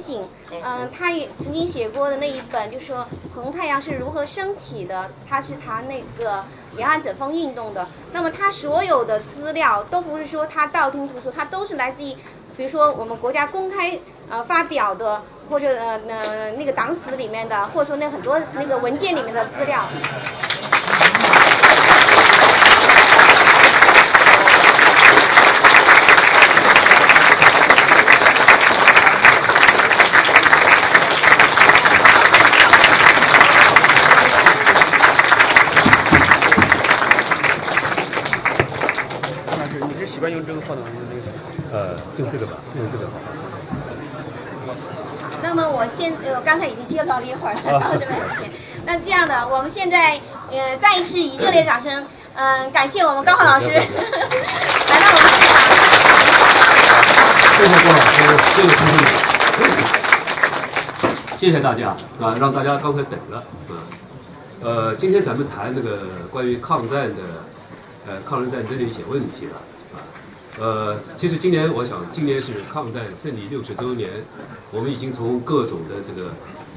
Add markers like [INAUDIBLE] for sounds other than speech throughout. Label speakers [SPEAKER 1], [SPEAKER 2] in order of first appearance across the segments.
[SPEAKER 1] 景，嗯、他也曾经写过的那一本，就说红太阳是如何升起的，他是谈那个沿岸整风运动的。那么他所有的资料都不是说他道听途说，他都是来自于，比如说我们国家公开呃发表的，或者呃呃那个党史里面的，或者说那很多那个文件里面的资料。
[SPEAKER 2] 但是你是习惯用这个话筒还是用那个？
[SPEAKER 3] 呃，用这个吧，用这个好。
[SPEAKER 1] 那么我现呃刚才已经介绍了一会儿了，到这边去。那这样的，我们现在呃再一次以热烈掌声，嗯、感谢我们高浩老师 [LAUGHS] 来到我们现场。
[SPEAKER 3] 谢谢郭老师，谢谢同学们，谢谢大家啊，让大家刚才等了啊。呃，今天咱们谈这个关于抗战的呃抗日战争的一些问题了啊。呃，其实今年我想，今年是抗战胜利六十周年，我们已经从各种的这个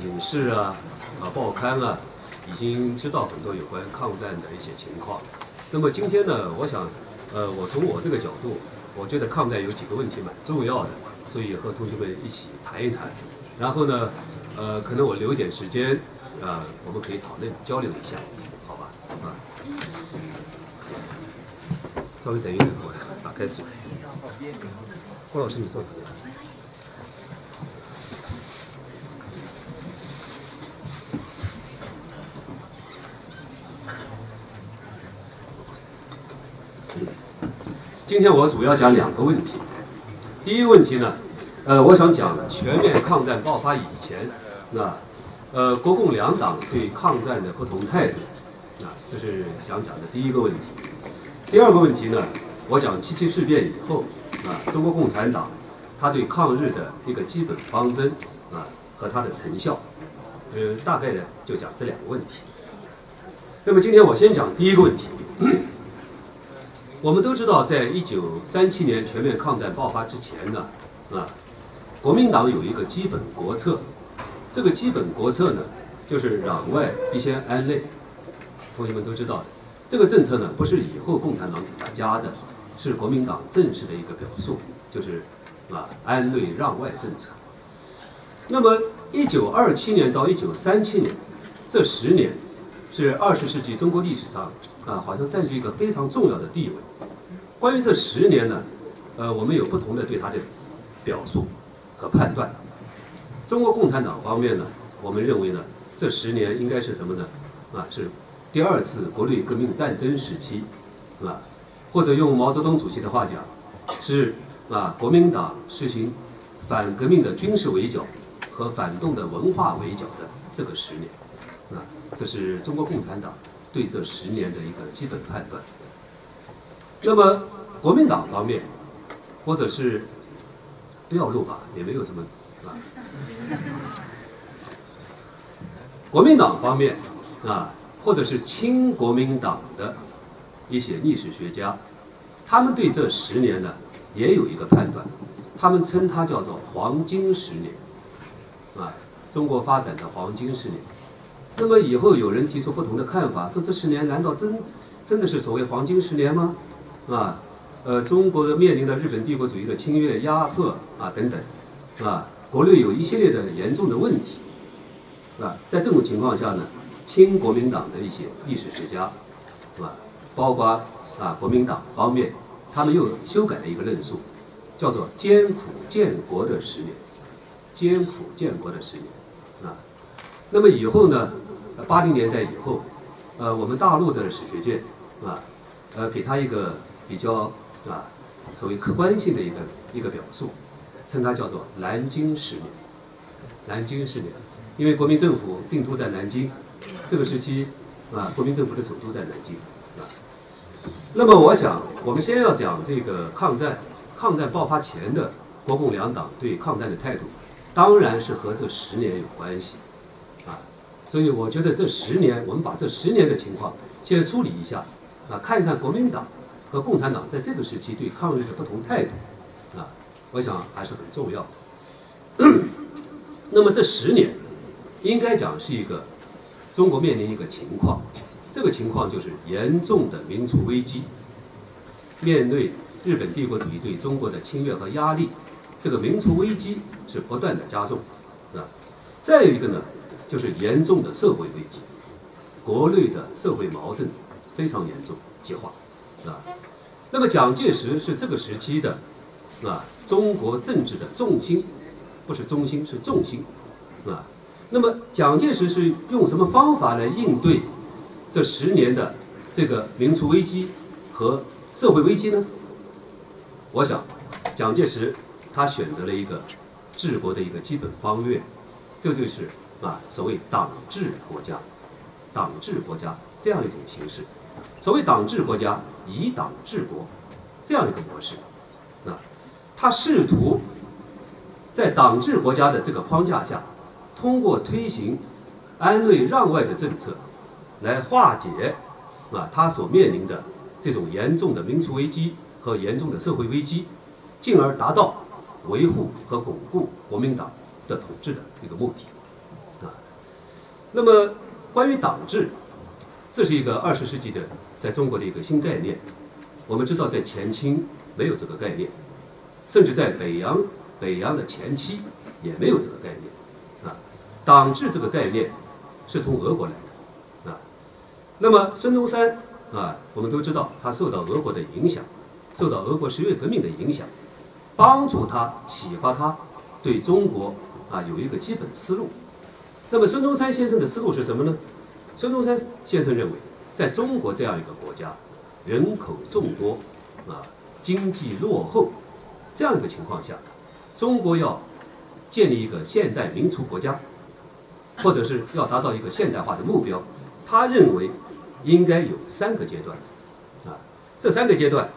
[SPEAKER 3] 影视啊、啊报刊啊，已经知道很多有关抗战的一些情况。那么今天呢，我想，呃，我从我这个角度，我觉得抗战有几个问题蛮重要的，所以和同学们一起谈一谈。然后呢，呃，可能我留一点时间，啊、我们可以讨论交流一下，好吧？啊，稍微等一等，我打开水。郭老师，你坐。今天我主要讲两个问题。第一个问题呢，呃，我想讲全面抗战爆发以前，那呃，国共两党对抗战的不同态度，啊，这是想讲的第一个问题。第二个问题呢，我讲七七事变以后，啊，中国共产党他对抗日的一个基本方针，啊，和它的成效，呃，大概呢就讲这两个问题。那么今天我先讲第一个问题。[CLEARS THROAT] 我们都知道，在一九三七年全面抗战爆发之前呢，啊，国民党有一个基本国策，这个基本国策呢，就是攘外必先安内。同学们都知道，这个政策呢，不是以后共产党给他加的，是国民党正式的一个表述，就是啊安内让外政策。那么，一九二七年到一九三七年这十年，是二十世纪中国历史上啊，好像占据一个非常重要的地位。关于这十年呢，呃，我们有不同的对它的表述和判断。中国共产党方面呢，我们认为呢，这十年应该是什么呢？啊，是第二次国内革命战争时期，啊，或者用毛泽东主席的话讲，是啊，国民党实行反革命的军事围剿和反动的文化围剿的这个十年，啊，这是中国共产党对这十年的一个基本判断。那么国民党方面，或者是不要录吧，也没有什么啊。国民党方面啊，或者是亲国民党的一些历史学家，他们对这十年呢也有一个判断，他们称它叫做黄金十年，啊，中国发展的黄金十年。那么以后有人提出不同的看法，说这十年难道真真的是所谓黄金十年吗？啊，呃，中国面临的日本帝国主义的侵略、压迫啊等等，啊，国内有一系列的严重的问题，啊，在这种情况下呢，亲国民党的一些历史学家，包括啊国民党方面，他们又修改了一个论述，叫做艰苦建国的十年，艰苦建国的十年，啊，那么以后呢，八零年代以后，呃，我们大陆的史学界，啊，呃，给他一个比较啊，所谓客观性的一个一个表述，称它叫做南京十年。南京十年，因为国民政府定都在南京，这个时期啊，国民政府的首都在南京。那么我想，我们先要讲这个抗战，抗战爆发前的国共两党对抗战的态度，当然是和这十年有关系啊。所以我觉得这十年，我们把这十年的情况先梳理一下啊，看一看国民党和共产党在这个时期对抗日的不同态度啊，我想还是很重要的。[CLEARS THROAT] 那么这十年，应该讲是一个中国面临一个情况，这个情况就是严重的民族危机。面对日本帝国主义对中国的侵略和压力，这个民族危机是不断的加重，啊。再有一个呢，就是严重的社会危机，国内的社会矛盾非常严重激化，啊。那么蒋介石是这个时期的啊中国政治的重心，不是中心是重心，啊。那么蒋介石是用什么方法来应对这十年的这个民族危机和社会危机呢？我想，蒋介石他选择了一个治国的一个基本方略，这就是啊所谓党治国家，党治国家这样一种形式。所谓党治国家，以党治国这样一个模式，啊，他试图在党治国家的这个框架下。通过推行安内让外的政策，来化解啊他所面临的这种严重的民族危机和严重的社会危机，进而达到维护和巩固国民党的统治的一个目的啊。那么关于党治，这是一个二十世纪的在中国的一个新概念。我们知道在前清没有这个概念，甚至在北洋北洋的前期也没有这个概念啊。党治这个概念是从俄国来的，那么孙中山啊，我们都知道他受到俄国的影响，受到俄国十月革命的影响，帮助他启发他对中国啊有一个基本思路。那么孙中山先生的思路是什么呢？孙中山先生认为，在中国这样一个国家，人口众多啊，经济落后这样一个情况下，中国要建立一个现代民族国家。或者是要达到一个现代化的目标，他认为应该有三个阶段，啊，这三个阶段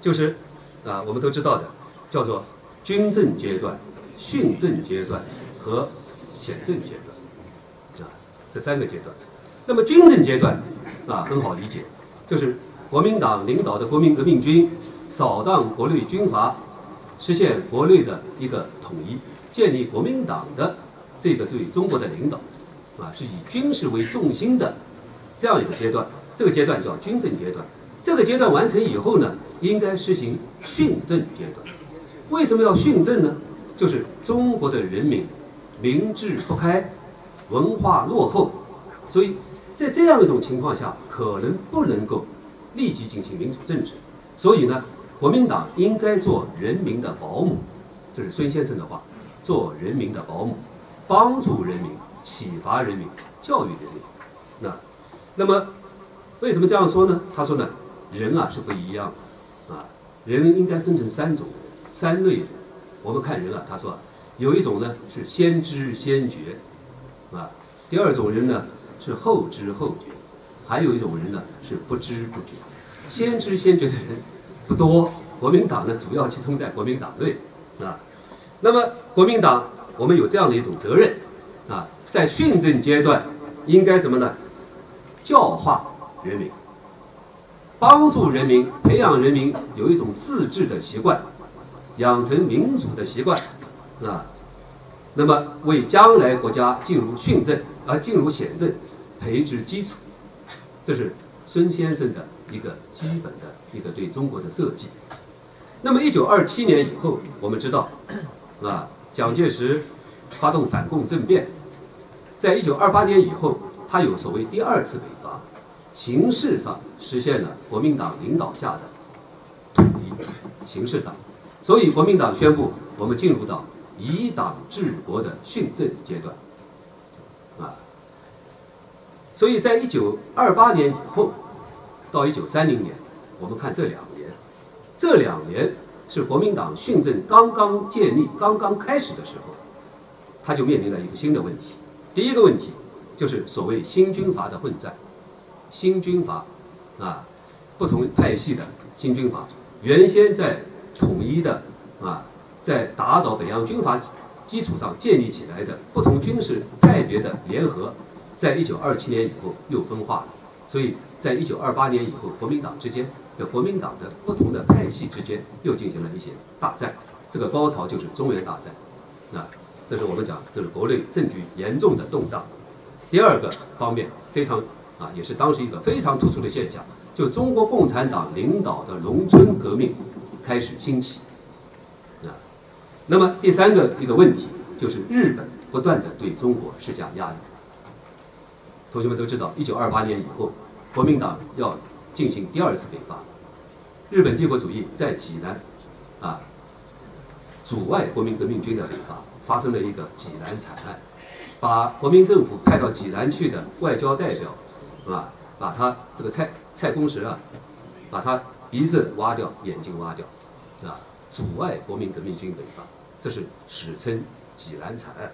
[SPEAKER 3] 就是啊我们都知道的，叫做军政阶段、训政阶段和显政阶段，啊这三个阶段。那么军政阶段啊很好理解，就是国民党领导的国民革命军扫荡国内军阀，实现国内的一个统一，建立国民党的。这个对中国的领导，啊，是以军事为重心的这样一个阶段，这个阶段叫军政阶段。这个阶段完成以后呢，应该实行训政阶段。为什么要训政呢？就是中国的人民民智不开，文化落后，所以在这样一种情况下，可能不能够立即进行民主政治。所以呢，国民党应该做人民的保姆，这是孙先生的话，做人民的保姆。帮助人民、启发人民、教育人民，那么为什么这样说呢？他说呢，人啊是不一样的，啊，人应该分成三种、三类人。我们看人啊，他说有一种呢是先知先觉，啊，第二种人呢是后知后觉，还有一种人呢是不知不觉。先知先觉的人不多，国民党呢主要集中在国民党内，啊，那么国民党。我们有这样的一种责任，啊，在训政阶段，应该什么呢？教化人民，帮助人民，培养人民有一种自治的习惯，养成民主的习惯，啊，那么为将来国家进入训政而进入显政培植基础，这是孙先生的一个基本的一个对中国的设计。那么一九二七年以后，我们知道，啊。蒋介石发动反共政变，在一九二八年以后，他有所谓第二次，形式上实现了国民党领导下的统一，形式上，所以国民党宣布我们进入到以党治国的训政阶段，啊，所以在一九二八年以后到一九三零年，我们看这两年，这两年。是国民党训政刚刚建立、刚刚开始的时候，他就面临了一个新的问题。第一个问题就是所谓新军阀的混战。新军阀啊，不同派系的新军阀，原先在统一的啊，在打倒北洋军阀基础上建立起来的不同军事派别的联合，在一九二七年以后又分化了。所以在一九二八年以后，国民党之间的。国民党的不同的派系之间又进行了一些大战，这个高潮就是中原大战。啊，这是我们讲，这是国内政局严重的动荡。第二个方面非常啊，也是当时一个非常突出的现象，就中国共产党领导的农村革命开始兴起啊。那么第三个一个问题就是日本不断的对中国施加压力。同学们都知道，一九二八年以后，国民党要进行第二次北伐，日本帝国主义在济南啊。阻碍国民革命军的北伐，发生了一个济南惨案，把国民政府派到济南去的外交代表，啊，把他这个蔡蔡公时啊，把他鼻子挖掉，眼睛挖掉，啊，阻碍国民革命军北伐，这是史称济南惨案。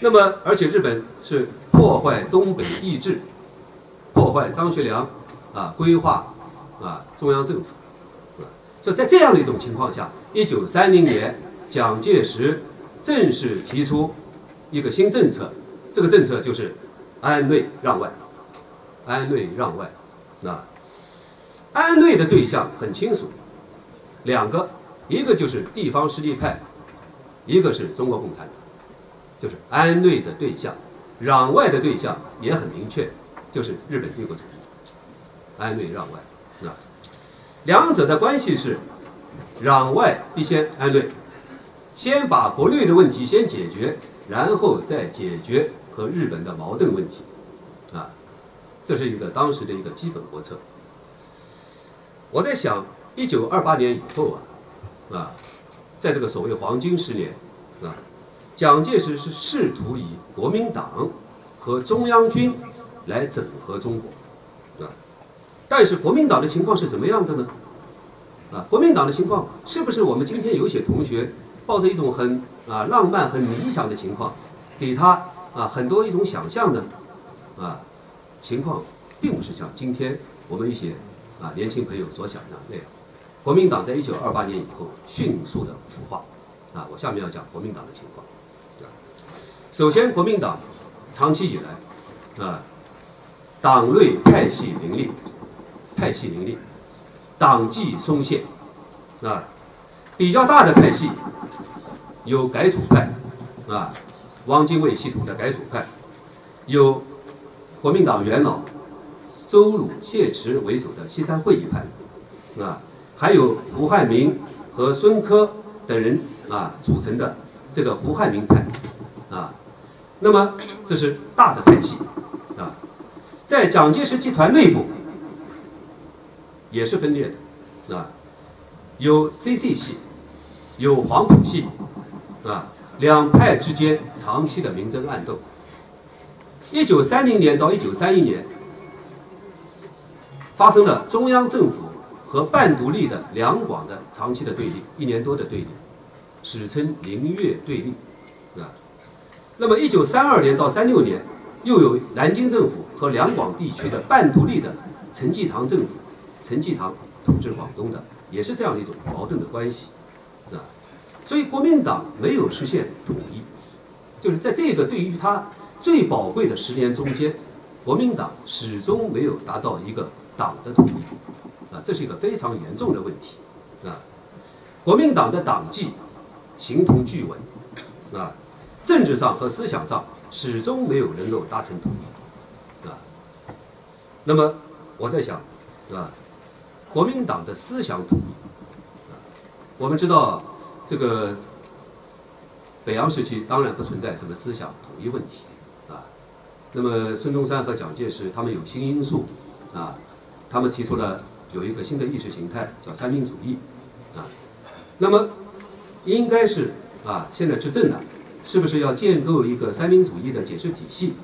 [SPEAKER 3] 那么，而且日本是破坏东北意志，破坏张学良啊规划啊中央政府。啊就在这样的一种情况下，一九三零年，蒋介石正式提出一个新政策，这个政策就是安内让外，安内让外，啊，安内的对象很清楚，两个，一个就是地方实力派，一个是中国共产党，就是安内的对象，攘外的对象也很明确，就是日本帝国主义，安内让外。啊两者的关系是，攘外必先安内，先把国内的问题先解决，然后再解决和日本的矛盾问题，啊，这是一个当时的一个基本国策。我在想，一九二八年以后啊，啊，在这个所谓黄金十年，啊，蒋介石是试图以国民党和中央军来整合中国。啊但是国民党的情况是怎么样的呢？啊，国民党的情况是不是我们今天有些同学抱着一种很啊浪漫、很理想的情况，给他啊很多一种想象呢？啊，情况并不是像今天我们一些啊年轻朋友所想象那样。国民党在一九二八年以后迅速的腐化。啊，我下面要讲国民党的情况。首先，国民党长期以来啊，党内派系林立。派系林立，党纪松懈，啊，比较大的派系有改组派，啊，汪精卫系统的改组派，有国民党元老周鲁、谢池为首的西山会议派，啊，还有胡汉民和孙科等人啊组成的这个胡汉民派，啊，那么这是大的派系，啊，在蒋介石集团内部。也是分裂的，啊，有 CC 系，有黄埔系，啊，两派之间长期的明争暗斗。一九三零年到一九三一年，发生了中央政府和半独立的两广的长期的对立，一年多的对立，史称零月对立，啊，那么一九三二年到三六年，又有南京政府和两广地区的半独立的陈济棠政府。陈济棠统治广东的，也是这样一种矛盾的关系，所以国民党没有实现统一，就是在这个对于他最宝贵的十年中间，国民党始终没有达到一个党的统一，啊，这是一个非常严重的问题，啊，国民党的党纪形同巨文，啊，政治上和思想上始终没有能够达成统一，啊，那么我在想，啊？国民党的思想统一，啊我们知道，这个北洋时期当然不存在什么思想统一问题，啊，那么孙中山和蒋介石他们有新因素，啊，他们提出了有一个新的意识形态叫三民主义，啊，那么应该是啊，现在执政的，是不是要建构一个三民主义的解释体系，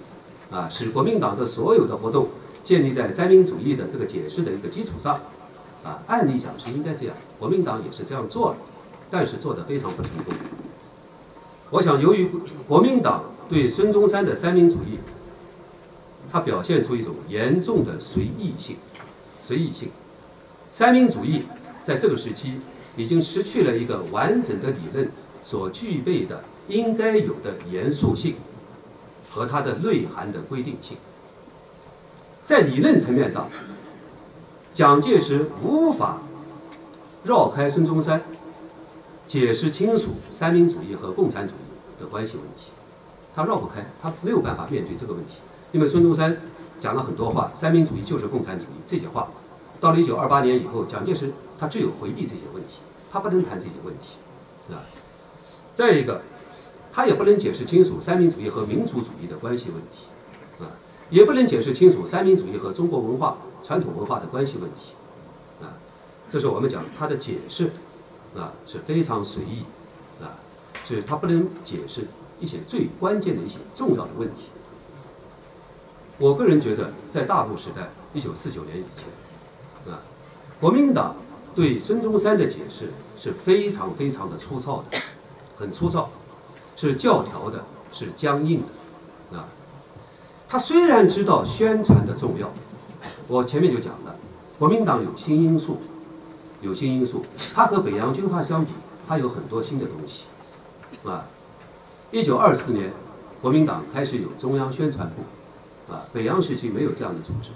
[SPEAKER 3] 啊，使国民党的所有的活动建立在三民主义的这个解释的一个基础上？啊，按理讲是应该这样，国民党也是这样做的，但是做的非常不成功。我想，由于国民党对孙中山的三民主义，它表现出一种严重的随意性，随意性。三民主义在这个时期已经失去了一个完整的理论所具备的应该有的严肃性和它的内涵的规定性，在理论层面上。蒋介石无法绕开孙中山，解释清楚三民主义和共产主义的关系问题，他绕不开，他没有办法面对这个问题。因为孙中山讲了很多话，三民主义就是共产主义这些话，到了一九二八年以后，蒋介石他只有回避这些问题，他不能谈这些问题，是吧？再一个，他也不能解释清楚三民主义和民族主义的关系问题，啊，也不能解释清楚三民主义和中国文化传统文化的关系问题，啊，这是我们讲他的解释。啊，是非常随意，啊，是他不能解释一些最关键的一些重要的问题。我个人觉得，在大陆时代，一九四九年以前，啊，国民党对孙中山的解释是非常非常的粗糙的，很粗糙，是教条的，是僵硬的，啊，他虽然知道宣传的重要，我前面就讲了，国民党有新因素。有新因素，它和北洋军阀相比，它有很多新的东西，啊，一九二四年，国民党开始有中央宣传部，啊，北洋时期没有这样的组织，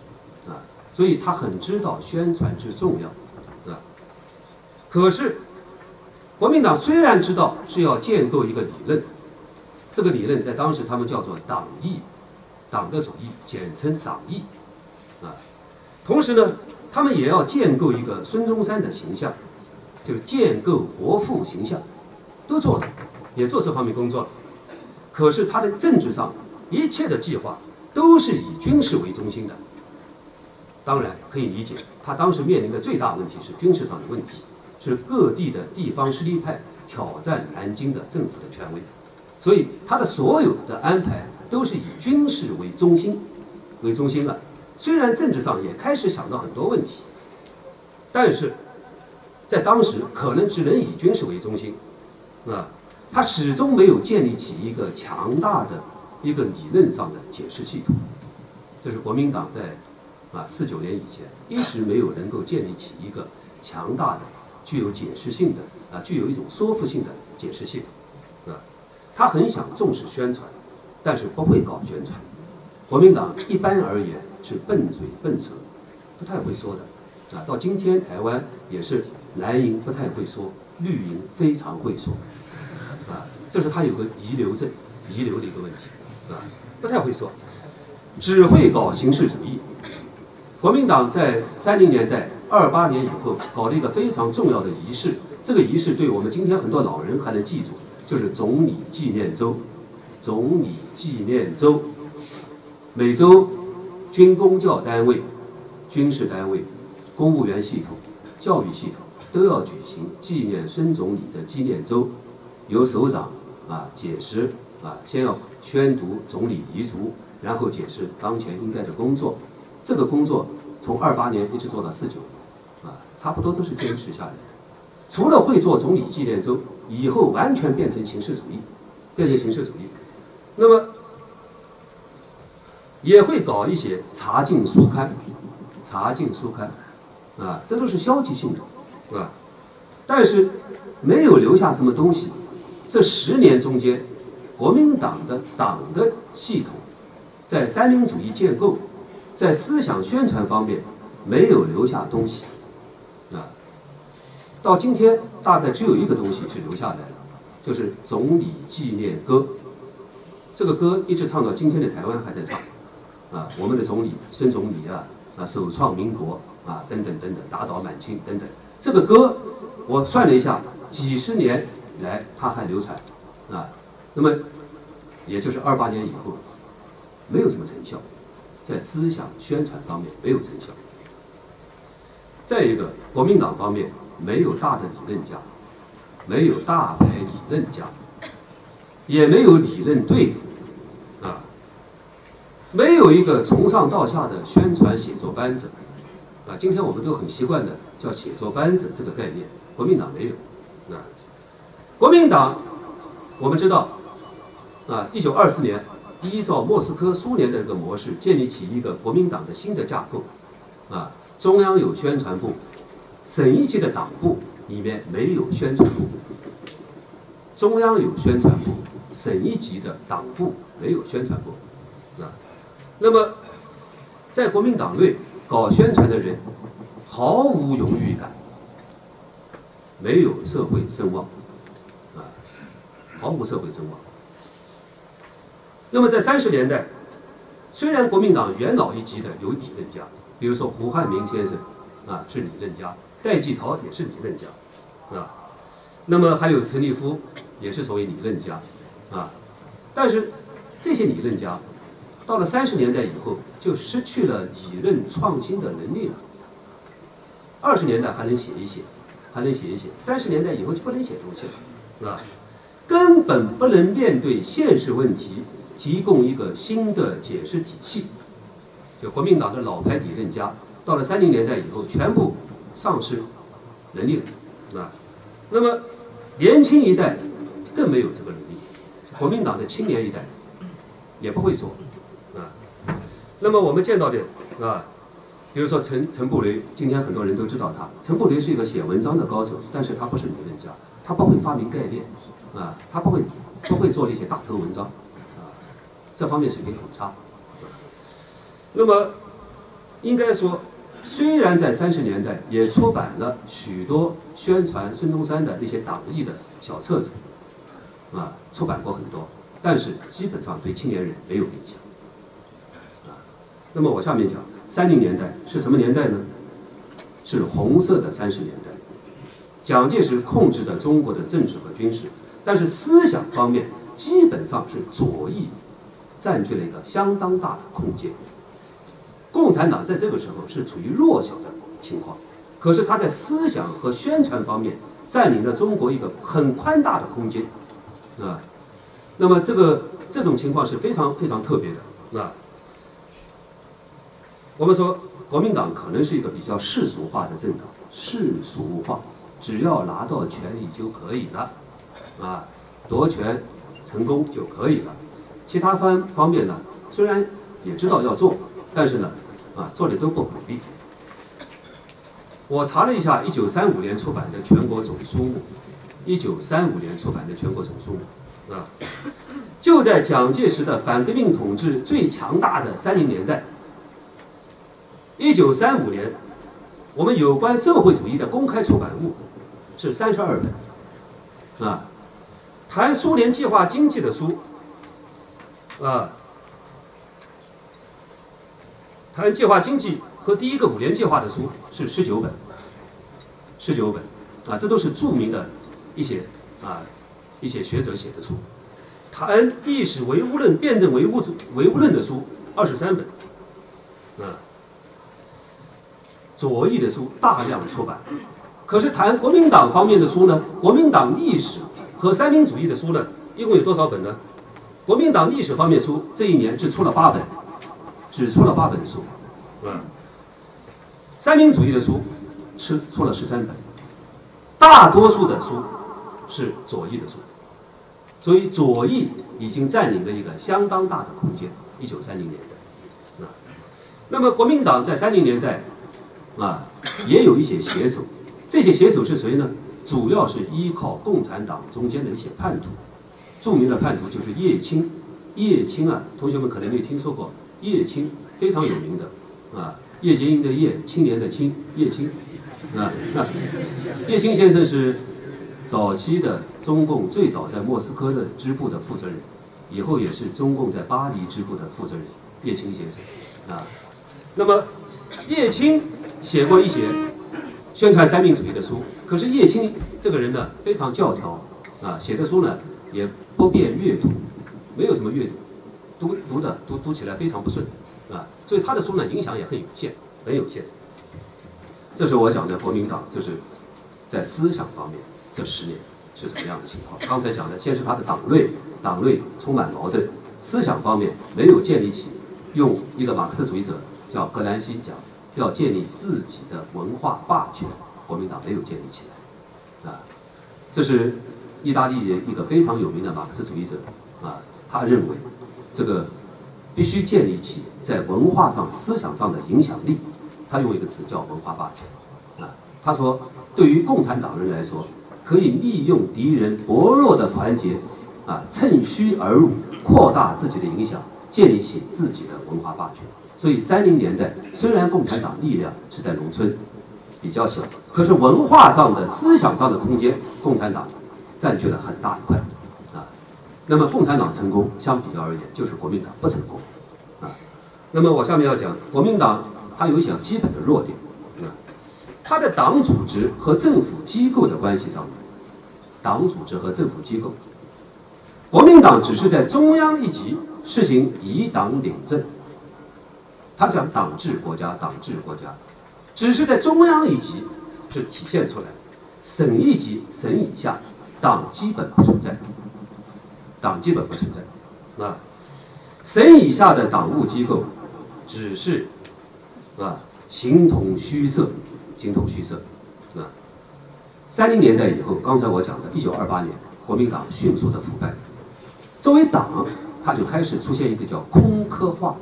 [SPEAKER 3] 啊，所以他很知道宣传之重要，啊，可是，国民党虽然知道是要建构一个理论，这个理论在当时他们叫做党义，党的主义，简称党义，啊，同时呢。他们也要建构一个孙中山的形象，就建构国父形象，都做了，也做这方面工作了。可是他的政治上一切的计划都是以军事为中心的。当然可以理解，他当时面临的最大问题是军事上的问题，是各地的地方势力派挑战南京的政府的权威，所以他的所有的安排都是以军事为中心为中心的。虽然政治上也开始想到很多问题，但是在当时可能只能以军事为中心，啊，他始终没有建立起一个强大的一个理论上的解释系统。这是国民党在啊四九年以前一直没有能够建立起一个强大的、具有解释性的啊具有一种说服性的解释系统，啊，他很想重视宣传，但是不会搞宣传。国民党一般而言。是笨嘴笨舌，不太会说的，啊，到今天台湾也是蓝营不太会说，绿营非常会说，啊，这是他有个遗留症，遗留的一个问题，啊，不太会说，只会搞形式主义。国民党在三零年代、二八年以后搞了一个非常重要的仪式，这个仪式对我们今天很多老人还能记住，就是总理纪念周，总理纪念周，每周。军公教单位、军事单位、公务员系统、教育系统都要举行纪念孙总理的纪念周，由首长啊解释啊，先要宣读总理遗嘱，然后解释当前应该的工作。这个工作从二八年一直做到四九年，啊，差不多都是坚持下来的。除了会做总理纪念周，以后完全变成形式主义，变成形式主义。那么。也会搞一些查禁书刊，查禁书刊，啊，这都是消极性的，是吧？但是没有留下什么东西。这十年中间，国民党的党的系统，在三民主义建构，在思想宣传方面没有留下东西，啊，到今天大概只有一个东西是留下来的，就是总理纪念歌。这个歌一直唱到今天的台湾还在唱。啊，我们的总理孙总理啊，啊，首创民国啊，等等等等，打倒满清等等。这个歌，我算了一下，几十年来它还流传，啊，那么也就是二八年以后，没有什么成效，在思想宣传方面没有成效。再一个，国民党方面没有大的理论家，没有大牌理论家，也没有理论队伍。没有一个从上到下的宣传写作班子，啊，今天我们都很习惯的叫写作班子这个概念，国民党没有，啊，国民党，我们知道，啊，一九二四年依照莫斯科苏联的这个模式建立起一个国民党的新的架构，啊，中央有宣传部，省一级的党部里面没有宣传部，中央有宣传部，省一级的党部没有宣传部。那么，在国民党内搞宣传的人毫无荣誉感，没有社会声望，啊毫无社会声望。那么在三十年代，虽然国民党元老一级的有理论家，比如说胡汉民先生，啊是理论家，戴季陶也是理论家，啊，那么还有陈立夫也是所谓理论家，啊，但是这些理论家到了三十年代以后就失去了理论创新的能力了。二十年代还能写一写，还能写一写，三十年代以后就不能写东西了，是吧？根本不能面对现实问题。提供一个新的解释体系，就国民党的老牌理论家，到了三零年代以后，全部丧失能力了，啊，那么年轻一代更没有这个能力，国民党的青年一代也不会说，那么我们见到的啊，比如说陈陈布雷，今天很多人都知道他，陈布雷是一个写文章的高手，但是他不是理论家，他不会发明概念，啊，他不会不会做一些大头文章。啊这方面水平很差。那么，应该说，虽然在三十年代也出版了许多宣传孙中山的那些党义的小册子，啊，出版过很多，但是基本上对青年人没有影响。那么我下面讲，三零年代是什么年代呢？是红色的三十年代，蒋介石控制着中国的政治和军事，但是思想方面基本上是左翼。占据了一个相当大的空间。共产党在这个时候是处于弱小的情况，可是他在思想和宣传方面占领了中国一个很宽大的空间，啊，那么这个这种情况是非常非常特别的，啊。我们说国民党可能是一个比较世俗化的政党，世俗化，只要拿到权力就可以了，啊，夺权成功就可以了。其他方方面呢，虽然也知道要做，但是呢，啊，做的都不努力。我查了一下，一九三五年出版的全国总书目，一九三五年出版的全国总书目，啊，就在蒋介石的反革命统治最强大的三零年代，一九三五年，我们有关社会主义的公开出版物是三十二本，啊，谈苏联计划经济的书。啊，谈计划经济和第一个五年计划的书是十九本，十九本，啊，这都是著名的一些啊一些学者写的书。谈历史唯物论、辩证唯物主唯物论的书二十三本，啊，左翼的书大量出版。可是谈国民党方面的书呢，国民党历史和三民主义的书呢，一共有多少本呢？国民党历史方面书这一年只出了八本，只出了八本书，嗯，三民主义的书是出了十三本，大多数的书是左翼的书，所以左翼已经占领了一个相当大的空间。一九三零年代，啊，那么国民党在三零年代啊也有一些写手，这些写手是谁呢？主要是依靠共产党中间的一些叛徒。著名的叛徒就是叶青，叶青啊，同学们可能没听说过，叶青非常有名的，啊，叶剑英的叶，青年的青，叶青，啊，那叶青先生是早期的中共最早在莫斯科的支部的负责人，以后也是中共在巴黎支部的负责人，叶青先生，啊，那么叶青写过一些宣传三民主义的书，可是叶青这个人呢非常教条，啊，写的书呢也。不便阅读，没有什么阅读，读读的读读起来非常不顺，啊，所以他的书呢影响也很有限，很有限。这是我讲的国民党，就是在思想方面这十年是什么样的情况。刚才讲的，先是他的党内，党内充满矛盾，思想方面没有建立起，用一个马克思主义者叫格兰西讲，要建立自己的文化霸权，国民党没有建立起来，啊，这是。意大利一个非常有名的马克思主义者，啊，他认为，这个必须建立起在文化上、思想上的影响力。他用一个词叫“文化霸权”，啊，他说，对于共产党人来说，可以利用敌人薄弱的团结，啊，趁虚而入，扩大自己的影响，建立起自己的文化霸权。所以，三零年代虽然共产党力量是在农村比较小，可是文化上的思想上的空间，共产党。占据了很大一块，啊，那么共产党成功，相比较而言就是国民党不成功，啊，那么我下面要讲国民党它有一些基本的弱点，啊，它的党组织和政府机构的关系上面，党组织和政府机构，国民党只是在中央一级实行以党领政，他想党治国家，党治国家，只是在中央一级是体现出来，省一级、省以下，党基本不存在。党基本不存在，啊，省以下的党务机构，只是，啊，形同虚设，形同虚设，啊，三零年代以后，刚才我讲的，一九二八年，国民党迅速的腐败，作为党，它就开始出现一个叫空壳化，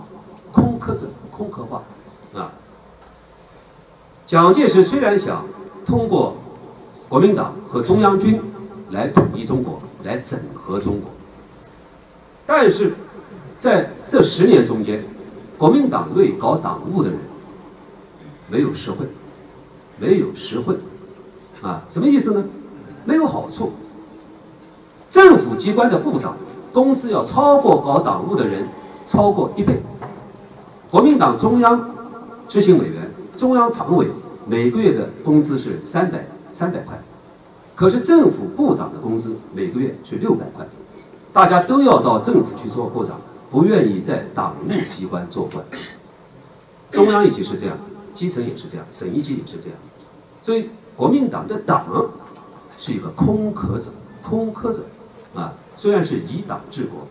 [SPEAKER 3] 空壳子，空壳化，啊，蒋介石虽然想通过国民党和中央军来统一中国，来整合中国。但是，在这十年中间，国民党内搞党务的人没有实惠，没有实惠，啊，什么意思呢？没有好处。政府机关的部长工资要超过搞党务的人超过一倍。国民党中央执行委员、中央常委每个月的工资是三百三百块，可是政府部长的工资每个月是六百块。大家都要到政府去做部长，不愿意在党务机关做官。中央一级是这样，基层也是这样，省一级也是这样。所以国民党的党是一个空壳子，空壳子啊，虽然是以党治国，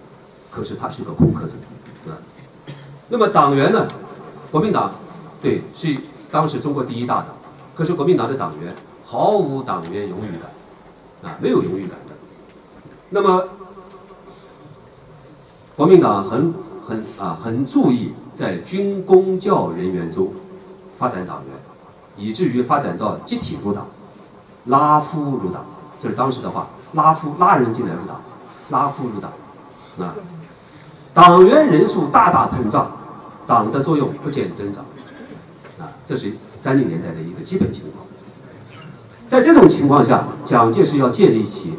[SPEAKER 3] 可是它是一个空壳子。那么党员呢？国民党对是当时中国第一大党，可是国民党的党员毫无党员荣誉感啊，没有荣誉感的。那么。国民党很很啊很注意在军公教人员中发展党员，以至于发展到集体入党、拉夫入党，这是当时的话，拉夫拉人进来入党，拉夫入党，啊，党员人数大大膨胀，党的作用不见增长，啊，这是三零年代的一个基本情况。在这种情况下，蒋介石要建立起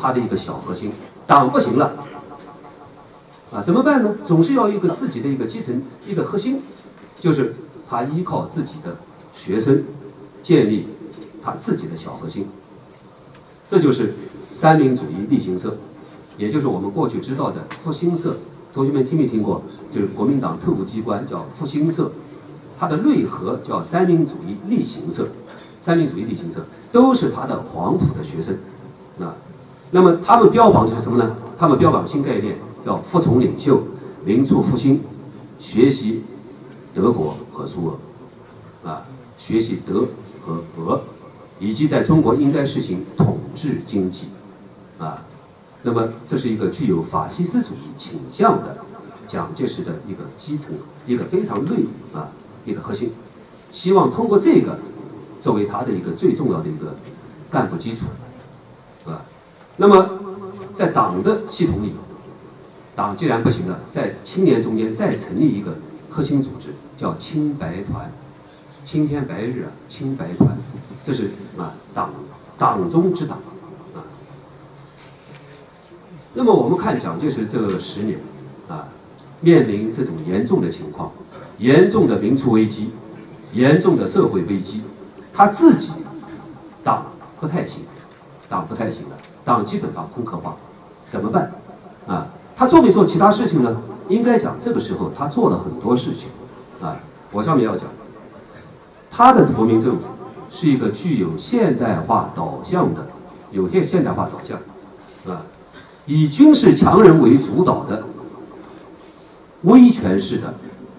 [SPEAKER 3] 他的一个小核心，党不行了。啊，怎么办呢？总是要一个自己的一个基层，一个核心，就是他依靠自己的学生建立他自己的小核心。这就是三民主义例行社，也就是我们过去知道的复兴社。同学们听没听过？就是国民党特务机关叫复兴社，它的内核叫三民主义例行社。三民主义例行社都是他的黄埔的学生啊。那么他们标榜的是什么呢？他们标榜新概念。叫服从领袖，民族复兴，学习德国和苏俄，啊，学习德和俄，以及在中国应该实行统治经济，啊，那么这是一个具有法西斯主义倾向的蒋介石的一个基层，一个非常内啊一个核心，希望通过这个作为他的一个最重要的一个干部基础，啊，那么在党的系统里。党既然不行了，在青年中间再成立一个核心组织，叫青白团，青天白日啊，青白团，这是啊党党中之党啊。那么我们看蒋介石这十年，面临这种严重的情况，严重的民族危机，严重的社会危机，他自己党不太行，党不太行了，党基本上空壳化，怎么办啊？他做没做其他事情呢？应该讲，这个时候他做了很多事情，啊，我上面要讲，他的国民政府是一个具有现代化导向的，有现现代化导向，啊，以军事强人为主导的威权式的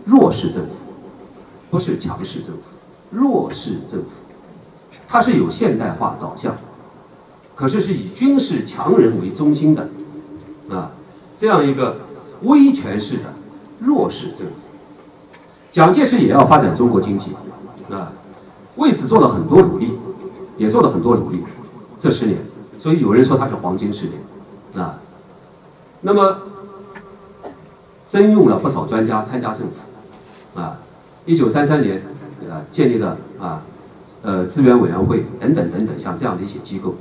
[SPEAKER 3] 弱势政府，不是强势政府，弱势政府，它是有现代化导向，可是是以军事强人为中心的，啊。这样一个威权式的弱势政府，蒋介石也要发展中国经济，啊，为此做了很多努力，也做了很多努力，这十年，所以有人说他是黄金十年，啊，那么征用了不少专家参加政府，啊，一九三三年，啊，建立了啊，呃，资源委员会等等等等，像这样的一些机构，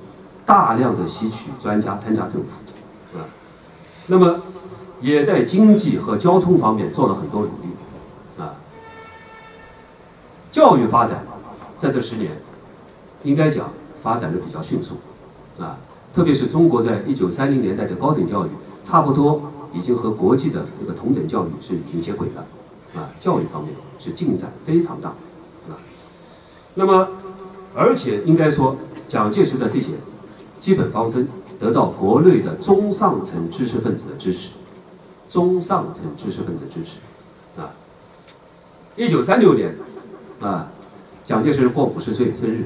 [SPEAKER 3] 大量的吸取专家参加政府。啊那么也在经济和交通方面做了很多努力啊。教育发展在这十年，应该讲发展的比较迅速啊，特别是中国在一九三零年代的高等教育，差不多已经和国际的这个同等教育是已经接轨了啊，教育方面是进展非常大啊。那么，而且应该说，蒋介石的这些基本方针得到国内的中上层知识分子的支持，中上层知识分子支持啊。一九三六年。啊，蒋介石过五十岁生日，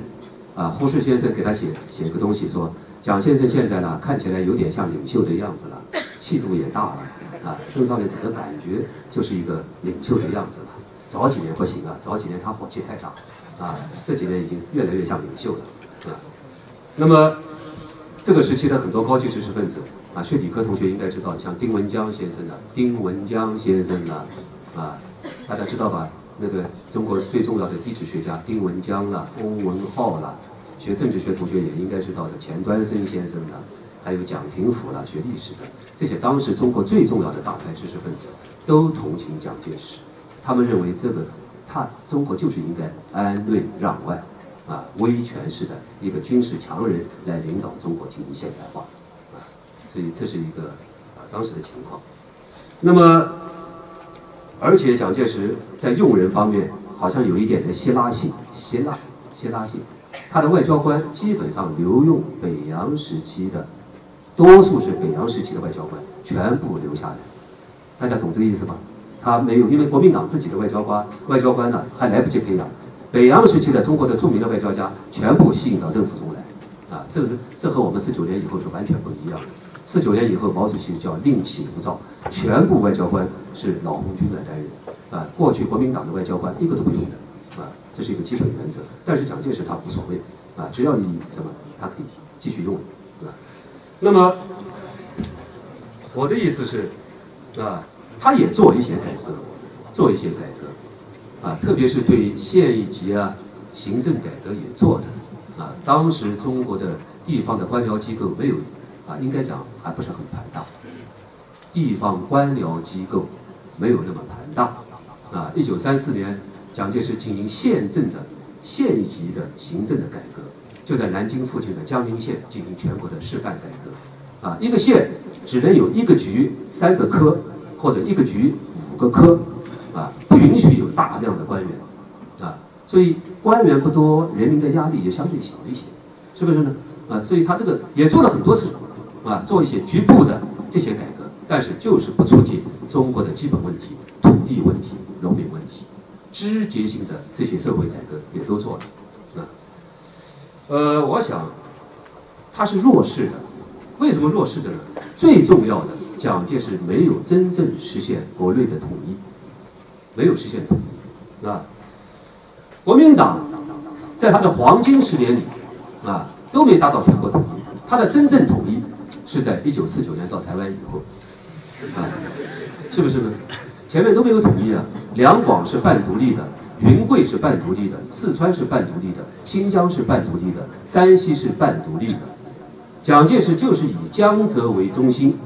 [SPEAKER 3] 啊，胡适先生给他写写个东西说，蒋先生现在呢看起来有点像领袖的样子了，气度也大了，啊，身上的整个感觉就是一个领袖的样子了。早几年不行啊，早几年他火气太大，啊，这几年已经越来越像领袖了，啊。那么这个时期的很多高级知识分子，啊，学理科同学应该知道，像丁文江先生的，丁文江先生的，啊，大家知道吧？那个中国最重要的地质学家丁文江了，翁文浩了，学政治学同学也应该知道的钱端升先生了，还有蒋廷甫了，学历史的这些当时中国最重要的党派知识分子，都同情蒋介石，他们认为这个他中国就是应该安内攘外，啊，威权式的一个军事强人来领导中国进行现代化，啊，所以这是一个啊当时的情况，那么。而且蒋介石在用人方面好像有一点的希腊性，希腊希腊性，他的外交官基本上留用北洋时期的，多数是北洋时期的外交官，全部留下来。大家懂这个意思吧？他没有，因为国民党自己的外交官外交官呢还来不及培养，北洋时期的中国的著名的外交家全部吸引到政府中来，啊，这个这和我们四九年以后是完全不一样的。四九年以后，毛主席叫另起炉灶，全部外交官是老红军来担任。啊，过去国民党的外交官一个都不用的，啊，这是一个基本原则。但是蒋介石他无所谓，啊，只要你什么，他可以继续用，那么我的意思是，啊，他也做一些改革，做一些改革，啊，特别是对县一级啊行政改革也做的，啊，当时中国的地方的官僚机构没有。啊，应该讲还不是很庞大，地方官僚机构没有那么庞大。啊，一九三四年，蒋介石进行县政的县一级的行政的改革，就在南京附近的江宁县进行全国的示范改革。啊，一个县只能有一个局三个科，或者一个局五个科，啊，不允许有大量的官员。啊，所以官员不多，人民的压力也相对小一些，是不是呢？啊，所以他这个也做了很多次。啊，做一些局部的这些改革，但是就是不促进中国的基本问题、土地问题、农民问题，枝节性的这些社会改革也都做了。啊，呃，我想他是弱势的，为什么弱势的呢？最重要的，蒋介石没有真正实现国内的统一，没有实现统一，啊，国民党在他的黄金十年里，啊，都没达到全国统一，他的真正统一。是在一九四九年到台湾以后，啊，是不是呢？前面都没有统一啊。两广是半独立的，云贵是半独立的，四川是半独立的，新疆是半独立的，山西是半独立的。蒋介石就是以江浙为中心，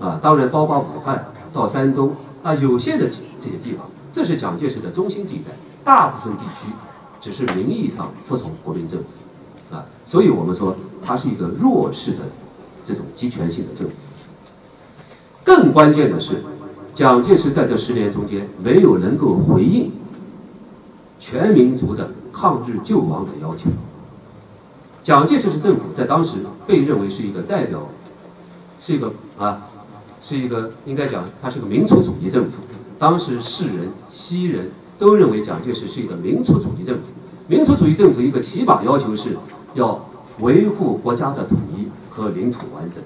[SPEAKER 3] 啊，当然包括武汉到山东啊，有限的这些地方，这是蒋介石的中心地带。大部分地区只是名义上服从国民政府，啊，所以我们说他是一个弱势的。这种集权性的政府，更关键的是，蒋介石在这十年中间没有能够回应全民族的抗日救亡的要求。蒋介石的政府在当时被认为是一个代表，是一个啊，是一个应该讲，它是个民族主义政府。当时世人、西人都认为蒋介石是一个民族主义政府。民族主义政府一个起码要求是要维护国家的统一。和领土完整，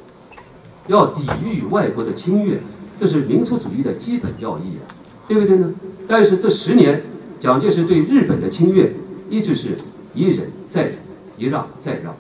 [SPEAKER 3] 要抵御外国的侵略，这是民族主义的基本要义啊，对不对呢？但是这十年，蒋介石对日本的侵略一直是一忍再忍，一让再让。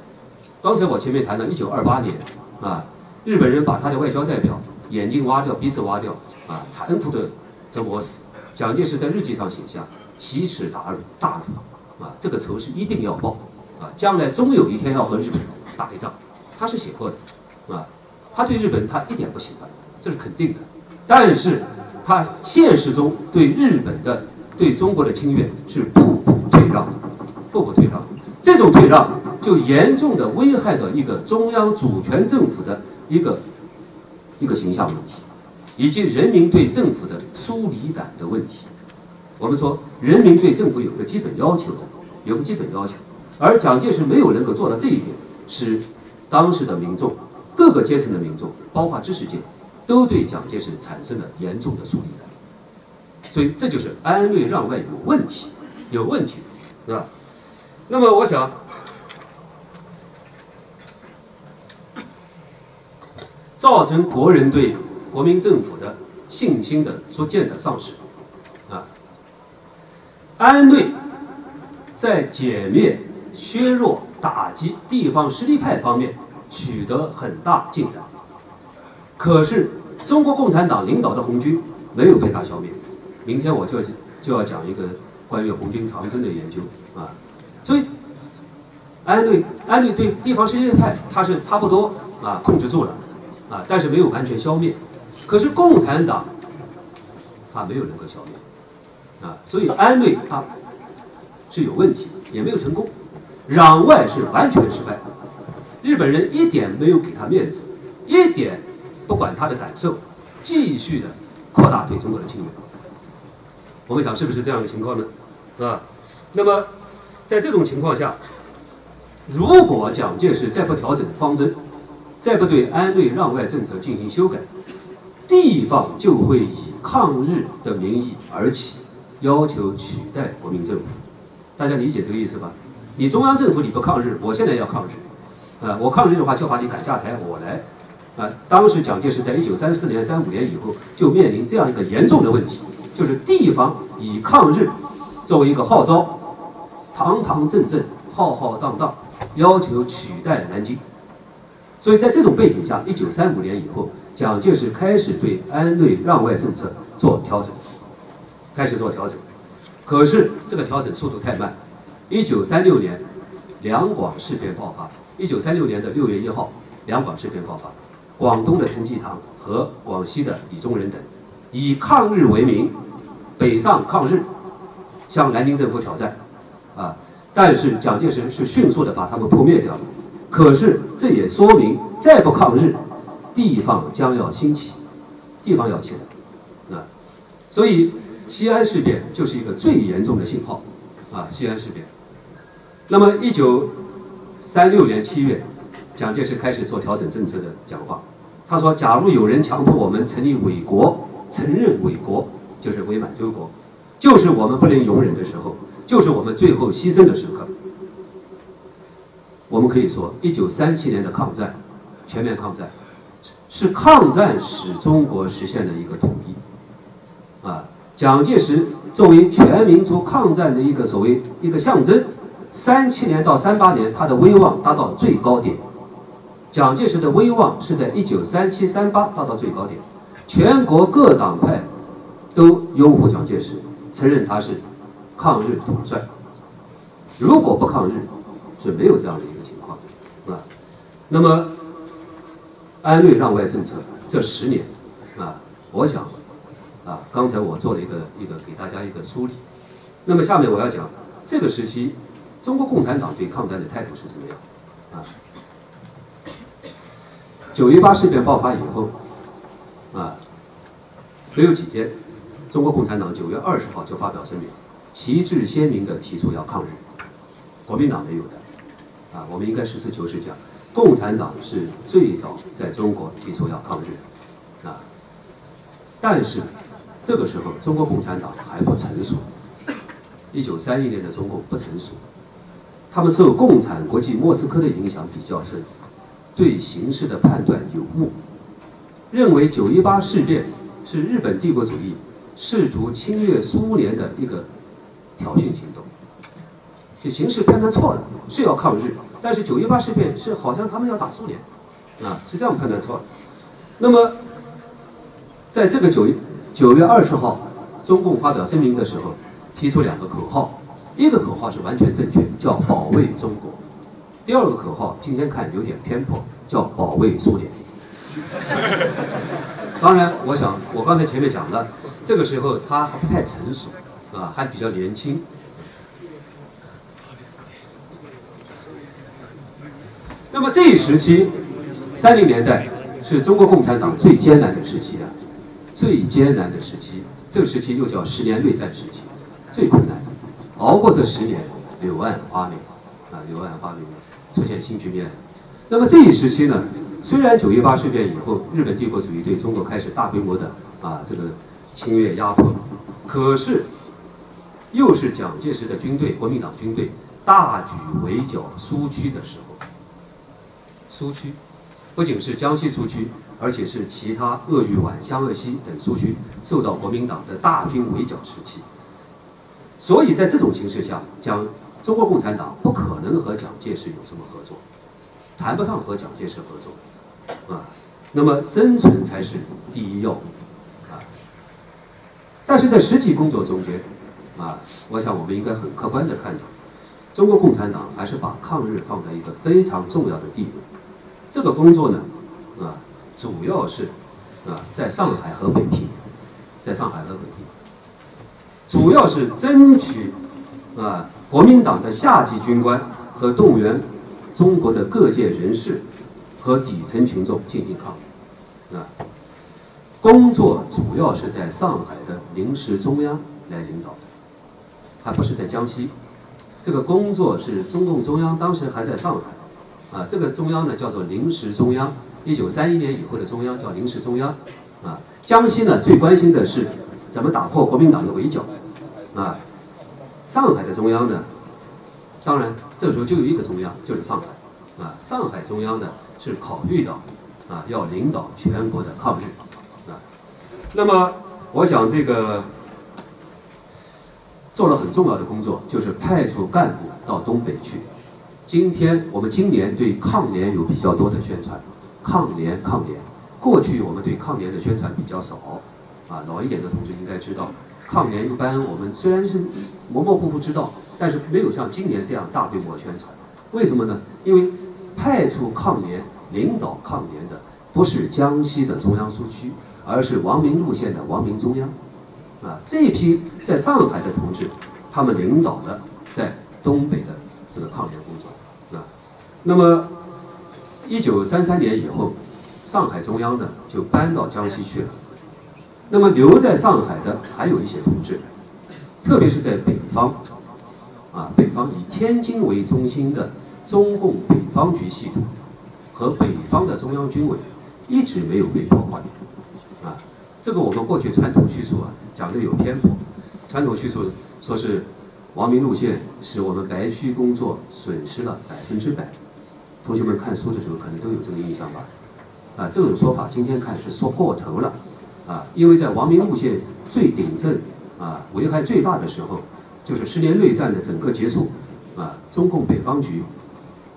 [SPEAKER 3] 刚才我前面谈到一九二八年啊，日本人把他的外交代表眼睛挖掉，鼻子挖掉，啊，残酷的折磨死。蒋介石在日记上写下：奇耻大辱，大辱啊！这个仇是一定要报啊！将来终有一天要和日本打一仗。他是写过的，啊，他对日本他一点不喜欢，这是肯定的。但是，他现实中对日本的、对中国的侵略是步步退让，步步退让。这种退让就严重的危害到一个中央主权政府的一个一个形象问题，以及人民对政府的疏离感的问题。我们说，人民对政府有个基本要求，有个基本要求，而蒋介石没有能够做到这一点，使当时的民众、各个阶层的民众，包括知识界，都对蒋介石产生了严重的疏离感。所以，这就是安内攘外有问题，有问题，是吧？那么，我想，造成国人对国民政府的信心的逐渐的丧失。啊安内在歼灭、削弱、打击地方实力派方面取得很大进展，可是中国共产党领导的红军没有被他消灭。明天我就就要讲一个关于红军长征的研究啊，所以安内安内对地方实力派他是差不多啊控制住了啊，但是没有完全消灭。可是共产党他没有能够消灭。啊，所以安内他是有问题，也没有成功，攘外是完全失败，日本人一点没有给他面子，一点不管他的感受，继续的扩大对中国的侵略。我们想是不是这样的情况呢？啊，那么在这种情况下，如果蒋介石再不调整方针，再不对安内攘外政策进行修改，地方就会以抗日的名义而起。要求取代国民政府，大家理解这个意思吧？你中央政府你不抗日，我现在要抗日，啊，我抗日的话就把你赶下台，我来，啊，当时蒋介石在一九三四年、三五年以后就面临这样一个严重的问题，就是地方以抗日作为一个号召，堂堂正正、浩浩荡荡要求取代南京，所以在这种背景下，一九三五年以后，蒋介石开始对安内攘外政策做调整。开始做调整，可是这个调整速度太慢。一九三六年，两广事变爆发。一九三六年的六月一号，两广事变爆发，广东的陈济棠和广西的李宗仁等，以抗日为名，北上抗日，向南京政府挑战，啊！但是蒋介石是迅速的把他们扑灭掉了。可是这也说明，再不抗日，地方将要兴起，地方要起来，啊！所以。西安事变就是一个最严重的信号，啊，西安事变。那么，一九三六年七月，蒋介石开始做调整政策的讲话。他说：“假如有人强迫我们成立伪国，承认伪国，就是伪满洲国，就是我们不能容忍的时候，就是我们最后牺牲的时刻。”我们可以说，一九三七年的抗战，全面抗战，是抗战使中国实现了一个统一，啊。蒋介石作为全民族抗战的一个所谓一个象征，三七年到三八年，他的威望达到最高点。蒋介石的威望是在一九三七三八达到最高点，全国各党派都拥护蒋介石，承认他是抗日统帅。如果不抗日，是没有这样的一个情况啊。那么安内攘外政策这十年啊，我想。啊，刚才我做了一个一个给大家一个梳理，那么下面我要讲这个时期中国共产党对抗战的态度是怎么样？啊，九一八事变爆发以后，啊，没有几天，中国共产党九月二十号就发表声明，旗帜鲜明地提出要抗日，国民党没有的，啊，我们应该实事求是讲，共产党是最早在中国提出要抗日，啊，但是。这个时候，中国共产党还不成熟。一九三一年的中共不成熟，他们受共产国际莫斯科的影响比较深，对形势的判断有误，认为九一八事变是日本帝国主义试图侵略苏联的一个挑衅行动。这形势判断错了，是要抗日，但是九一八事变是好像他们要打苏联，啊，是这样判断错了。那么，在这个九一。九月二十号，中共发表声明的时候，提出两个口号，一个口号是完全正确，叫保卫中国；第二个口号今天看有点偏颇，叫保卫苏联。当然，我想我刚才前面讲了，这个时候他还不太成熟，啊，还比较年轻。那么这一时期，三零年代是中国共产党最艰难的时期啊，最艰难的时期。这个时期又叫十年内战时期，最困难。熬过这十年，柳暗花明，啊，柳暗花明，出现新局面。那么这一时期呢，虽然九一八事变以后，日本帝国主义对中国开始大规模的啊这个侵略压迫，可是又是蒋介石的军队，国民党军队大举围剿苏区的时候。苏区不仅是江西苏区。而且是其他鄂豫皖、湘鄂西等苏区受到国民党的大军围剿时期，所以在这种形势下，讲中国共产党不可能和蒋介石有什么合作，谈不上和蒋介石合作，啊，那么生存才是第一要务，啊，但是在实际工作中间，啊，我想我们应该很客观的看到，中国共产党还是把抗日放在一个非常重要的地位，这个工作呢，啊。主要是，啊，在上海和北平，在上海和北平，主要是争取，啊，国民党的下级军官和动员中国的各界人士和底层群众进行抗日，啊，工作主要是在上海的临时中央来领导，还不是在江西，这个工作是中共中央当时还在上海，啊，这个中央呢叫做临时中央。一九三一年以后的中央叫临时中央，啊，江西呢最关心的是怎么打破国民党的围剿，啊，上海的中央呢，当然这时候就有一个中央就是上海，啊，上海中央呢是考虑到啊要领导全国的抗日，啊，那么我想这个做了很重要的工作，就是派出干部到东北去。今天我们今年对抗联有比较多的宣传。抗联，抗联。过去我们对抗联的宣传比较少，啊，老一点的同志应该知道，抗联一般我们虽然是模模糊糊知道，但是没有像今年这样大规模宣传。为什么呢？因为派出抗联、领导抗联的不是江西的中央苏区，而是王明路线的王明中央，啊，这一批在上海的同志，他们领导的在东北的这个抗联工作，啊，那么。一九三三年以后，上海中央呢就搬到江西去了。那么留在上海的还有一些同志，特别是在北方，啊，北方以天津为中心的中共北方局系统和北方的中央军委一直没有被破坏。这个我们过去传统叙述啊讲的有偏颇，传统叙述说是王明路线使我们白区工作损失了百分之百。同学们看书的时候可能都有这个印象吧，啊，这种说法今天看是说过头了，啊，因为在王明路线最鼎盛、啊危害最大的时候，就是十年内战的整个结束，啊，中共北方局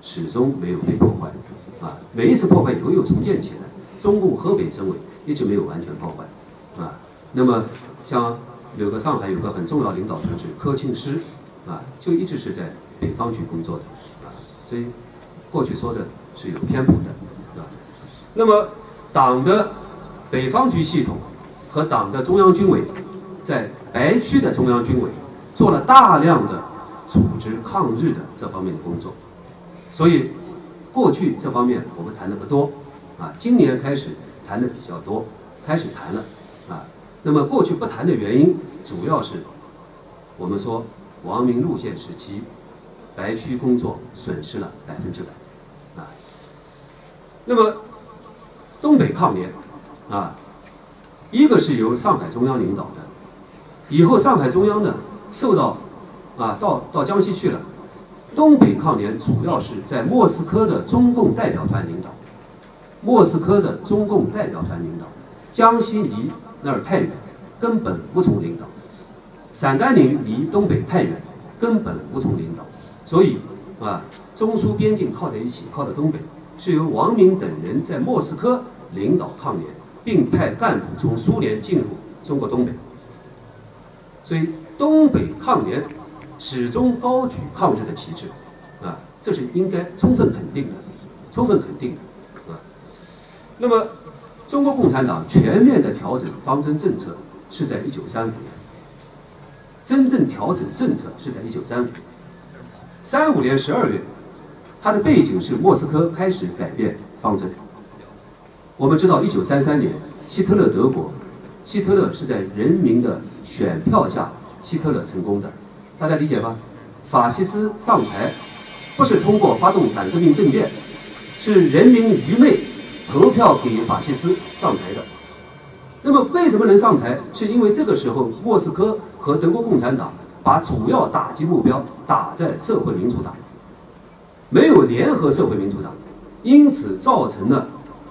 [SPEAKER 3] 始终没有被破坏，啊，每一次破坏以后又重建起来，中共河北省委一直没有完全破坏，啊，那么像有个上海有个很重要领导同志柯庆施，啊，就一直是在北方局工作的，啊，所以。过去说的是有偏颇的，啊，那么党的北方局系统和党的中央军委在白区的中央军委做了大量的组织抗日的这方面的工作，所以过去这方面我们谈的不多，啊，今年开始谈的比较多，开始谈了，啊，那么过去不谈的原因主要是我们说王明路线时期白区工作损失了百分之百。啊那么，东北抗联，啊，一个是由上海中央领导的，以后上海中央呢受到，啊，到到江西去了，东北抗联主要是在莫斯科的中共代表团领导，莫斯科的中共代表团领导，江西离那儿太远，根本无从领导，陕甘宁离东北太远，根本无从领导，所以啊，中苏边境靠在一起，靠在东北。是由王明等人在莫斯科领导抗联，并派干部从苏联进入中国东北，所以东北抗联始终高举抗日的旗帜，啊，这是应该充分肯定的，充分肯定的，那么中国共产党全面的调整方针政策是在一九三五年，真正调整政策是在一九三五年。三五年十二月，它的背景是莫斯科开始改变方针。我们知道，一九三三年，希特勒德国，希特勒是在人民的选票下，希特勒成功的，大家理解吗？法西斯上台，不是通过发动反革命政变，是人民愚昧投票给法西斯上台的。那么为什么能上台？是因为这个时候莫斯科和德国共产党把主要打击目标打在社会民主党，没有联合社会民主党，因此造成了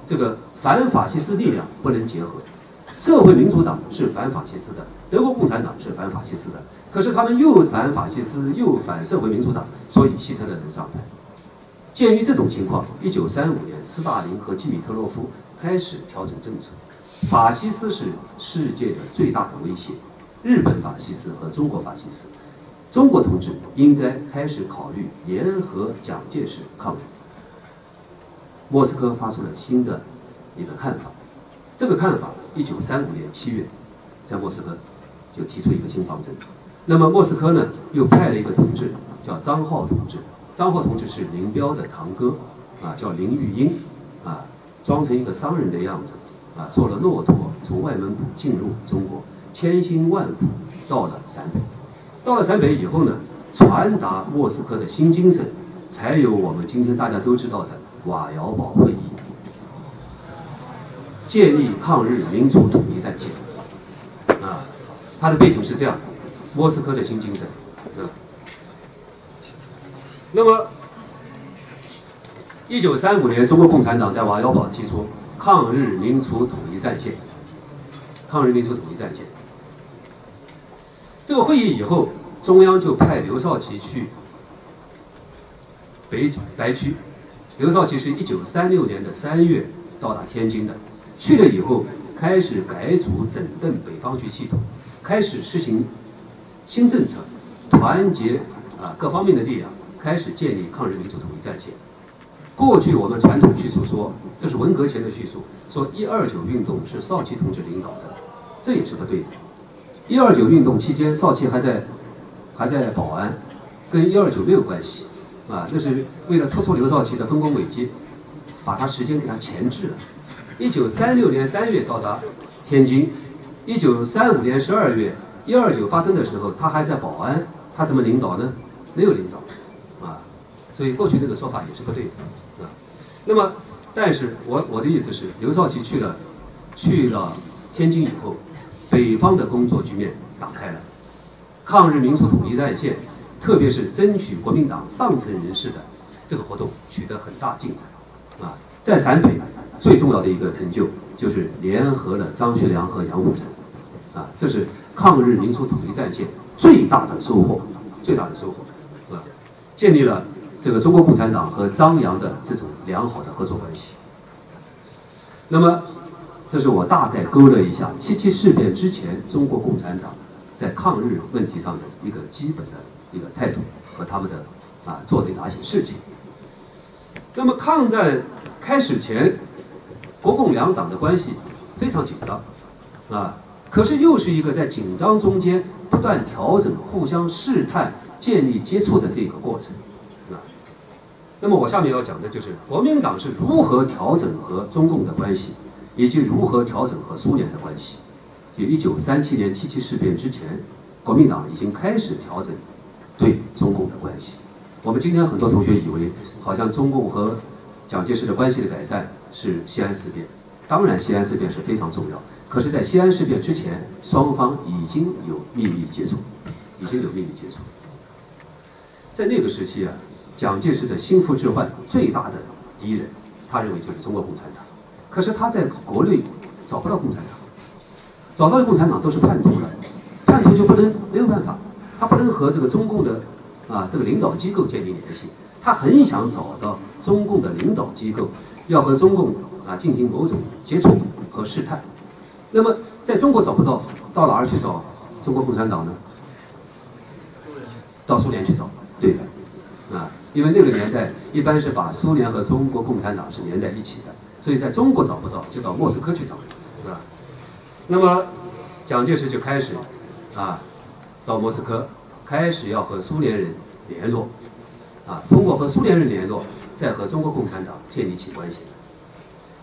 [SPEAKER 3] 这个反法西斯力量不能结合。社会民主党是反法西斯的，德国共产党是反法西斯的，可是他们又反法西斯又反社会民主党，所以希特勒能上台。鉴于这种情况，一九三五年，斯大林和基米特洛夫开始调整政策。法西斯是世界的最大的威胁，日本法西斯和中国法西斯，中国同志应该开始考虑联合蒋介石抗日。莫斯科发出了新的一个看法，这个看法，一九三五年七月，在莫斯科就提出一个新方针。那么莫斯科呢，又派了一个同志，叫张浩同志。张浩同志是林彪的堂哥，啊，叫林玉英，啊，装成一个商人的样子。啊，坐了骆驼从外蒙古进入中国，千辛万苦到了陕北。到了陕北以后呢，传达莫斯科的新精神，才有我们今天大家都知道的瓦窑堡会议，建立抗日民族统一战线。啊，它的背景是这样：莫斯科的新精神。嗯，那么，一九三五年，中国共产党在瓦窑堡提出。抗日民族统一战线，抗日民族统一战线。这个会议以后，中央就派刘少奇去北白区。刘少奇是一九三六年的三月到达天津的，去了以后开始改组整顿北方局系统，开始实行新政策，团结啊各方面的力量，开始建立抗日民族统一战线。过去我们传统叙述说，这是文革前的叙述，说一二九运动是少奇同志领导的，这也是不对的。一二九运动期间，少奇还在还在保安，跟一二九没有关系，啊，那是为了突出刘少奇的丰功伟绩，把他时间给他前置了。一九三六年三月到达天津，一九三五年十二月一二九发生的时候，他还在保安，他怎么领导呢？没有领导，所以过去那个说法也是不对的。啊那么，但是我我的意思是，刘少奇去了，去了天津以后，北方的工作局面打开了，抗日民族统一战线，特别是争取国民党上层人士的这个活动取得很大进展，啊，在陕北最重要的一个成就就是联合了张学良和杨虎城，啊，这是抗日民族统一战线最大的收获，最大的收获，啊，建立了。这个中国共产党和张杨的这种良好的合作关系。那么，这是我大概勾勒一下七七事变之前中国共产党在抗日问题上的一个基本的一个态度和他们的啊做的哪些事情。那么抗战开始前，国共两党的关系非常紧张，啊，可是又是一个在紧张中间不断调整、互相试探、建立接触的这个过程。那么我下面要讲的就是国民党是如何调整和中共的关系，以及如何调整和苏联的关系。就一九三七年七七事变之前，国民党已经开始调整对中共的关系。我们今天很多同学以为，好像中共和蒋介石的关系的改善是西安事变。当然，西安事变是非常重要。可是，在西安事变之前，双方已经有秘密接触，已经有秘密接触。在那个时期啊。蒋介石的心腹之患最大的敌人，他认为就是中国共产党。可是他在国内找不到共产党，找到的共产党都是叛徒了，叛徒就不能没有办法，他不能和这个中共的啊这个领导机构建立联系。他很想找到中共的领导机构，要和中共啊进行某种接触和试探。那么在中国找不到，到哪儿去找中国共产党呢？到苏联去找，对的，因为那个年代一般是把苏联和中国共产党是连在一起的，所以在中国找不到，就到莫斯科去找，啊，那么蒋介石就开始啊，到莫斯科开始要和苏联人联络，啊，通过和苏联人联络，再和中国共产党建立起关系。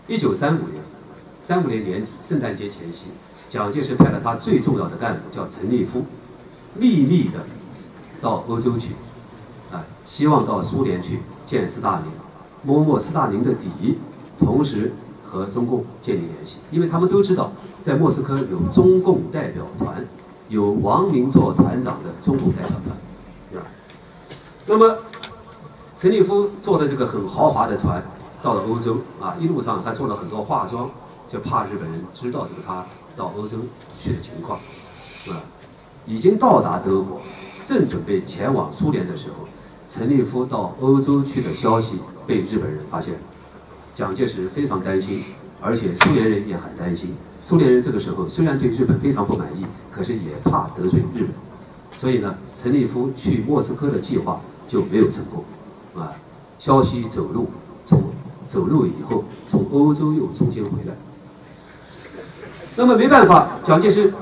[SPEAKER 3] 一九三五年，三五年年底圣诞节前夕，蒋介石派了他最重要的干部叫陈立夫，秘密的到欧洲去，希望到苏联去见斯大林，摸摸斯大林的底，同时和中共建立联系，因为他们都知道，在莫斯科有中共代表团，有王明做团长的中共代表团，对吧？那么陈立夫坐的这个很豪华的船。到了欧洲啊，一路上还做了很多化妆，就怕日本人知道这个他到欧洲去的情况，啊，已经到达德国，正准备前往苏联的时候，陈立夫到欧洲去的消息被日本人发现了，蒋介石非常担心，而且苏联人也很担心。苏联人这个时候虽然对日本非常不满意，可是也怕得罪日本，所以呢，陈立夫去莫斯科的计划就没有成功，啊，消息走漏，从。走路以后，从欧洲又重新回来。那么没办法，蒋介石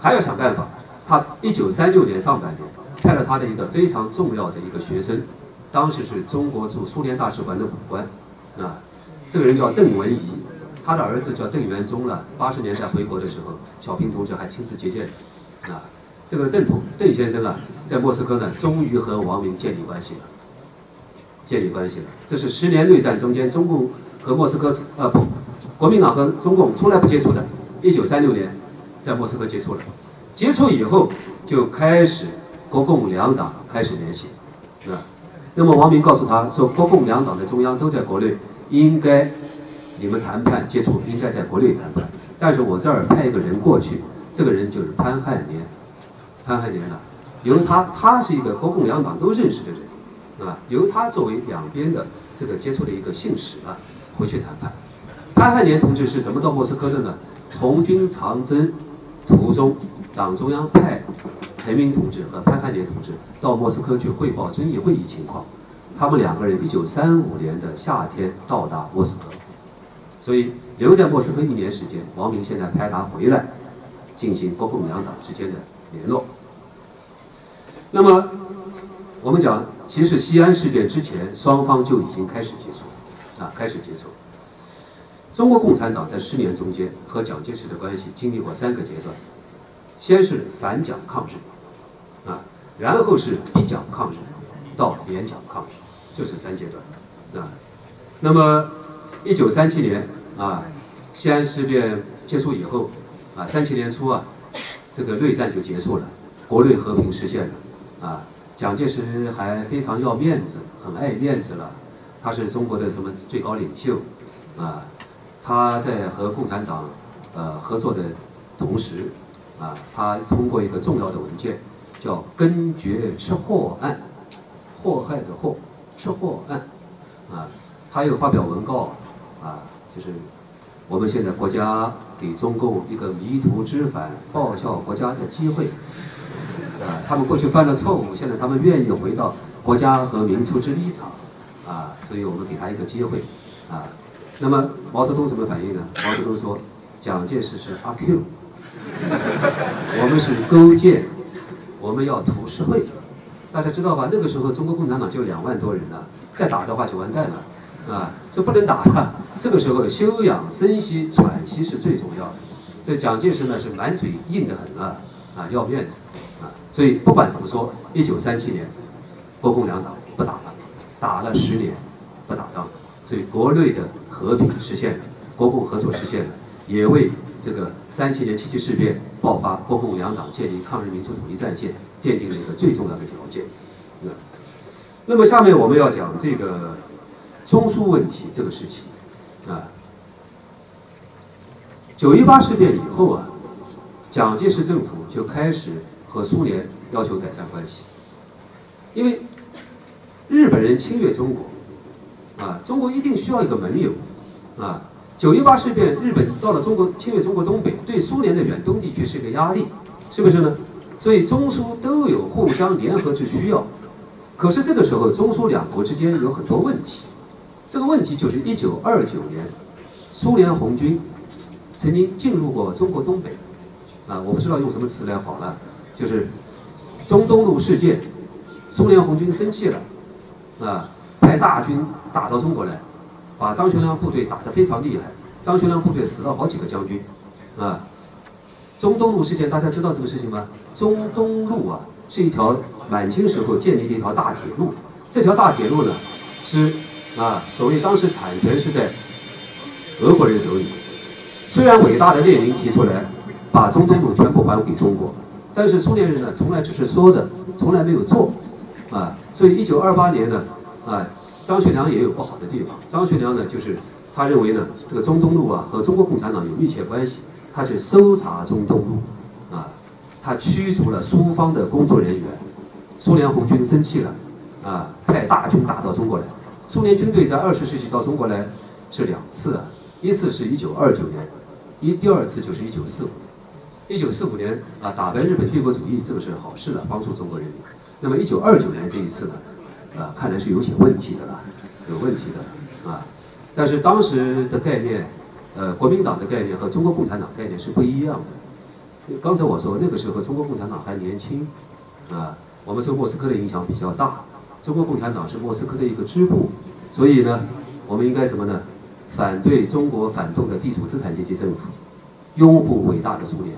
[SPEAKER 3] 还要想办法。他一九三六年上半年派了他的一个非常重要的一个学生，当时是中国驻苏联大使馆的武官，啊，这个人叫邓文仪，他的儿子叫邓元忠了。八十年代回国的时候，小平同志还亲自接见，啊，这个邓同邓先生啊，在莫斯科呢，终于和王明建立关系了。建立关系了，这是十年内战中间中共和莫斯科呃不，国民党和中共从来不接触的，一九三六年在莫斯科接触了，接触以后就开始国共两党开始联系，是吧？那么王明告诉他说，国共两党的中央都在国内，应该你们谈判接触应该在国内谈判，但是我这儿派一个人过去，这个人就是潘汉年，潘汉年呢，由他他是一个国共两党都认识的人。啊，由他作为两边的这个接触的一个信使啊，回去谈判。潘汉年同志是怎么到莫斯科的呢？红军长征途中，党中央派陈明同志和潘汉年同志到莫斯科去汇报遵义会议情况。他们两个人一九三五年的夏天到达莫斯科，所以留在莫斯科一年时间。王明现在派他回来，进行国共两党之间的联络。那么我们讲。其实西安事变之前，双方就已经开始接触，啊，开始接触。中国共产党在十年中间和蒋介石的关系经历过三个阶段，先是反蒋抗日，然后是逼蒋抗日，到联蒋抗日，就是三阶段，啊。那么，一九三七年啊，西安事变结束以后，啊，三七年初啊，这个内战就结束了，国内和平实现了，啊。蒋介石还非常要面子，很爱面子了。他是中国的什么最高领袖，啊，他在和共产党呃合作的同时，啊，他通过一个重要的文件，叫《根绝吃货案》，祸害的祸，吃货案，啊，他又发表文告，啊，就是我们现在国家给中共一个迷途知返、报效国家的机会。啊，他们过去犯了错误，现在他们愿意回到国家和民族之立场，啊，所以我们给他一个机会，啊，那么毛泽东怎么反应呢？毛泽东说，蒋介石是阿 Q，我们是勾践，我们要图社会，大家知道吧？那个时候中国共产党就两万多人了，再打的话就完蛋了，啊，这不能打的，这个时候休养生息、喘息是最重要的。这蒋介石呢是满嘴硬得很啊，啊，要面子。啊所以不管怎么说，一九三七年，国共两党不打了，打了十年，不打仗，所以国内的和平实现了，国共合作实现了，也为这个三七年七七事变爆发，国共两党建立抗日民族统一战线奠定了一个最重要的条件。那那么下面我们要讲这个中苏问题这个事情啊，九一八事变以后啊，蒋介石政府就开始。和苏联要求改善关系，因为日本人侵略中国，啊，中国一定需要一个盟友，啊，九一八事变，日本到了中国侵略中国东北，对苏联的远东地区是一个压力，是不是呢？所以中苏都有互相联合之需要。可是这个时候，中苏两国之间有很多问题，这个问题就是一九二九年苏联红军曾经进入过中国东北，啊，我不知道用什么词来好了，就是中东路事件，苏联红军生气了，啊，派大军打到中国来，把张学良部队打得非常厉害，张学良部队死了好几个将军，啊，中东路事件大家知道这个事情吗？中东路啊是一条满清时候建立的一条大铁路，这条大铁路呢是啊，所谓当时产权是在。俄国人手里，虽然伟大的列宁提出来把中东路全部还给中国，但是苏联人呢，从来只是说的，从来没有做，啊，所以一九二八年呢，啊，张学良也有不好的地方。张学良呢，就是他认为呢，这个中东路啊和中国共产党有密切关系，他去搜查中东路，啊，他驱逐了苏方的工作人员，苏联红军生气了，啊，派大军打到中国来，苏联军队在二十世纪到中国来是两次啊。一次是一九二九年，一第二次就是一九四五年。一九四五年啊，打败日本帝国主义，这个是好事了，帮助中国人民。那么一九二九年这一次呢，啊，看来是有些问题的了，有问题的啊。但是当时的概念，呃，国民党的概念和中国共产党概念是不一样的。刚才我说那个时候中国共产党还年轻，啊，我们受莫斯科的影响比较大，中国共产党是莫斯科的一个支部，所以呢，我们应该什么呢？反对中国反动的地主资产阶级政府，拥护伟大的苏联，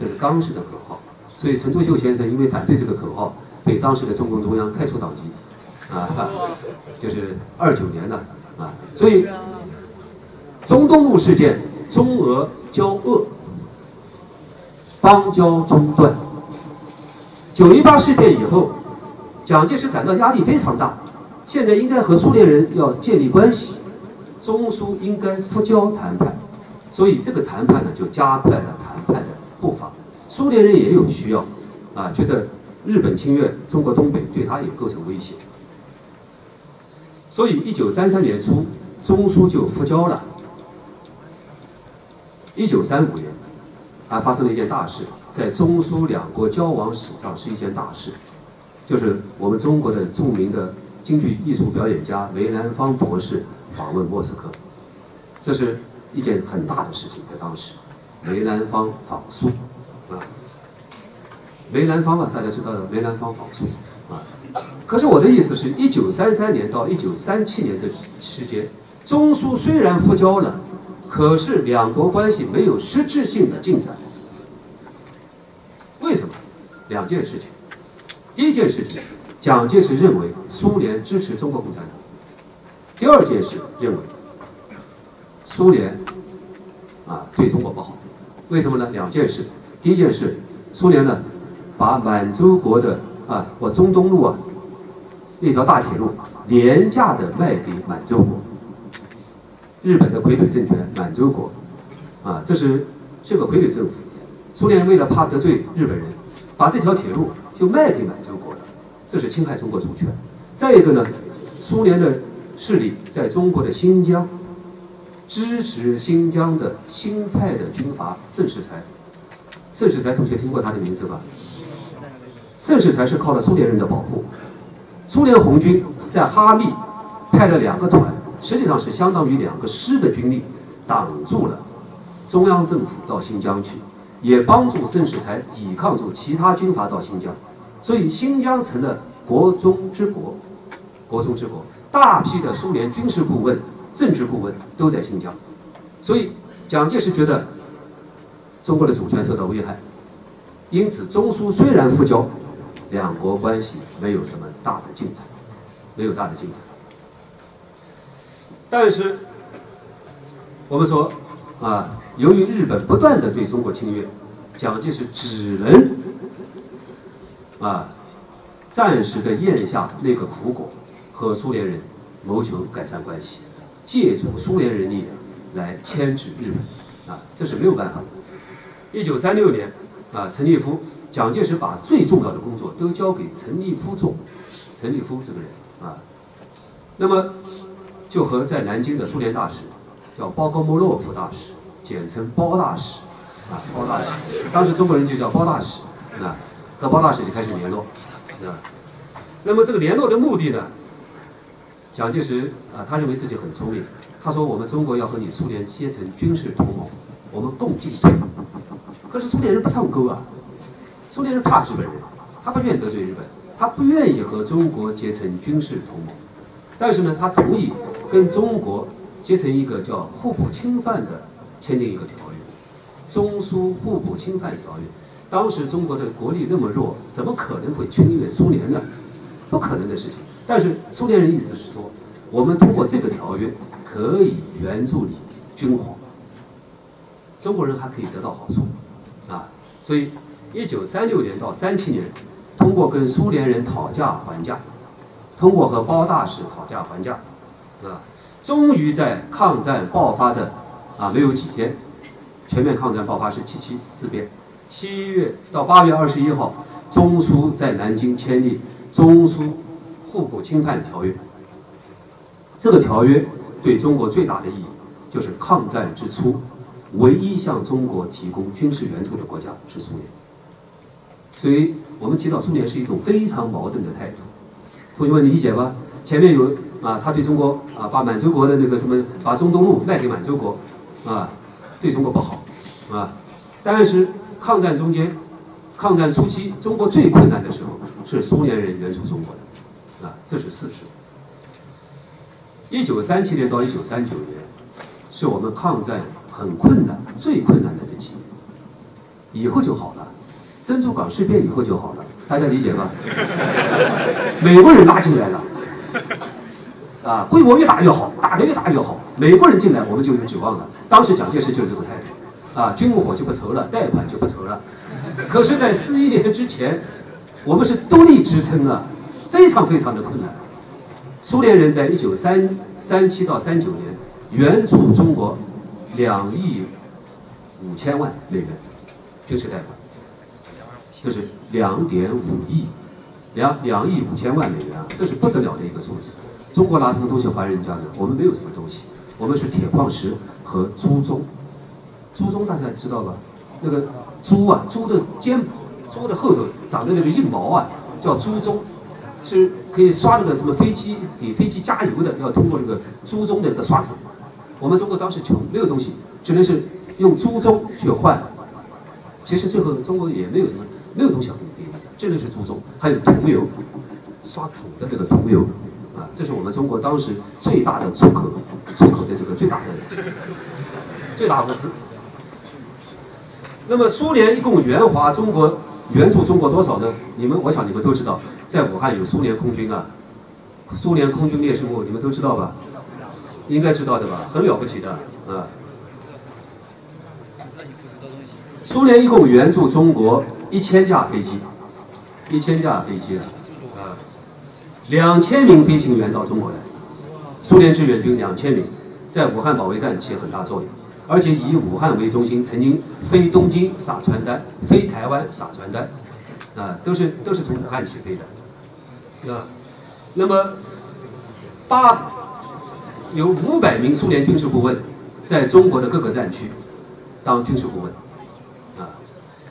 [SPEAKER 3] 这是当时的口号。所以陈独秀先生因为反对这个口号，被当时的中共中央开除党籍，啊，就是二九年呢，啊，所以中东路事件，中俄交恶，邦交中断。九一八事变以后，蒋介石感到压力非常大，现在应该和苏联人要建立关系。中苏应该复交谈判，所以这个谈判呢就加快了谈判的步伐。苏联人也有需要，啊，觉得日本侵略中国东北对他也构成威胁，所以一九三三年初，中苏就复交了。一九三五年，还发生了一件大事，在中苏两国交往史上是一件大事，就是我们中国的著名的京剧艺术表演家梅兰芳博士。访问莫斯科，这是一件很大的事情，在当时，梅兰芳访苏，啊，梅兰芳啊，大家知道的梅兰芳访苏，可是我的意思是，一九三三年到一九三七年这期间，中苏虽然复交了，可是两国关系没有实质性的进展。为什么？两件事情。第一件事情，蒋介石认为苏联支持中国共产党。第二件事认为，苏联啊对中国不好，为什么呢？两件事。第一件事，苏联呢把满洲国的啊或中东路啊那条大铁路廉价的卖给满洲国，日本的傀儡政权满洲国啊这是这个傀儡政府，苏联为了怕得罪日本人，把这条铁路就卖给满洲国了，这是侵害中国主权。再一个呢，苏联的。势力在中国的新疆支持新疆的新派的军阀盛世才，盛世才同学听过他的名字吧？盛世才是靠了苏联人的保护，苏联红军在哈密派了两个团，实际上是相当于两个师的军力，挡住了中央政府到新疆去，也帮助盛世才抵抗住其他军阀到新疆，所以新疆成了国中之国，国中之国。大批的苏联军事顾问、政治顾问都在新疆，所以蒋介石觉得中国的主权受到危害，因此中苏虽然复交，两国关系没有什么大的进展，没有大的进展。但是我们说啊，由于日本不断的对中国侵略，蒋介石只能啊暂时的咽下那个苦果。和苏联人谋求改善关系，借助苏联人力量来牵制日本，啊，这是没有办法的。一九三六年，啊，陈立夫，蒋介石把最重要的工作都交给陈立夫做，陈立夫这个人，啊，那么就和在南京的苏联大使叫包格莫洛夫大使，简称包大使，啊，包大使，当时中国人就叫包大使，啊，和包大使就开始联络，啊，那么这个联络的目的呢？蒋介石啊，他认为自己很聪明，他说我们中国要和你苏联结成军事同盟，我们共进退。可是苏联人不上钩啊，苏联人怕日本人，他不愿得罪日本人，他不愿意和中国结成军事同盟。但是呢，他同意跟中国结成一个叫互不侵犯的，签订一个条约，中苏互不侵犯条约。当时中国的国力那么弱，怎么可能会侵略苏联呢？不可能的事情。但是苏联人意思是说，我们通过这个条约可以援助你军火，中国人还可以得到好处，啊，所以一九三六年到三七年，通过跟苏联人讨价还价。通过和包大使讨价还价，啊，终于在抗战爆发的啊没有几天，全面抗战爆发是七七事变，七月到八月二十一号，中苏在南京签订中苏互不侵犯条约。这个条约对中国最大的意义，就是抗战之初，唯一向中国提供军事援助的国家是苏联。所以我们提到苏联是一种非常矛盾的态度。同学们你理解吧？前面有啊，他对中国啊，把满洲国的那个什么，把中东路卖给满洲国，啊，对中国不好，啊。但是抗战中间，抗战初期，中国最困难的时候是苏联人援助中国的，啊，这是事实。一九三七年到一九三九年，是我们抗战很困难、最困难的这几年，以后就好了。珍珠港事变以后就好了。大家理解吧？美国人拉进来了，啊，规模越大越好，打得越大越好。美国人进来，我们就有指望了。当时蒋介石就是这个态度，啊，军火就不愁了，贷款就不愁了。可是，在四一年之前，我们是独立支撑啊，非常非常的困难。苏联人在一九三三七到三九年援助中国两亿五千万美元军事贷款。这是两点五亿，两两亿五千万美元啊，这是不得了的一个数字。中国拿什么东西还人家呢？我们没有什么东西，我们是铁矿石和猪鬃。猪鬃大家知道吧？那个猪啊，猪的肩，猪的后头长的那个硬毛啊，叫猪鬃，是可以刷那个什么飞机，给飞机加油的，要通过这个猪鬃的那个刷子。我们中国当时穷，没有东西，只能是用猪鬃去换。其实最后中国也没有什么。没有东西可以给大家，这个是注重，还有桐油，刷土的这个桐油，啊，这是我们中国当时最大的出口，出口的这个最大的最大物资。那么苏联一共援华中国援助中国多少呢？你们我想你们都知道，在武汉有苏联空军啊，苏联空军烈士墓，你们都知道吧？应该知道的吧？很了不起的啊。苏联一共援助中国。一千架飞机，一千架飞机啊，啊，两千名飞行员到中国来，苏联志愿军两千名，在武汉保卫战起很大作用，而且以武汉为中心，曾经飞东京撒传单，飞台湾撒传单，啊，都是都是从武汉起飞的，啊，那么八有五百名苏联军事顾问在中国的各个战区当军事顾问。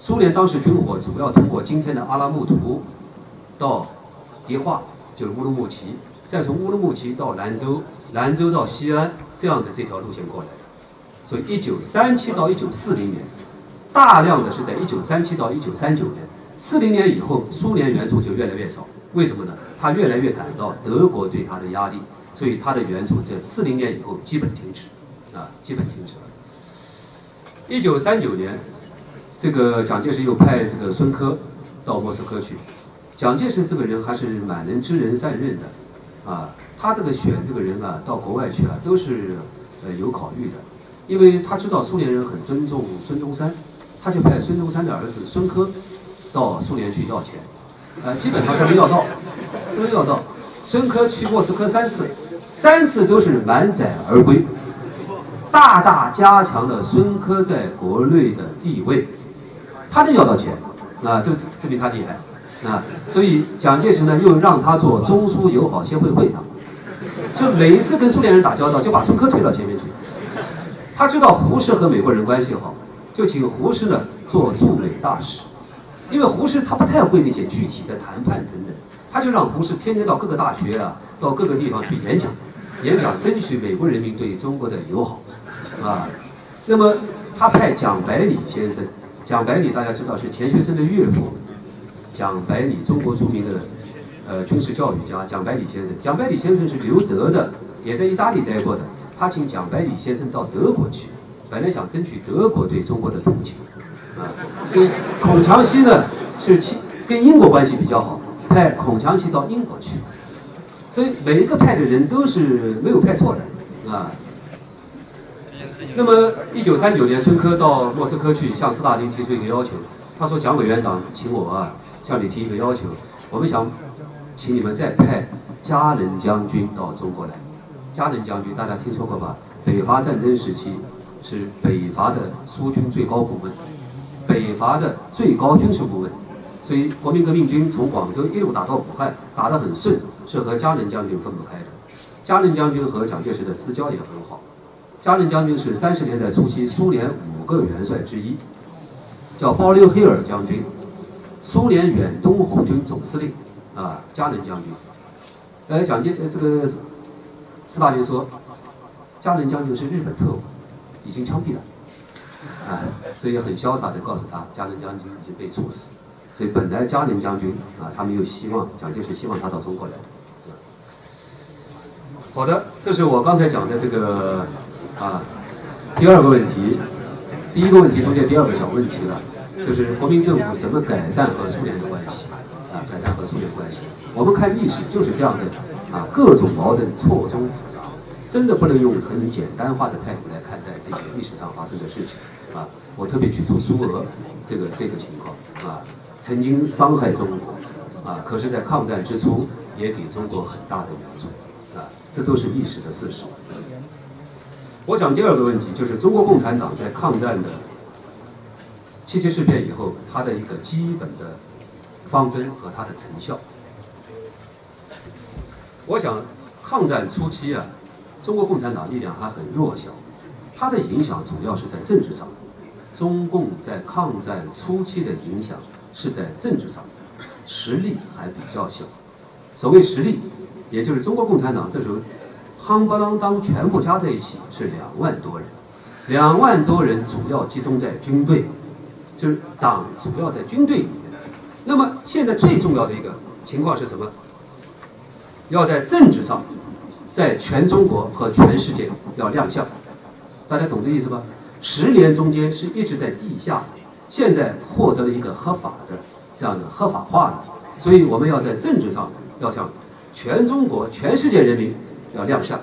[SPEAKER 3] 苏联当时军火主要通过今天的阿拉木图到迪化，就是乌鲁木齐，再从乌鲁木齐到兰州，兰州到西安这样的这条路线过来的。所以，一九三七到一九四零年，大量的是在一九三七到一九三九年，四零年以后，苏联援助就越来越少。为什么呢？他越来越感到德国对他的压力，所以他的援助在四零年以后基本停止，啊，基本停止了。一九三九年。这个蒋介石又派这个孙科到莫斯科去。蒋介石这个人还是蛮能知人善任的，啊，他这个选这个人啊，到国外去了都是呃有考虑的，因为他知道苏联人很尊重孙中山，他就派孙中山的儿子孙科到苏联去要钱，呃，基本上都没要到，都要到。孙科去莫斯科三次，三次都是满载而归，大大加强了孙科在国内的地位。他能要到钱，啊，这证明他厉害，啊，所以蒋介石呢又让他做中苏友好协会会长，就每一次跟苏联人打交道，就把孙科推到前面去。他知道胡适和美国人关系好，就请胡适呢做驻美大使，因为胡适他不太会那些具体的谈判等等，他就让胡适天天到各个大学啊，到各个地方去演讲，演讲争取美国人民对中国的友好，啊，那么他派蒋百里先生，蒋百里大家知道是钱学森的岳父，蒋百里中国著名的呃军事教育家蒋百里先生，蒋百里先生是留德的，也在意大利待过的，他请蒋百里先生到德国去，本来想争取德国对中国的同情，啊，所以孔祥熙呢是跟英国关系比较好，派孔祥熙到英国去。所以每一个派的人都是没有派错的啊。那么，一九三九年，孙科到莫斯科去向斯大林提出一个要求，他说：“蒋委员长，请我啊向你提一个要求，我们想请你们再派嘉仁将军到中国来。嘉仁将军大家听说过吧？北伐战争时期是北伐的苏军最高顾问，北伐的最高军事顾问。所以国民革命军从广州一路打到武汉，打得很顺。”是和嘉仁将军分不开的。嘉仁将军和蒋介石的私交也很好。嘉仁将军是三十年代初期苏联五个元帅之一，叫包留黑尔将军，苏联远东红军总司令啊。嘉仁将军，呃，蒋介呃这个斯大林说，嘉仁将军是日本特务，已经枪毙了啊，所以很潇洒地告诉他，嘉仁将军已经被处死。所以本来嘉仁将军啊，他没有希望，蒋介石希望他到中国来。好的，这是我刚才讲的这个啊，第二个问题，第一个问题中间第二个小问题了，就是国民政府怎么改善和苏联的关系啊？改善和苏联关系，我们看历史就是这样的啊，各种矛盾错综复杂，真的不能用很简单化的态度来看待这些历史上发生的事情啊。我特别举出苏俄这个这个情况啊，曾经伤害中国啊，可是在抗战之初也给中国很大的援助。这都是历史的事实。我讲第二个问题，就是中国共产党在抗战的七七事变以后，它的一个基本的方针和它的成效。我想，抗战初期啊，中国共产党力量还很弱小，它的影响主要是在政治上。中共在抗战初期的影响是在政治上，实力还比较小。所谓实力。也就是中国共产党这时候，夯不啷当全部加在一起是两万多人，两万多人主要集中在军队，就是党主要在军队里面。那么现在最重要的一个情况是什么？要在政治上，在全中国和全世界要亮相。大家懂这意思吧？十年中间是一直在地下，现在获得了一个合法的这样的合法化了，所以我们要在政治上要向。全中国、全世界人民要亮相，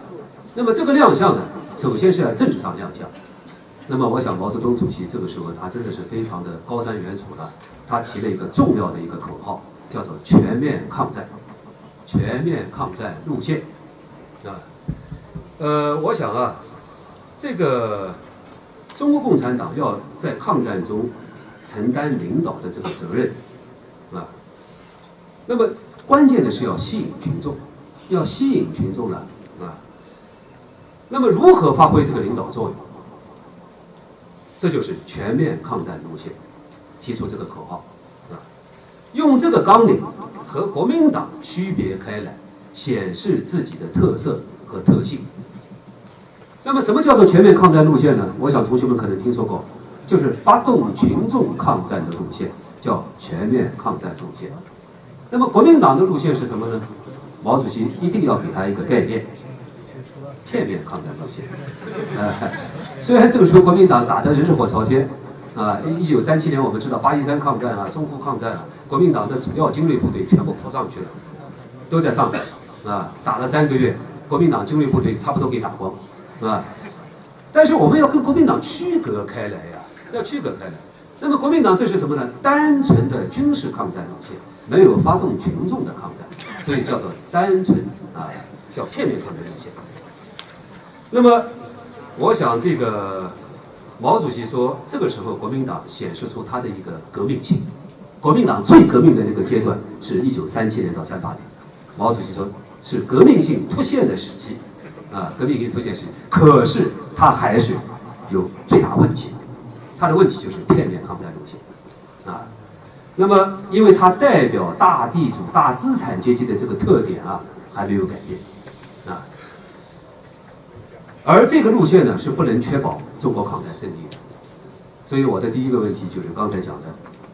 [SPEAKER 3] 那么这个亮相呢，首先是要政治上亮相。那么我想毛泽东主席这个时候他真的是非常的高瞻远瞩了，他提了一个重要的一个口号，叫做全面抗战，全面抗战路线啊。呃，我想啊，这个中国共产党要在抗战中承担领导的这个责任啊，那么。关键的是要吸引群众，要吸引群众呢啊。那么如何发挥这个领导作用？这就是全面抗战路线，提出这个口号啊，用这个纲领和国民党区别开来，显示自己的特色和特性。那么什么叫做全面抗战路线呢？我想同学们可能听说过，就是发动群众抗战的路线，叫全面抗战路线。那么国民党的路线是什么呢？毛主席一定要给他一个概念：片面抗战路线。啊，[LAUGHS] 虽然这个时候国民党打得热火朝天，啊，一九三七年我们知道八一三抗战啊、淞沪抗战啊，国民党的主要精锐部队全部扑上去了，都在上海，啊，打了三个月，国民党精锐部队差不多给打光，啊，但是我们要跟国民党区隔开来呀，要区隔开来。那么国民党这是什么呢？单纯的军事抗战路线，没有发动群众的抗战，所以叫做单纯啊，叫片面抗战路线。那么，我想这个毛主席说，这个时候国民党显示出他的一个革命性。国民党最革命的那个阶段是一九三七年到三八年，毛主席说是革命性突现的时期，啊，革命性突现时期。可是他还是有最大问题。他的问题就是片面抗战路线，啊，那么因为它代表大地主、大资产阶级的这个特点啊，还没有改变，啊，而这个路线呢是不能确保中国抗战胜利的。所以我的第一个问题就是刚才讲的，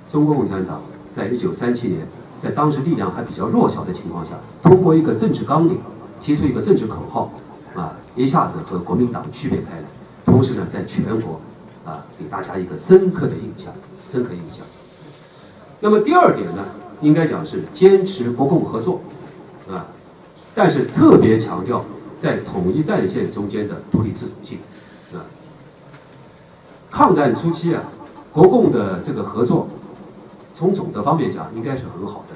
[SPEAKER 3] 中国共产党在一九三七年，在当时力量还比较弱小的情况下，通过一个政治纲领，提出一个政治口号，啊，一下子和国民党区别开来，同时呢，在全国啊给大家一个深刻的印象，深刻印象。那么第二点呢，应该讲是坚持国共合作，啊，但是特别强调在统一战线中间的独立自主性，啊。抗战初期啊，国共的这个合作，从总的方面讲应该是很好的，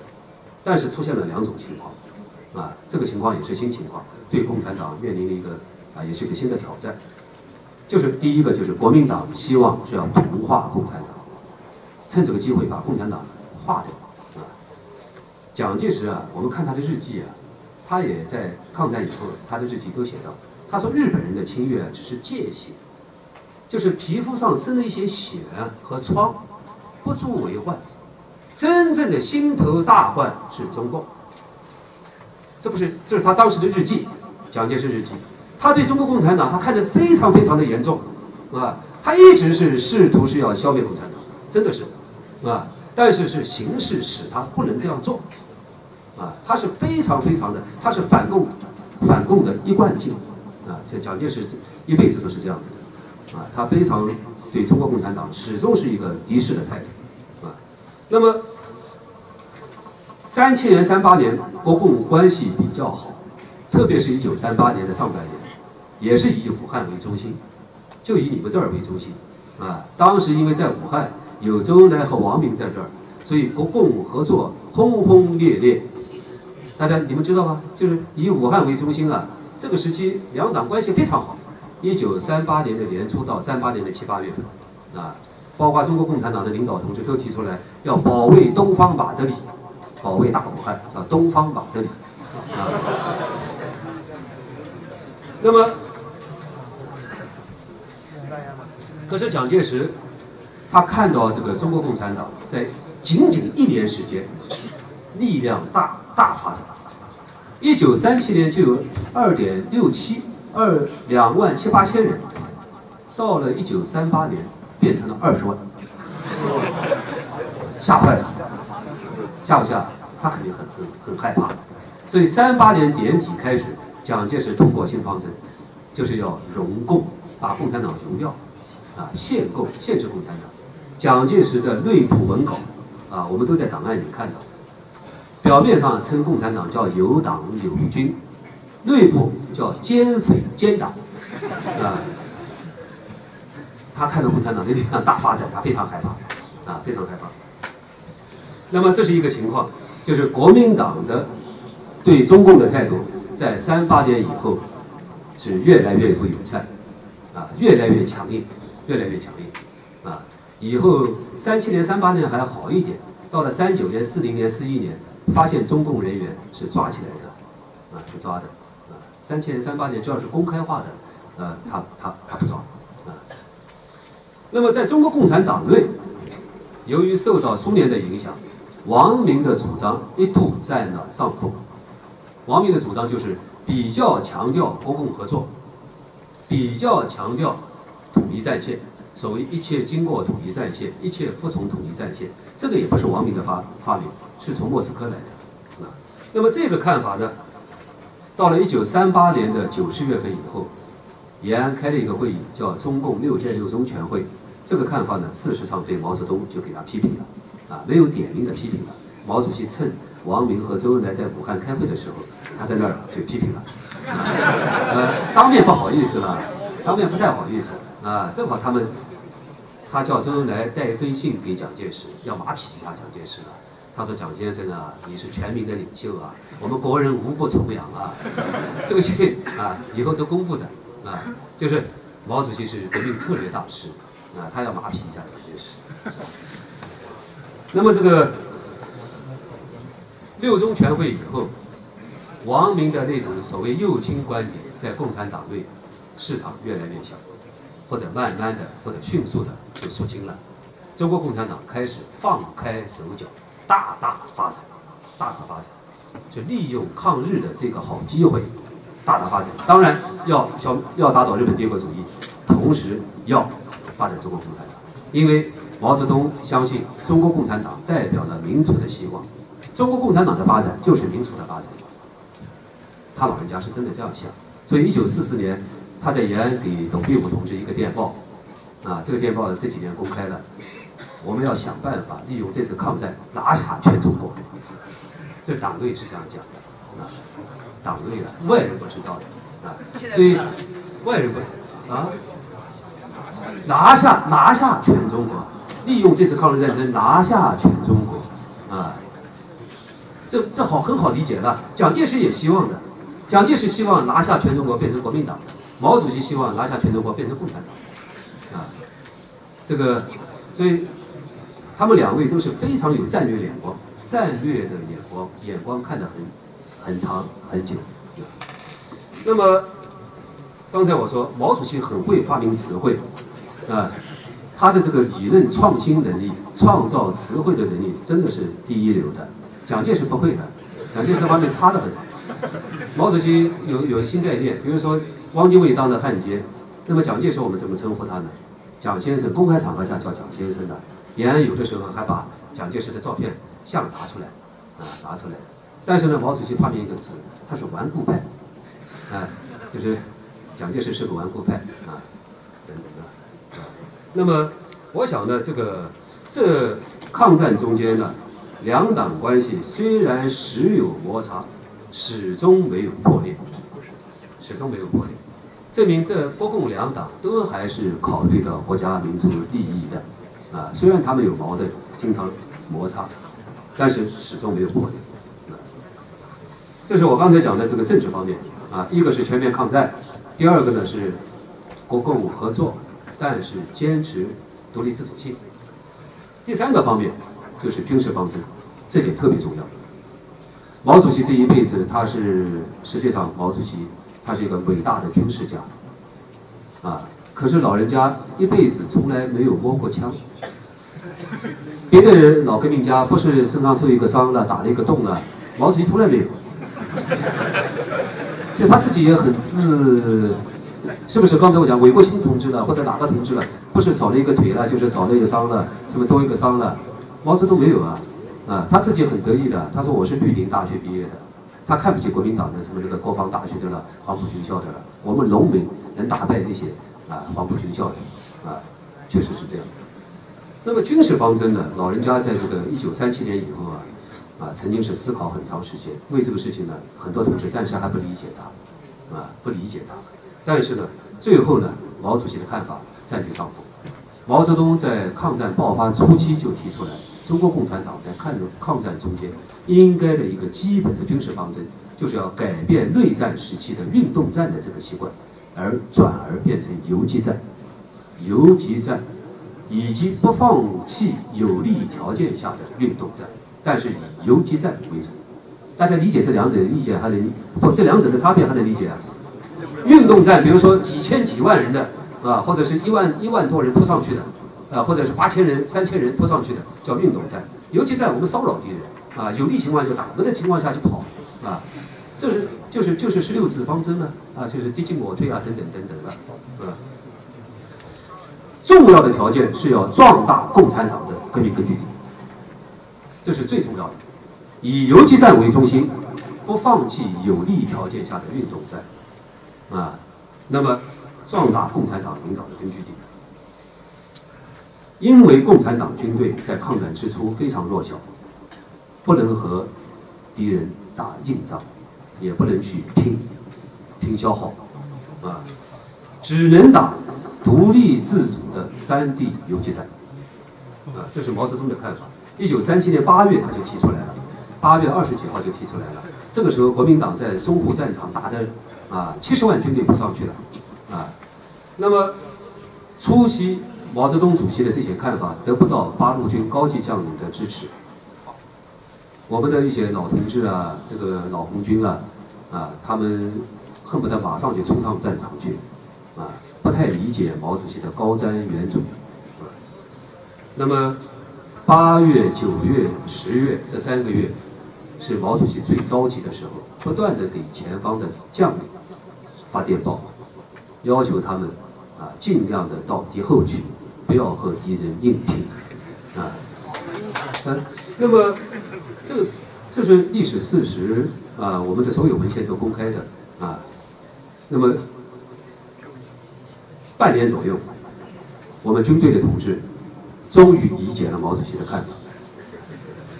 [SPEAKER 3] 但是出现了两种情况，啊，这个情况也是新情况，对共产党面临了一个啊，也是一个新的挑战，就是第一个就是国民党希望是要同化共产党。趁这个机会把共产党化掉啊！蒋介石啊，我们看他的日记啊，他也在抗战以后，他的日记都写到，他说日本人的侵略只是界限，就是皮肤上生了一些血和疮，不足为患，真正的心头大患是中共。这不是，这是他当时的日记，蒋介石日记，他对中国共产党他看得非常非常的严重，啊，他一直是试图是要消灭共产党，真的是。啊，但是是形势使他不能这样做，啊，他是非常非常的，他是反共，反共的一贯性，啊，这蒋介石这一辈子都是这样子的，啊，他非常对中国共产党始终是一个敌视的态度，啊，那么三七年、三八年国共关系比较好，特别是一九三八年的上半年，也是以武汉为中心，就以你们这儿为中心，啊，当时因为在武汉。有周恩来和王明在这儿，所以国共合作轰轰烈烈。大家你们知道吗？就是以武汉为中心啊，这个时期两党关系非常好。一九三八年的年初到三八年的七八月份，啊，包括中国共产党的领导同志都提出来要保卫东方马德里，保卫大武汉，啊东方马德里。啊，[LAUGHS] 那么，可是蒋介石。他看到这个中国共产党在仅仅一年时间，力量大大发展。一九三七年就有二点六七二两万七八千人，到了一九三八年变成了二十万，吓坏了，吓不吓？他肯定很很很害怕。所以三八年年底开始，蒋介石通过新方针，就是要融共，把共产党融掉，啊，限共，限制共产党。蒋介石的内部文稿，啊，我们都在档案里看到。表面上称共产党叫有党有军，内部叫奸匪奸党，啊，他看到共产党的力量大发展，他非常害怕，啊，非常害怕。那么这是一个情况，就是国民党的对中共的态度，在三八年以后是越来越不友善，啊，越来越强硬，越来越强硬，啊。以后三七年、三八年还好一点，到了三九年、四零年、四一年，发现中共人员是抓起来的，啊，是抓的，啊，三七年、三八年只要是公开化的，呃，他他他不抓，啊。那么在中国共产党内，由于受到苏联的影响，王明的主张一度占了上风。王明的主张就是比较强调国共合作，比较强调统一战线。所谓一切经过统一战线，一切服从统一战线，这个也不是王明的发发明，是从莫斯科来的。啊，那么这个看法呢，到了一九三八年的九十月份以后，延安开了一个会议，叫中共六届六中全会。这个看法呢，事实上被毛泽东就给他批评了，啊，没有点名的批评了。毛主席趁王明和周恩来在武汉开会的时候，他在那儿就批评了，呃，当面不好意思了，当面不太好意思啊，正好他们。他叫周恩来带一封信给蒋介石，要马匹一下蒋介石的。他说：“蒋先生啊，你是全民的领袖啊，我们国人无不崇仰啊。[LAUGHS] 这个信啊，以后都公布的啊，就是毛主席是革命策略大师啊，他要马匹一下蒋介石。那么这个六中全会以后，王明的那种所谓右倾观点，在共产党内市场越来越小。”或者慢慢的，或者迅速的就肃清了。中国共产党开始放开手脚，大大发展，大大发展，就利用抗日的这个好机会，大大发展。当然要消要打倒日本帝国主义，同时要发展中国共产党，因为毛泽东相信中国共产党代表了民族的希望，中国共产党的发展就是民族的发展。他老人家是真的这样想，所以一九四四年他在延安给董必武同志一个电报，啊，这个电报呢这几年公开了，我们要想办法利用这次抗战拿下全中国。这党内是这样讲的，啊，党内的外人不知道的，啊，所以外人不啊，拿下拿下全中国，利用这次抗日战争拿下全中国，啊，这这好很好理解了。蒋介石也希望的，蒋介石希望拿下全中国变成国民党，毛主席希望拿下全中国变成共产党，啊，这个所以他们两位都是非常有战略眼光。战略的眼光，眼光看得很很长很久。那么，刚才我说毛主席很会发明词汇，啊，他的这个理论创新能力、创造词汇的能力真的是第一流的。蒋介石不会的，蒋介石方面差得很。毛主席有有新概念，比如说汪精卫当的汉奸，那么蒋介石我们怎么称呼他呢？蒋先生，公开场合下叫蒋先生的。延安有的时候还把蒋介石的照片。像拿出来，啊，拿出来。但是呢，毛主席发明一个词，他是顽固派，啊，就是蒋介石是个顽固派，啊，等等的。那么，我想呢，这个这抗战中间呢，两党关系虽然时有摩擦，始终没有破裂，始终没有破裂，证明这国共两党都还是考虑到国家民族利益的，啊，虽然他们有矛盾，经常摩擦。但是始终没有破裂，这是我刚才讲的这个政治方面啊，一个是全面抗战，第二个呢是国共合作，但是坚持独立自主性，第三个方面就是军事方针，这点特别重要。毛主席这一辈子，他是实际上毛主席他是一个伟大的军事家，啊，可是老人家一辈子从来没有摸过枪。别的人老革命家不是身上受一个伤了，打了一个洞了，毛主席从来没有，就他自己也很自，是不是？刚才我讲韦国清同志了，或者哪个同志了，不是少了一个腿了，就是少了一个伤了，什么多一个伤了，毛泽东没有啊，啊，他自己很得意的，他说我是绿林大学毕业的，他看不起国民党的什么这个国防大学的了，黄埔军校的了，我们农民能打败那些啊黄埔军校的，啊，确实是这样。那么军事方针呢？老人家在这个一九三七年以后啊，啊，曾经是思考很长时间。为这个事情呢，很多同志暂时还不理解他，啊，不理解他。但是呢，最后呢，毛主席的看法占据上风。毛泽东在抗战爆发初期就提出来，中国共产党在抗抗战中间应该的一个基本的军事方针，就是要改变内战时期的运动战的这个习惯，而转而变成游击战，游击战。以及不放弃有利条件下的运动战，但是以游击战为主。大家理解这两者的意见还能不？这两者的差别还能理解啊？运动战，比如说几千几万人的啊，或者是一万一万多人扑上去的啊，或者是八千人、三千人扑上去的，叫运动战。游击战，我们骚扰敌人啊，有利情况就打，没的情况下就跑啊。这是就是就是十六字方针呢啊，就是敌进我退啊，等等等等的啊。重要的条件是要壮大共产党的革命根据地，这是最重要的。以游击战为中心，不放弃有利条件下的运动战，啊，那么壮大共产党领导的根据地。因为共产党军队在抗战之初非常弱小，不能和敌人打硬仗，也不能去拼拼消耗，啊，只能打。独立自主的三地游击战，啊，这是毛泽东的看法。一九三七年八月他就提出来了，八月二十几号就提出来了。这个时候国民党在淞沪战场打的啊，七十万军队扑上去了，啊，那么出席毛泽东主席的这些看法得不到八路军高级将领的支持。我们的一些老同志啊，这个老红军啊，啊，他们恨不得马上就冲上战场去。啊，不太理解毛主席的高瞻远瞩。啊那么，八月、九月、十月这三个月，是毛主席最着急的时候，不断的给前方的将领发电报，要求他们啊尽量的到敌后去，不要和敌人硬拼啊。嗯，那么这个这是历史事实啊，我们的所有文献都公开的啊。那么半年左右，我们军队的同志终于理解了毛主席的看法。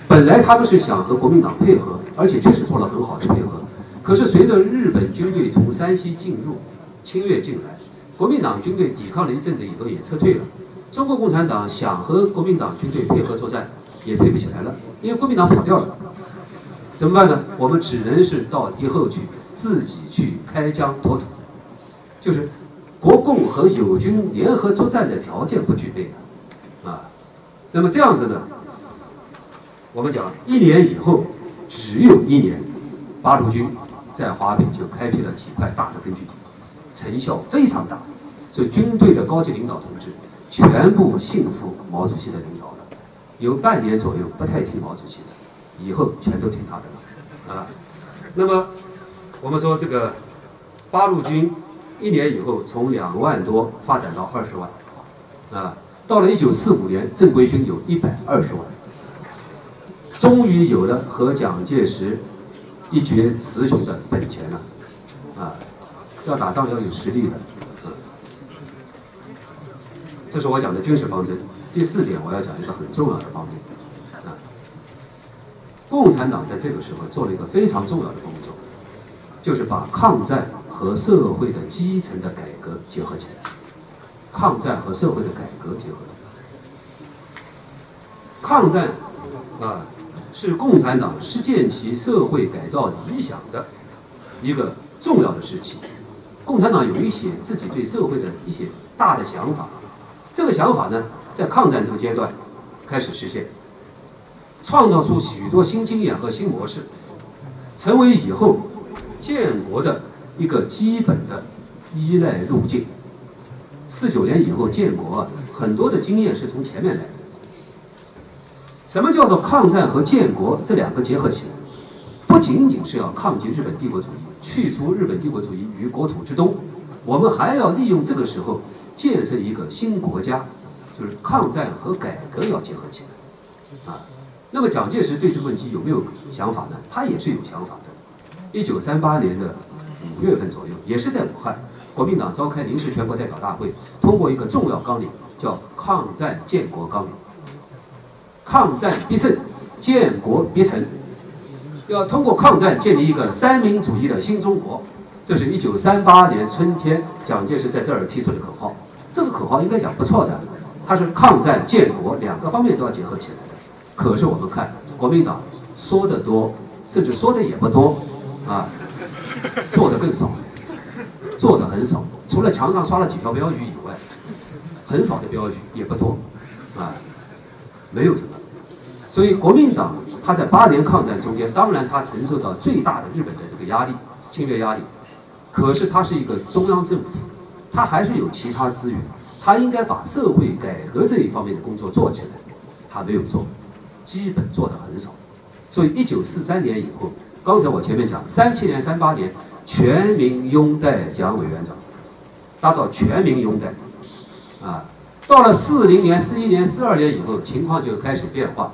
[SPEAKER 3] 本来他们是想和国民党配合，而且确实做了很好的配合。可是随着日本军队从山西进入、侵略进来，国民党军队抵抗了一阵子以后也撤退了。中国共产党想和国民党军队配合作战，也配不起来了，因为国民党跑掉了。怎么办呢？我们只能是到敌后去，自己去开疆拓土。就是国共和友军联合作战的条件不具备的啊。那么这样子呢？我们讲一年以后，只有一年，八路军在华北就开辟了几块大的根据地，成效非常大，所以军队的高级领导同志全部信服毛主席的领导，有半年左右不太听毛主席的，以后全都听他的了，啊，那么我们说这个八路军一年以后从两万多发展到二十万，啊，到了一九四五年正规军有一百二十万。终于有了和蒋介石一决雌雄的本钱了，啊，要打仗要有实力的，啊，这是我讲的军事方针。第四点，我要讲一个很重要的方面，啊，共产党在这个时候做了一个非常重要的工作，就是把抗战和社会的基层的改革结合起来，抗战和社会的改革结合，抗战，啊。是共产党实践其社会改造理想的一个重要的时期。共产党有一些自己对社会的一些大的想法，这个想法呢，在抗战这个阶段开始实现，创造出许多新经验和新模式，成为以后建国的一个基本的依赖路径。四九年以后建国，很多的经验是从前面来的。什么叫做抗战和建国这两个结合起来？不仅仅是要抗击日本帝国主义，去除日本帝国主义于国土之东，我们还要利用这个时候建设一个新国家，就是抗战和改革要结合起来。啊，那么蒋介石对这个问题有没有想法呢？他也是有想法的。一九三八年的五月份左右，也是在武汉，国民党召开临时全国代表大会，通过一个重要纲领，叫《抗战建国纲领》。抗战必胜，建国必成。要通过抗战建立一个三民主义的新中国，这是一九三八年春天蒋介石在这儿提出的口号。这个口号应该讲不错的，它是抗战建国两个方面都要结合起来的。可是我们看国民党说的多，甚至说的也不多啊，[LAUGHS] 做的更少，做的很少。除了墙上刷了几条标语以外，很少的标语也不多啊，没有什么。所以，国民党他在八年抗战中间，当然他承受到最大的日本的这个压力，侵略压力。可是，他是一个中央政府，他还是有其他资源，他应该把社会改革这一方面的工作做起来，他没有做，基本做的很少。所以，一九四三年以后，刚才我前面讲，三七年、三八年全民拥戴蒋委员长，达到全民拥戴，啊，到了四零年、四一年、四二年以后，情况就开始变化。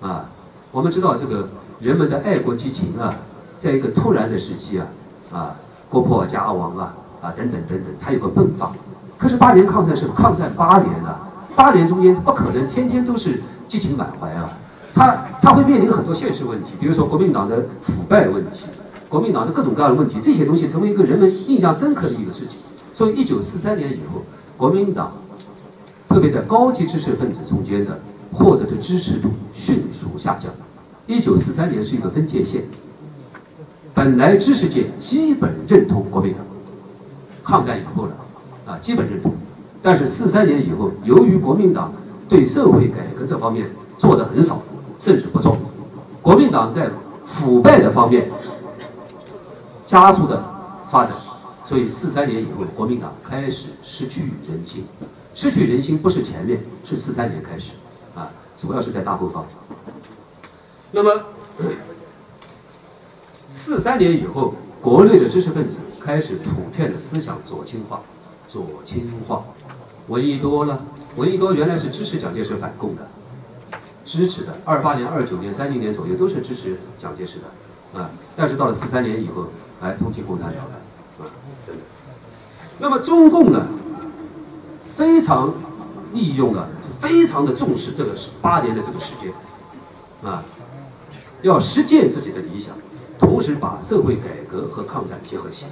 [SPEAKER 3] 啊，我们知道这个人们的爱国激情啊，在一个突然的时期啊，啊，国破家亡啊，啊等等等等，它有个迸发。可是八年抗战是抗战八年啊，八年中间不可能天天都是激情满怀啊，他他会面临很多现实问题，比如说国民党的腐败问题，国民党的各种各样的问题，这些东西成为一个人们印象深刻的一个事情。所以一九四三年以后，国民党特别在高级知识分子中间的。获得的支持度迅速下降。一九四三年是一个分界线，本来知识界基本认同国民党，抗战以后了，啊，基本认同。但是四三年以后，由于国民党对社会改革这方面做的很少，甚至不做，国民党在腐败的方面加速的发展，所以四三年以后，国民党开始失去人心。失去人心不是前面，是四三年开始。啊，主要是在大后方。那么，四三年以后，国内的知识分子开始普遍的思想左倾化，左倾化，闻一多呢，闻一多原来是支持蒋介石反共的，支持的，二八年、二九年、三零年左右都是支持蒋介石的，啊，但是到了四三年以后，哎，同情共产党了，啊，真的。那么中共呢，非常利用了，非常的重视这个八年的这个时间，啊，要实践自己的理想。同时把社会改革和抗战结合起来，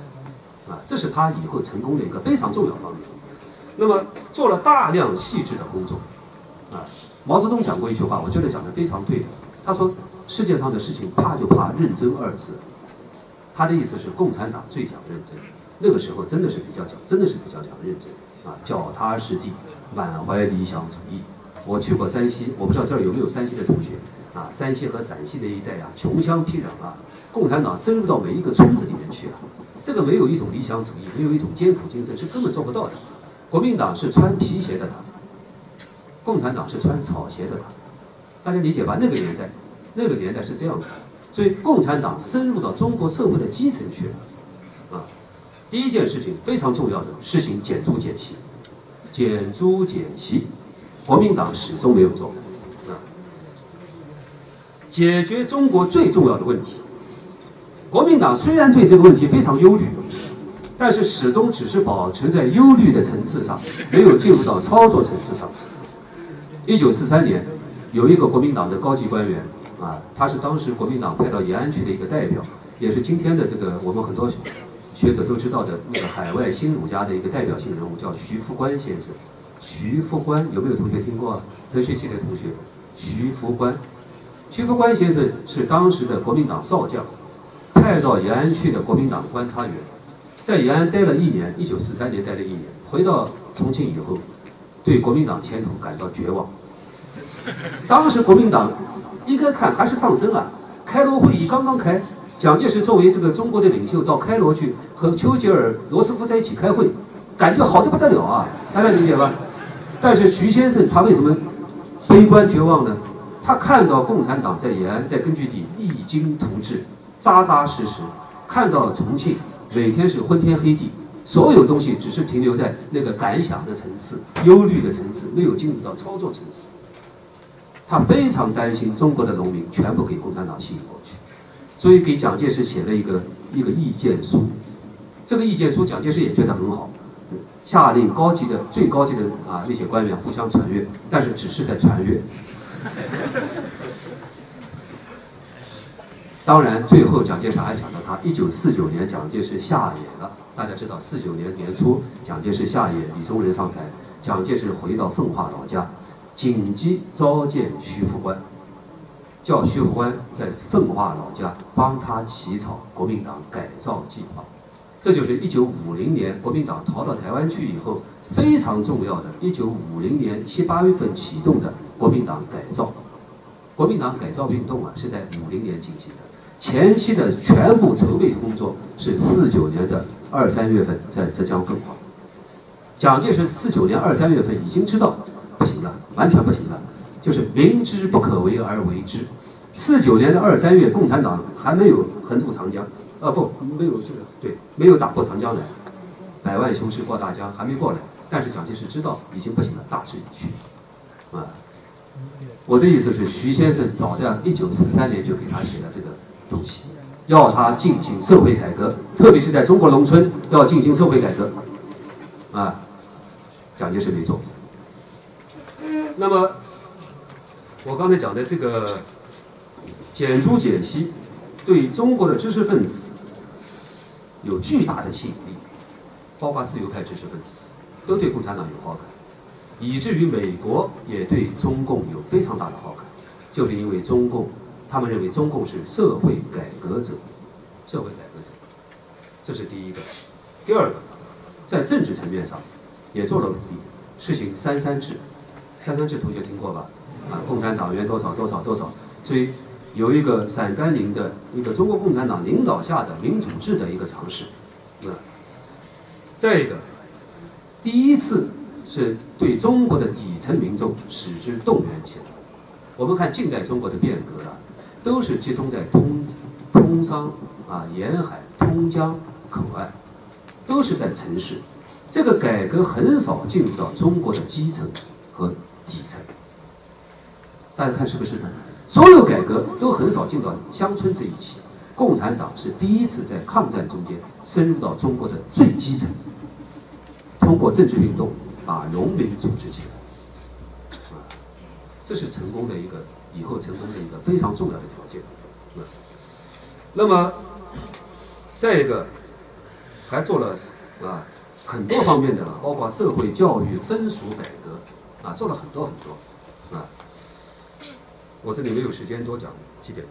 [SPEAKER 3] 啊，这是他以后成功的一个非常重要方面。那么做了大量细致的工作，啊，毛泽东讲过一句话，我觉得讲的非常对。他说：“世界上的事情怕就怕认真二字。”他的意思是共产党最讲认真，那个时候真的是比较讲，真的是比较讲认真，啊，脚踏实地，满怀理想主义。我去过山西，我不知道这儿有没有山西的同学，啊，山西和陕西的一带啊，穷乡僻壤啊。共产党深入到每一个村子里面去了，这个没有一种理想主义，没有一种艰苦精神是根本做不到的。国民党是穿皮鞋的党，共产党是穿草鞋的党，大家理解吧？那个年代，那个年代是这样子的，所以共产党深入到中国社会的基层去了。啊，第一件事情非常重要的，实行减租减息，减租减息，国民党始终没有做。啊，解决中国最重要的问题。国民党虽然对这个问题非常忧虑，但是始终只是保持在忧虑的层次上，没有进入到操作层次上。一九四三年，有一个国民党的高级官员啊，他是当时国民党派到延安去的一个代表，也是今天的这个我们很多学者都知道的那个海外新儒家的一个代表性人物，叫徐复观先生。徐复观有没有同学听过？哲学系的同学，徐复观。徐复观先生是当时的国民党少将。派到延安去的国民党观察员，在延安待了一年，一九四三年待了一年，回到重庆以后，对国民党前途感到绝望。当时国民党应该看还是上升啊，开罗会议刚刚开，蒋介石作为这个中国的领袖到开罗去和丘吉尔、罗斯福在一起开会，感觉好的不得了啊，大家理解吧？但是徐先生他为什么悲观绝望呢？他看到共产党在延安在根据地励精图治。扎扎实实看到了重庆，每天是昏天黑地，所有东西只是停留在那个感想的层次、忧虑的层次，没有进入到操作层次。他非常担心中国的农民全部给共产党吸引过去，所以给蒋介石写了一个一个意见书。这个意见书蒋介石也觉得很好，下令高级的、最高级的啊那些官员互相传阅，但是只是在传阅。当然，最后蒋介石还想到他。一九四九年，蒋介石下野了。大家知道，四九年年初，蒋介石下野，李宗仁上台，蒋介石回到奉化老家，紧急召见徐副官，叫徐副官在奉化老家帮他起草国民党改造计划。这就是一九五零年国民党逃到台湾去以后非常重要的。一九五零年七八月份启动的国民党改造，国民党改造运动啊，是在五零年进行的。前期的全部筹备工作是四九年的二三月份在浙江奉化。蒋介石四九年二三月份已经知道不行了，完全不行了，就是明知不可为而为之。四九年的二三月，共产党还没有横渡长江，啊不，没有这个对，没有打过长江来，百万雄师过大江还没过来，但是蒋介石知道已经不行了，大势已去，啊，我的意思是，徐先生早在一九四三年就给他写了这个。东西，要他进行社会改革，特别是在中国农村要进行社会改革，啊，蒋介石没做。那么，我刚才讲的这个减租减息，对中国的知识分子有巨大的吸引力，包括自由派知识分子，都对共产党有好感，以至于美国也对中共有非常大的好感，就是因为中共。他们认为中共是社会改革者，社会改革者，这是第一个。第二个，在政治层面上也做了努力，实行三三制。三三制同学听过吧？啊，共产党员多少多少多少，所以有一个陕甘宁的一个中国共产党领导下的民主制的一个尝试。啊，再一个，第一次是对中国的底层民众使之动员起来。我们看近代中国的变革啊。都是集中在通通商啊，沿海通江口岸，都是在城市。这个改革很少进入到中国的基层和底层。大家看是不是呢？所有改革都很少进到乡村这一期。共产党是第一次在抗战中间深入到中国的最基层，通过政治运动把农民组织起来，啊，这是成功的一个以后成功的一个非常重要的条件，啊，那么再一个还做了啊很多方面的，包括社会教育分属改革，啊，做了很多很多，啊，我这里没有时间多讲几点。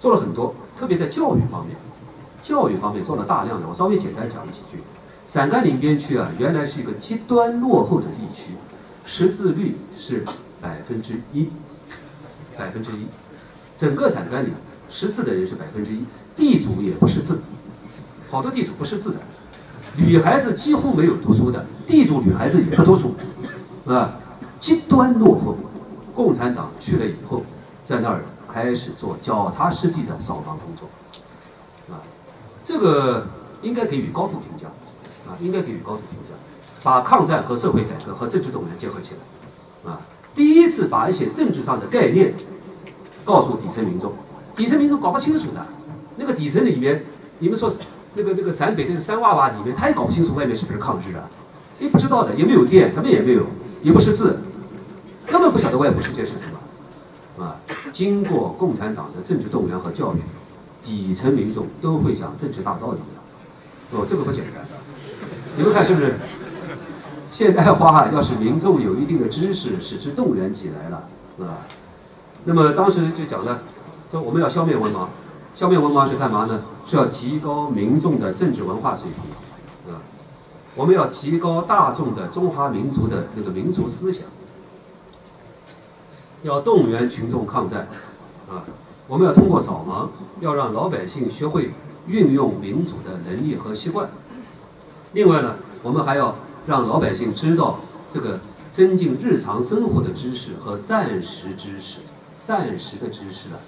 [SPEAKER 3] 做了很多，特别在教育方面，教育方面做了大量的。我稍微简单讲几句。陕甘宁边区啊，原来是一个极端落后的地区，识字率是百分之一，百分之一。整个陕甘宁识字的人是百分之一，地主也不识字，好多地主不识字的，女孩子几乎没有读书的，地主女孩子也不读书，啊，极端落后。共产党去了以后，在那儿。开始做脚踏实地的扫盲工作，啊，这个应该给予高度评价，啊，应该给予高度评价，把抗战和社会改革和政治动员结合起来，啊，第一次把一些政治上的概念告诉底层民众，底层民众搞不清楚的，那个底层里面，你们说那个那个陕北那个山娃娃里面，他也搞不清楚外面是不是抗日啊，也不知道的，也没有电，什么也没有，也不识字，根本不晓得外部世界是什么。啊，经过共产党的政治动员和教育，底层民众都会讲政治大道理了。哦，这个不简单。你们看是不是？现代化要是民众有一定的知识，使之动员起来了，啊，那么当时就讲了，说我们要消灭文盲，消灭文盲是干嘛呢？是要提高民众的政治文化水平，啊，我们要提高大众的中华民族的那个民族思想。要动员群众抗战，啊，我们要通过扫盲，要让老百姓学会运用民主的能力和习惯。另外呢，我们还要让老百姓知道这个增进日常生活的知识和暂时知识，暂时的知识了。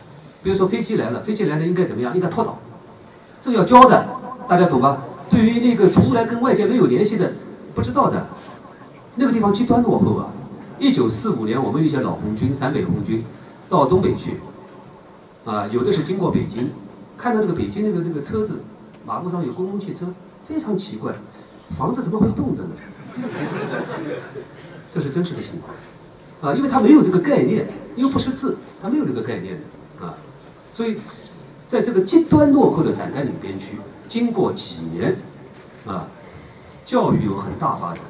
[SPEAKER 3] 比如说飞机来了，飞机来了应该怎么样？应该脱岛，这个要教的，大家懂吧？对于那个从来跟外界没有联系的、不知道的，那个地方极端落后啊。一九四五年，我们一些老红军、陕北红军到东北去，啊，有的是经过北京，看到这个北京那个那个车子，马路上有公共汽车，非常奇怪，房子怎么会动的呢？这是真实的情况，啊，因为他没有这个概念，又不识字，他没有这个概念的，啊，所以在这个极端落后的陕甘宁边区，经过几年，啊，教育有很大发展，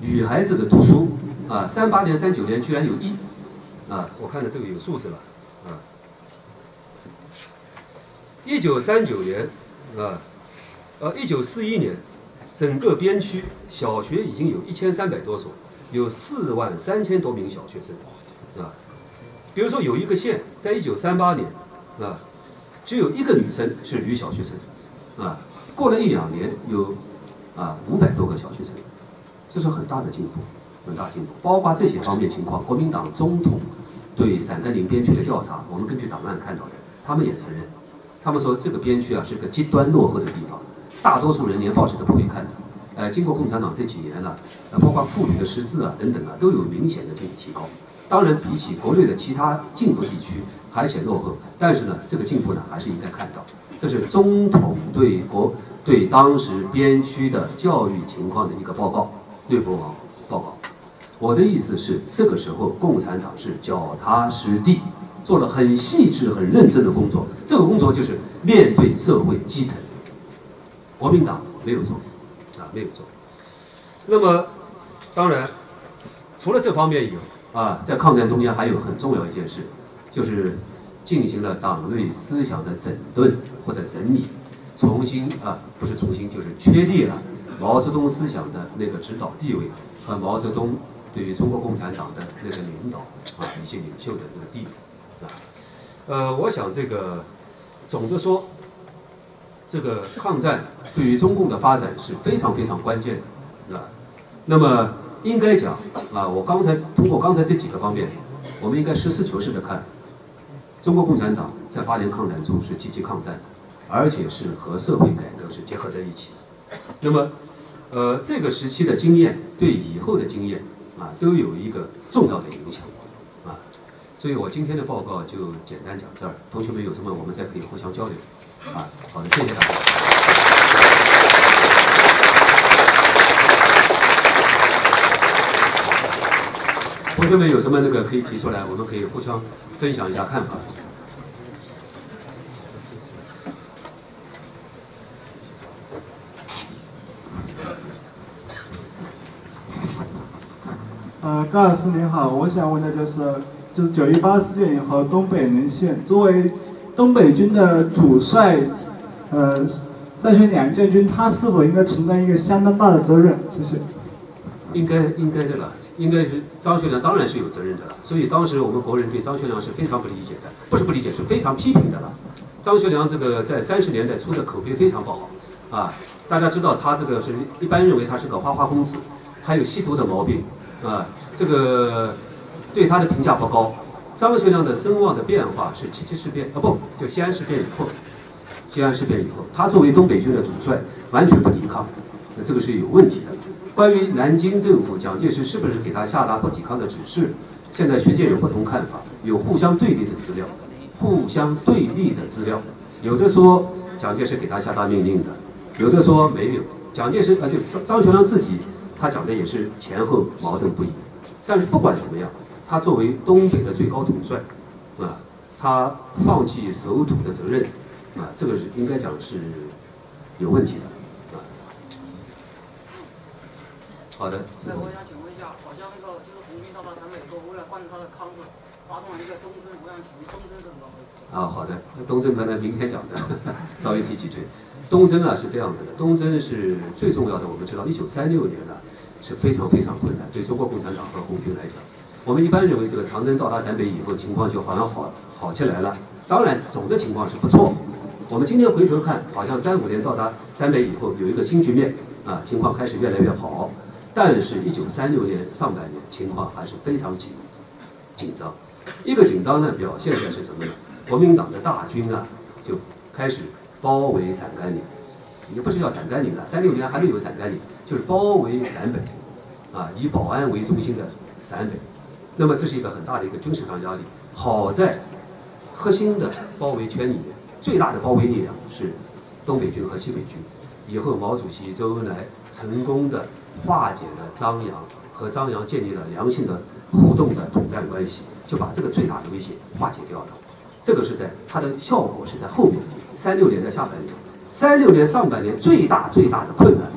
[SPEAKER 3] 女孩子的读书。啊，三八年、三九年居然有一，啊，我看到这个有数字了，啊，一九三九年，啊，呃，一九四一年，整个边区小学已经有一千三百多所，有四万三千多名小学生，是吧，比如说有一个县，在一九三八年，啊，只有一个女生是女小学生，啊，过了一两年有，啊，五百多个小学生，这是很大的进步。很大进步，包括这些方面情况。国民党总统对陕甘宁边区的调查，我们根据档案看到的，他们也承认，他们说这个边区啊是个极端落后的地方，大多数人连报纸都不会看的。呃，经过共产党这几年了，呃，包括妇女的识字啊等等啊，都有明显的这个提高。当然，比起国内的其他进步地区还显落后，但是呢，这个进步呢还是应该看到。这是中统对国对当时边区的教育情况的一个报告，对国王报告。我的意思是，这个时候共产党是脚踏实地，做了很细致、很认真的工作。这个工作就是面对社会基层。国民党没有做，啊，没有做。那么，当然，除了这方面以外，啊，在抗战中间还有很重要一件事，就是进行了党内思想的整顿或者整理，重新啊，不是重新，就是确立了毛泽东思想的那个指导地位和毛泽东。对于中国共产党的那个领导啊，一些领袖的那个地位啊，呃，我想这个总的说，这个抗战对于中共的发展是非常非常关键的，啊，那么应该讲啊，我刚才通过刚才这几个方面，我们应该实事求是的看，中国共产党在八年抗战中是积极抗战，而且是和社会改革是结合在一起。那么，呃，这个时期的经验对以后的经验啊，都有一个重要的影响啊。所以我今天的报告就简单讲这儿，同学们有什么我们再可以互相交流啊。好的，谢谢大家。同学们有什么那个可以提出来，我们可以互相分享一下看法。
[SPEAKER 4] 呃，高老师您好，我想问的就是，就是九一八事件以后，东北沦陷，作为东北军的主帅，呃，张学良将军，他是否应该承担一个相当大的责任？谢谢。
[SPEAKER 3] 应该应该的了，应该是张学良当然是有责任的了。所以当时我们国人对张学良是非常不理解的，不是不理解，是非常批评的了。张学良这个在三十年代出的口碑非常不好啊，大家知道他这个是一般认为他是个花花公子，还有吸毒的毛病啊，这个对他的评价不高。张学良的声望的变化是七七事变啊不，就西安事变以后，西安事变以后，他作为东北军的主帅，完全不抵抗，那这个是有问题的。关于南京政府蒋介石是不是给他下达不抵抗的指示，现在学界有不同看法，有互相对立的资料，互相对立的资料，有的说蒋介石给他下达命令的，有的说没有。蒋介石啊，就张张学良自己，他讲的也是前后矛盾不一。但是不管怎么样，他作为东北的最高统帅，啊，他放弃守土的责任，啊，这个是应该讲是有问题的。啊好的。
[SPEAKER 5] 那我想请问一下，好像那个就是红军到达陕北以后，为了贯彻他的抗日，发动了一个东征，我想请问东征是怎么回事？
[SPEAKER 3] 啊，好的，东征可能明天讲的，[LAUGHS] 稍微提几句。东征啊是这样子的，东征是最重要的。我们知道，一九三六年呢是非常非常困难，对中国共产党和红军来讲。我们一般认为，这个长征到达陕北以后，情况就好像好好起来了。当然，总的情况是不错。我们今天回头看，好像三五年到达陕北以后，有一个新局面啊，情况开始越来越好。但是，一九三六年上半年情况还是非常紧紧张。一个紧张呢，表现在是什么呢？国民党的大军啊，就开始包围陕甘宁，也不是叫陕甘宁了，三六年还没有陕甘宁，就是包围陕北，啊，以保安为中心的陕北。那么这是一个很大的一个军事上压力。好在核心的包围圈里面，最大的包围力量是东北军和西北军。以后毛主席、周恩来成功的。化解了张杨和张杨建立了良性的互动的统战关系，就把这个最大的威胁化解掉了。这个是在它的效果是在后面，三六年的下半年，三六年上半年最大最大的困难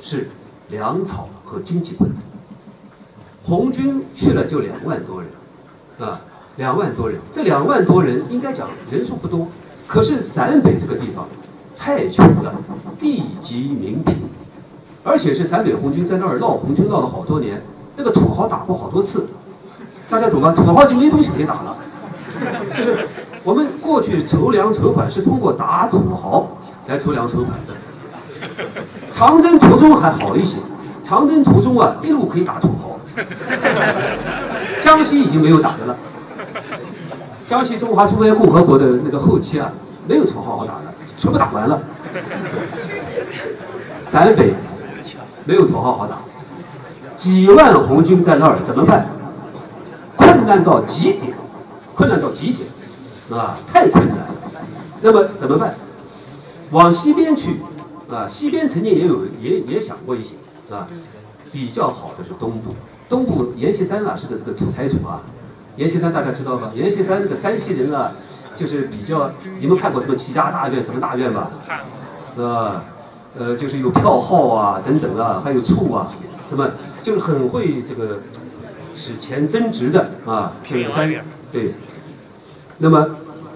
[SPEAKER 3] 是粮草和经济困难。红军去了就两万多人，啊，两万多人，这两万多人应该讲人数不多，可是陕北这个地方太穷了，地级民贫。而且是陕北红军在那儿闹红军闹了好多年，那个土豪打过好多次，大家懂吗？土豪就没东西可以打了。就是我们过去筹粮筹款是通过打土豪来筹粮筹款的。长征途中还好一些，长征途中啊一路可以打土豪。[LAUGHS] 江西已经没有打的了，江西中华苏维埃共和国的那个后期啊没有土豪好打的，全部打完了。陕北。没有土豪好打，几万红军在那儿怎么办？困难到极点，困难到极点，啊，太困难了。那么怎么办？往西边去，啊，西边曾经也有也也想过一些，啊，比较好的是东部，东部阎锡山啊是个这个土财主啊，阎锡山大家知道吧？阎锡山这个山西人啊，就是比较，你们看过什么齐家大院什么大院吧？啊。呃，就是有票号啊，等等啊，还有醋啊，什么，就是很会这个使钱增值的啊。品三对。那么，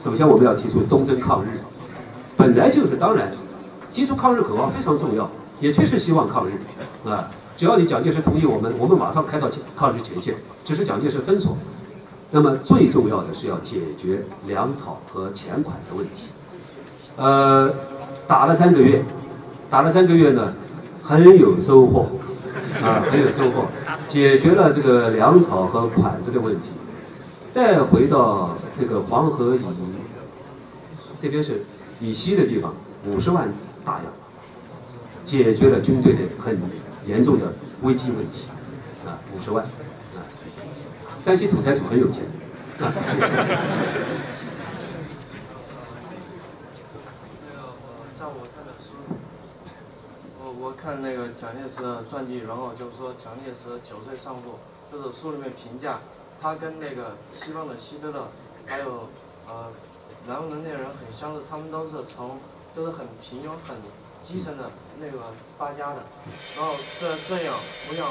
[SPEAKER 3] 首先我们要提出东征抗日，本来就是当然，提出抗日口号非常重要，也确实希望抗日啊。只要你蒋介石同意我们，我们马上开到抗日前线。只是蒋介石封锁。那么最重要的是要解决粮草和钱款的问题。呃，打了三个月。打了三个月呢，很有收获，啊，很有收获，解决了这个粮草和款子的问题。带回到这个黄河以这边是以西的地方，五十万大洋，解决了军队的很严重的危机问题，啊，五十万，啊，山西土财主很有钱，啊。
[SPEAKER 6] 在我看的书，我我看那个蒋介石的传记，然后就是说蒋介石九岁上路，就是书里面评价他跟那个西方的希特勒，还有呃南欧的那人很相似，他们都是从就是很平庸、很基层的那个发家的，然后这这样，我想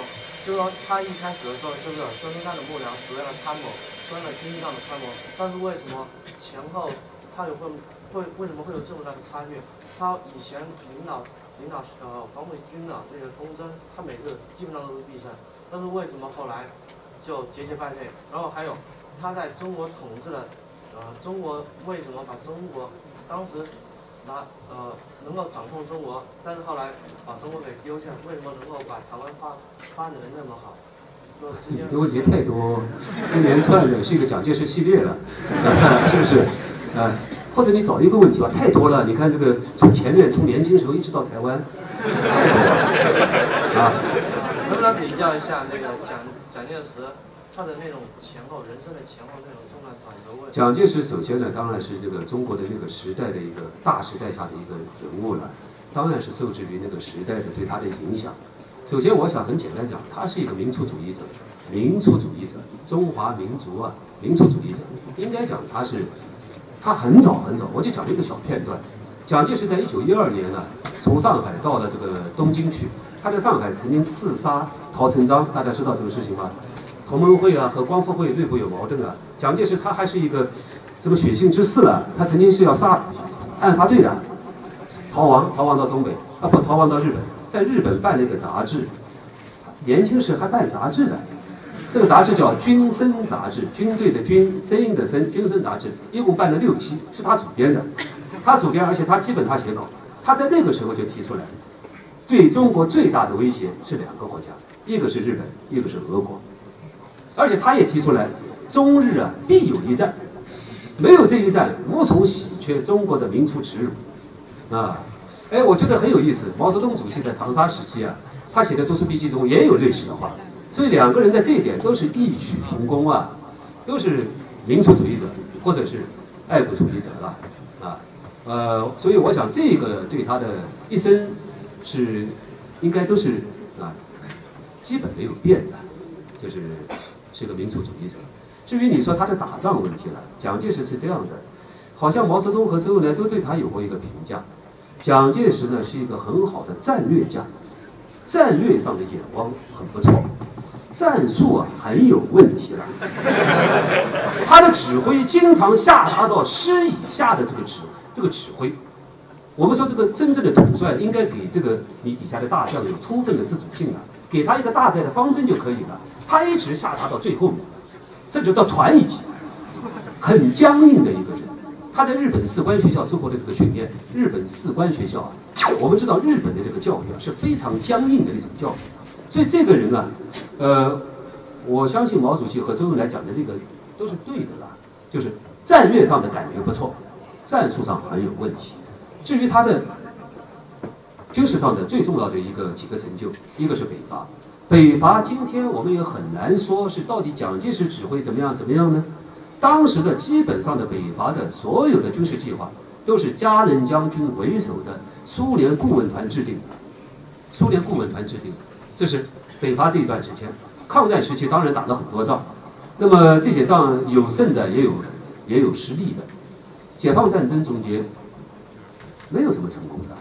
[SPEAKER 6] 就是说他一开始的时候就是孙中山的幕僚，主要的参谋，专了经济上的参谋，但是为什么前后他有会会为什么会有这么大的差距？他以前领导领导呃黄埔军的那个东征，他每次基本上都是必胜，但是为什么后来就节节败退？然后还有他在中国统治的呃中国为什么把中国当时拿呃能够掌控中国，但是后来把中国给丢下，为什么能够把台湾发发展的那么好？就之间
[SPEAKER 3] 你问题太多，一连串的是一个蒋介石系列了，[LAUGHS] 是不是？啊，或者你找一个问题吧，太多了。你看这个从前面从年轻时候一直到台湾，[LAUGHS] 啊。
[SPEAKER 6] 能不能请教一下那个蒋蒋介石他的那种前后人生的前后那种重大转折问？
[SPEAKER 3] 蒋介石首先呢，当然是这个中国的那个时代的一个大时代下的一个人物了，当然是受制于那个时代的对他的影响。首先，我想很简单讲，他是一个民族主义者，民族主义者，中华民族啊，民族主义者，应该讲他是，他很早很早，我就讲了一个小片段。蒋介石在一九一二年呢，从上海到了这个东京去，他在上海曾经刺杀陶成章，大家知道这个事情吗？同盟会啊和光复会内部有矛盾啊，蒋介石他还是一个什么血性之士了，他曾经是要杀暗杀队的，逃亡逃亡到东北。啊不逃亡到日本，在日本办了一个杂志，年轻时还办杂志的，这个杂志叫《军声杂志》，军队的军，声音的声，军声杂志，一共办了六期，是他主编的，他主编，而且他基本他写稿，他在那个时候就提出来，对中国最大的威胁是两个国家，一个是日本，一个是俄国，而且他也提出来，中日啊必有一战，没有这一战，无从洗却中国的民族耻辱，啊。哎，我觉得很有意思。毛泽东主席在长沙时期啊，他写的读书笔记中也有类似的话，所以两个人在这一点都是异曲同工啊，都是民族主义者或者是爱国主义者了啊。呃，所以我想这个对他的一生是应该都是啊基本没有变的，就是这个民族主义者。至于你说他的打仗问题了，蒋介石是这样的，好像毛泽东和周恩来都对他有过一个评价。蒋介石呢是一个很好的战略家，战略上的眼光很不错，战术啊很有问题了。他的指挥经常下达到师以下的这个指这个指挥。我们说这个真正的统帅应该给这个你底下的大将有充分的自主性啊，给他一个大概的方针就可以了。他一直下达到最后面，甚至到团一级，很僵硬的一个人。他在日本士官学校受过的这个训练，日本士官学校啊，我们知道日本的这个教育啊是非常僵硬的一种教育，所以这个人啊，呃，我相信毛主席和周恩来讲的这个都是对的啦，就是战略上的感觉不错，战术上很有问题。至于他的军事上的最重要的一个几个成就，一个是北伐，北伐今天我们也很难说是到底蒋介石指挥怎么样怎么样呢？当时的基本上的北伐的所有的军事计划，都是加仁将军为首的苏联顾问团制定的。苏联顾问团制定的，这是北伐这一段时间。抗战时期当然打了很多仗，那么这些仗有胜的，也有也有失利的。解放战争中间没有什么成功的，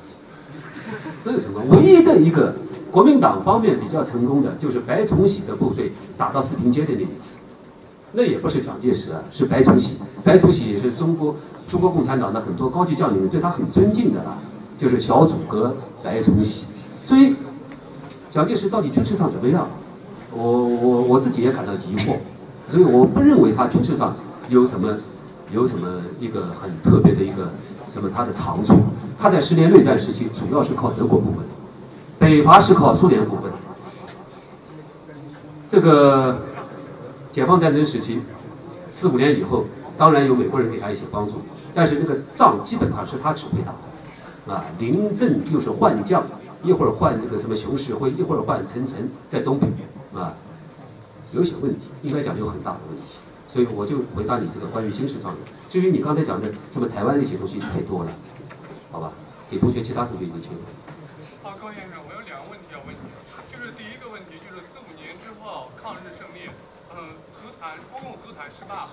[SPEAKER 3] 没有成功。唯一的一个国民党方面比较成功的，就是白崇禧的部队打到四平街的那一次。那也不是蒋介石啊，是白崇禧。白崇禧也是中国中国共产党的很多高级将领对他很尊敬的啊，就是小组阁白崇禧。所以，蒋介石到底军事上怎么样？我我我自己也感到疑惑。所以我不认为他军事上有什么有什么一个很特别的一个什么他的长处。他在十年内战时期主要是靠德国部门，北伐是靠苏联部分。这个。解放战争时期，四五年以后，当然有美国人给他一些帮助，但是那个仗基本上是他指挥打的，啊，临阵又是换将，一会儿换这个什么熊式辉，一会儿换陈诚，在东北，啊，有些问题，应该讲有很大的问题，所以我就回答你这个关于军事上的。至于你刚才讲的什么台湾那些东西太多了，好吧？给同学其他同学已经清楚。
[SPEAKER 7] 好，高先生，我有两个问题要问你，就是第一个问题就是四五年之后抗日胜利，嗯，和谈国共那，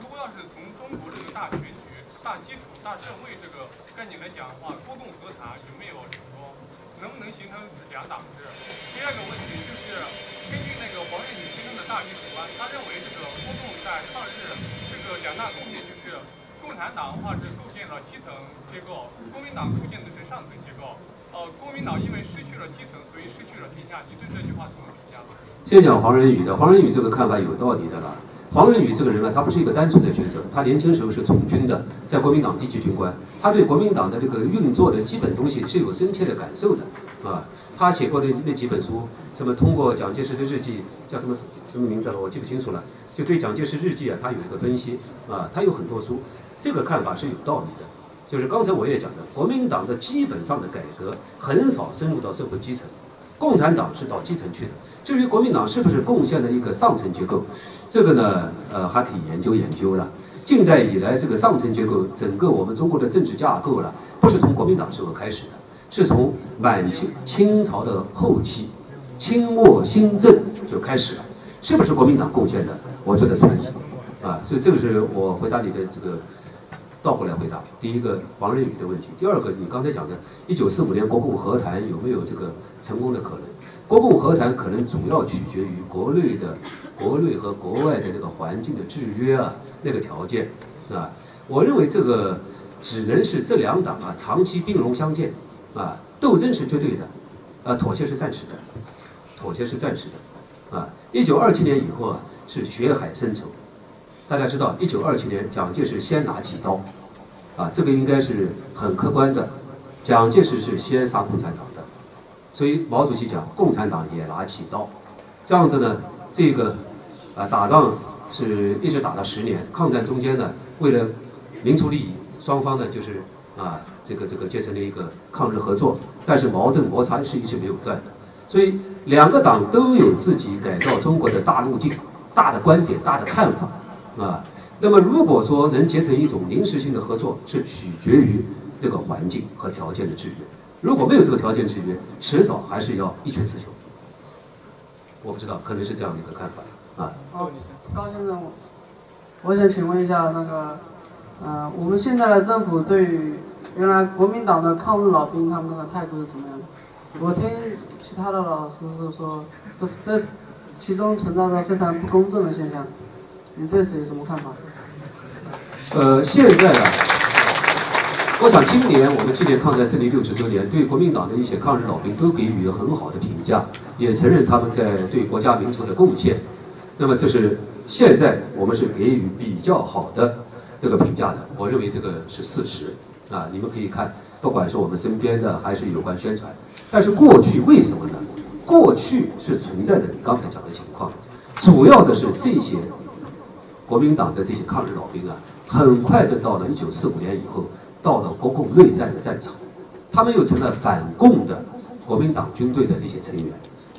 [SPEAKER 7] 如果要是从中国这个大全局、大基础、大社会这个概念来讲的话，国共和谈有没有成功？能不能形成两党制？第二个问题就是根据那个黄仁宇先生的大局主观，他认为这个国共在抗日这个两大贡献就是共产党的话是构建了基层结构，国民党构建的是上层结构。呃，国民党因为失去了基层，所以失去了天下。你对这句话怎么评价？
[SPEAKER 3] 先讲黄仁宇的，黄仁宇这个看法有道理的了。黄仁宇这个人呢，他不是一个单纯的学者，他年轻时候是从军的，在国民党地区军官，他对国民党的这个运作的基本东西是有深切的感受的，啊，他写过的那几本书，什么通过蒋介石的日记，叫什么什么名字了，我记不清楚了，就对蒋介石日记啊，他有一个分析，啊，他有很多书，这个看法是有道理的。就是刚才我也讲的，国民党的基本上的改革很少深入到社会基层，共产党是到基层去的。至于国民党是不是贡献了一个上层结构，这个呢，呃，还可以研究研究了。近代以来，这个上层结构，整个我们中国的政治架构了，不是从国民党时候开始的，是从满清清朝的后期，清末新政就开始了。是不是国民党贡献的？我觉得存疑，啊，所以这个是我回答你的这个。倒过来回答，第一个黄仁宇的问题，第二个你刚才讲的，一九四五年国共和谈有没有这个成功的可能？国共和谈可能主要取决于国内的、国内和国外的这个环境的制约啊，那个条件，啊，我认为这个只能是这两党啊长期兵戎相见，啊，斗争是绝对的，啊，妥协是暂时的，妥协是暂时的，啊，一九二七年以后啊是血海深仇。大家知道，一九二七年，蒋介石先拿起刀，啊，这个应该是很客观的。蒋介石是先杀共产党的，所以毛主席讲，共产党也拿起刀，这样子呢，这个啊打仗是一直打了十年。抗战中间呢，为了民族利益，双方呢就是啊这个这个结成了一个抗日合作，但是矛盾摩擦是一直没有断的。所以两个党都有自己改造中国的大路径、大的观点、大的看法。啊，那么如果说能结成一种临时性的合作，是取决于这个环境和条件的制约。如果没有这个条件制约，迟早还是要一决雌雄。我不知道，可能是这样的一个看法啊。
[SPEAKER 8] 哦，高先生，我想请问一下那个，呃，我们现在的政府对于原来国民党的抗日老兵他们那个态度是怎么样的？我听其他的老师是说，这这其中存在着非常不公正的现象。你对此有什么看法？
[SPEAKER 3] 呃，现在啊，我想今年我们纪念抗战胜利六十周年，对国民党的一些抗日老兵都给予很好的评价，也承认他们在对国家民族的贡献。那么这是现在我们是给予比较好的这个评价的，我认为这个是事实啊。你们可以看，不管是我们身边的还是有关宣传，但是过去为什么呢？过去是存在着你刚才讲的情况，主要的是这些。国民党的这些抗日老兵啊，很快的到了一九四五年以后，到了国共内战的战场，他们又成了反共的国民党军队的那些成员。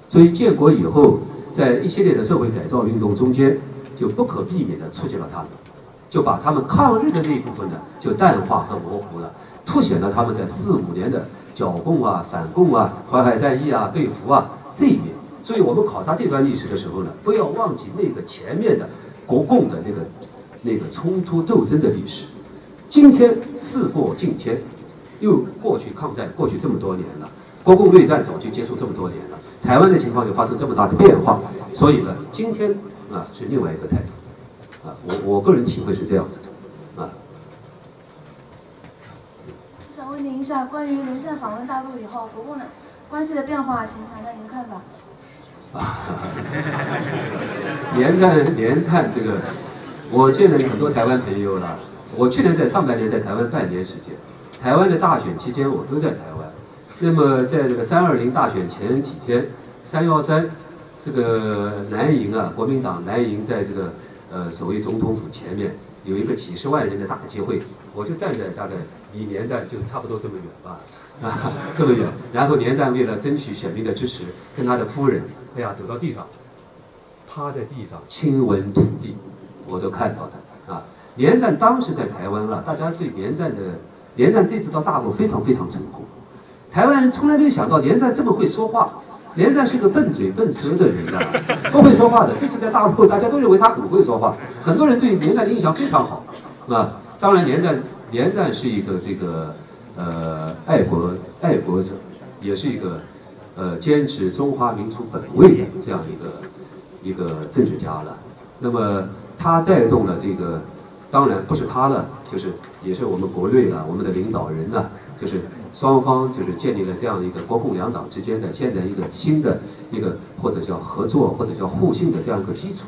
[SPEAKER 3] 所以建国以后，在一系列的社会改造运动中间，就不可避免的触及了他们，就把他们抗日的那一部分呢，就淡化和模糊了，凸显了他们在四五年的剿共啊、反共啊、淮海战役啊、被俘啊这一面。所以我们考察这段历史的时候呢，不要忘记那个前面的。国共的那个那个冲突斗争的历史，今天事过境迁，又过去抗战过去这么多年了，国共内战早就结束这么多年，台湾的情况又发生这么大的变化，所以呢，今天啊是另外一个态度，啊，我我个人体会是这样子的，啊。
[SPEAKER 9] 我想问您一下，关于连战访问大陆以后，国共的关系的变化，请谈谈您的看法。啊，[LAUGHS]
[SPEAKER 3] 连战连战这个，我见了很多台湾朋友了。我去年在上半年在台湾半年时间，台湾的大选期间我都在台湾。那么在这个三二零大选前几天，三幺三这个蓝营啊，国民党蓝营在这个呃所谓总统府前面有一个几十万人的大集会，我就站在大概离连战就差不多这么远吧，啊 [LAUGHS] 这么远，然后连战为了争取选民的支持，跟他的夫人，哎呀走到地上，趴在地上亲吻土地，我都看到的啊。连战当时在台湾啊，大家对连战的连战这次到大陆非常非常成功，台湾人从来没有想到连战这么会说话。连战是个笨嘴笨舌的人啊，不会说话的。这次在大陆，大家都认为他很会说话，很多人对连战的印象非常好，啊，当然连战连战是一个这个呃爱国爱国者，也是一个呃坚持中华民族本位的这样一个一个政治家了。那么他带动了这个，当然不是他了，就是也是我们国内的我们的领导人呢，就是双方就是建立了这样一个国共两党之间的现在一个新的一个或者叫合作或者叫互信的这样一个基础。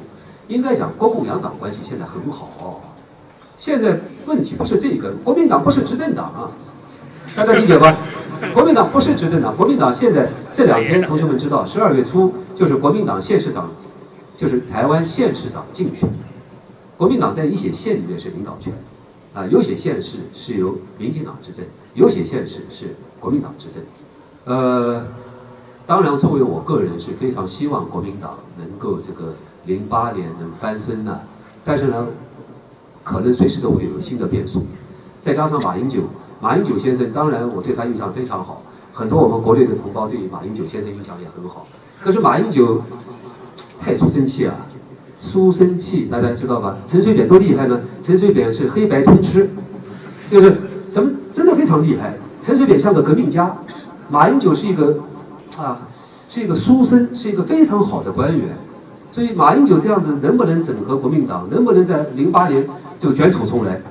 [SPEAKER 3] 应该讲国共两党关系现在很好。现在问题不是这个，国民党不是执政党啊，大家理解吧？国民党不是执政党，国民党现在这两天同学们知道，十二月初就是国民党县市长，就是台湾县市长竞选。国民党在一些县里面是领导权，啊，有些县市是由民进党执政，有些县市是国民党执政。呃，当然，作为我个人是非常希望国民党能够这个零八年能翻身呢，但是呢，可能随时都会有新的变数。再加上马英九，马英九先生，当然我对他印象非常好，很多我们国内的同胞对马英九先生印象也很好。可是马英九太书生气啊，书生气大家知道吧？陈水扁多厉害呢？陈水扁是黑白通吃，就是什么非常厉害。陈水扁像个革命家，马英九是一个啊，是一个书生，是一个非常好的官员。所以马英九这样子能不能整合国民党，能不能在零八年就卷土重来，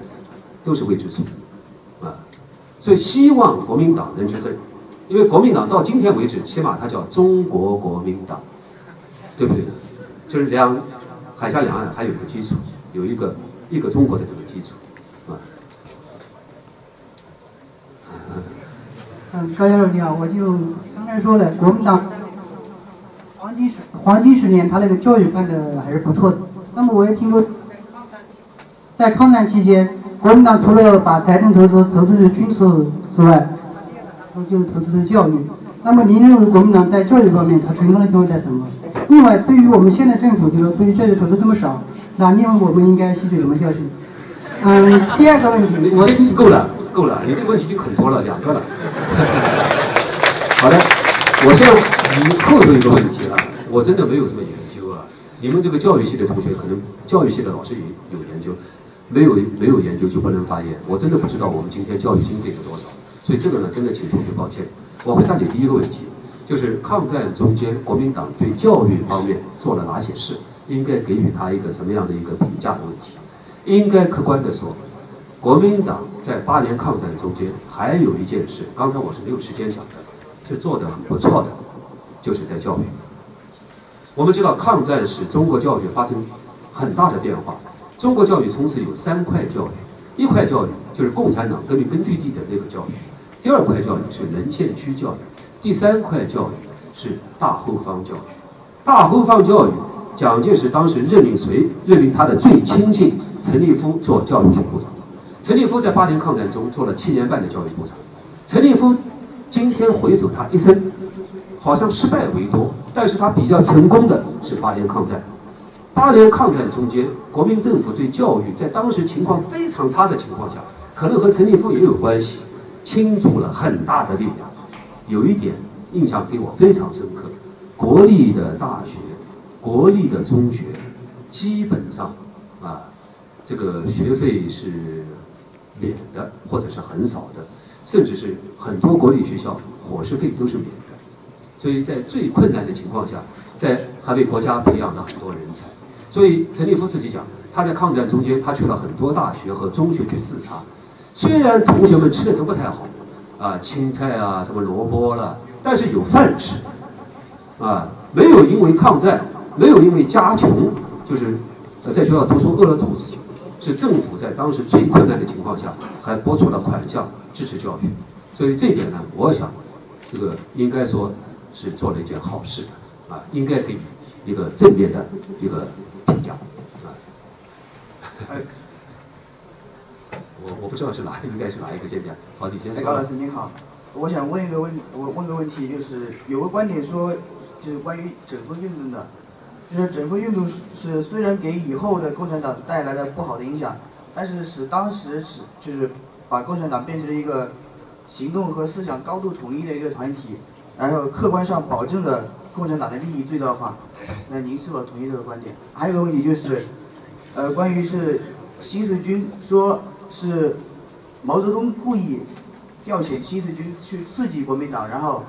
[SPEAKER 3] 都是未知数啊。所以希望国民党能执政，因为国民党到今天为止，起码它叫中国国民党，对不对？就是两海峡两岸还有个基础，有一个一个中国的这个基础啊。
[SPEAKER 10] 嗯，高教授你好，我就刚才说了，国民党黄金十黄金十年，他那个教育办的还是不错的。那么我也听说，在抗战期间，国民党除了把财政投资投资于军事之外，就是投资于教育。那么您认为国民党在教育方面它成功的地方在什么？另外，对于我们现在政府就是对于教育投资这么少，那您认为我们应该吸取什么教训？嗯，第二个问题，我
[SPEAKER 3] 先够了，够了，你这个问题就很多了，两个了。好的，我现在你后头一个问题了，我真的没有什么研究啊。你们这个教育系的同学，可能教育系的老师也有研究，没有没有研究就不能发言。我真的不知道我们今天教育经费有多少，所以这个呢，真的请同学抱歉。我回答你第一个问题，就是抗战中间国民党对教育方面做了哪些事，应该给予他一个什么样的一个评价的问题。应该客观的说，国民党在八年抗战中间还有一件事，刚才我是没有时间讲的，是做的很不错的，就是在教育。我们知道抗战使中国教育发生很大的变化，中国教育从此有三块教育，一块教育就是共产党革命根据地的那个教育，第二块教育是沦陷区教育，第三块教育是大后方教育。大后方教育，蒋介石当时任命谁？任命他的最亲信陈立夫做教育部部长。陈立夫在八年抗战中做了七年半的教育部长。陈立夫今天回首他一生，好像失败为多，但是他比较成功的是八年抗战。八年抗战中间，国民政府对教育在当时情况非常差的情况下，可能和陈立夫也有关系，倾注了很大的力量。有一点印象给我非常深刻，国立的大学、国立的中学，基本上啊，这个学费是免的，或者是很少的，甚至是很多国立学校伙食费都是免的。所以在最困难的情况下，在还为国家培养了很多人才。所以陈立夫自己讲，他在抗战中间，他去了很多大学和中学去视察。虽然同学们吃的都不太好，啊，青菜啊，什么萝卜了，但是有饭吃，啊，没有因为抗战，没有因为家穷，就是呃在学校读书饿了肚子，是政府在当时最困难的情况下，还拨出了款项支持教育。所以这一点呢，我想，这个应该说是做了一件好事的，啊，应该给予一个正面的一个评价，啊。[LAUGHS] 我我不知道是哪应该是哪一个先讲。好，你先
[SPEAKER 11] 哎，
[SPEAKER 3] 说。
[SPEAKER 11] 高老师您好，我想问一个问，我问个问题，就是有个观点说，就是关于整风运动的，就是整风运动是虽然给以后的共产党带来了不好的影响，但是使当时使就是把共产党变成了一个行动和思想高度统一的一个团体，然后客观上保证了共产党的利益最大化。那您是否同意这个观点？还有一个问题就是，呃，关于是新四军说是毛泽东故意调遣新四军去刺激国民党，然后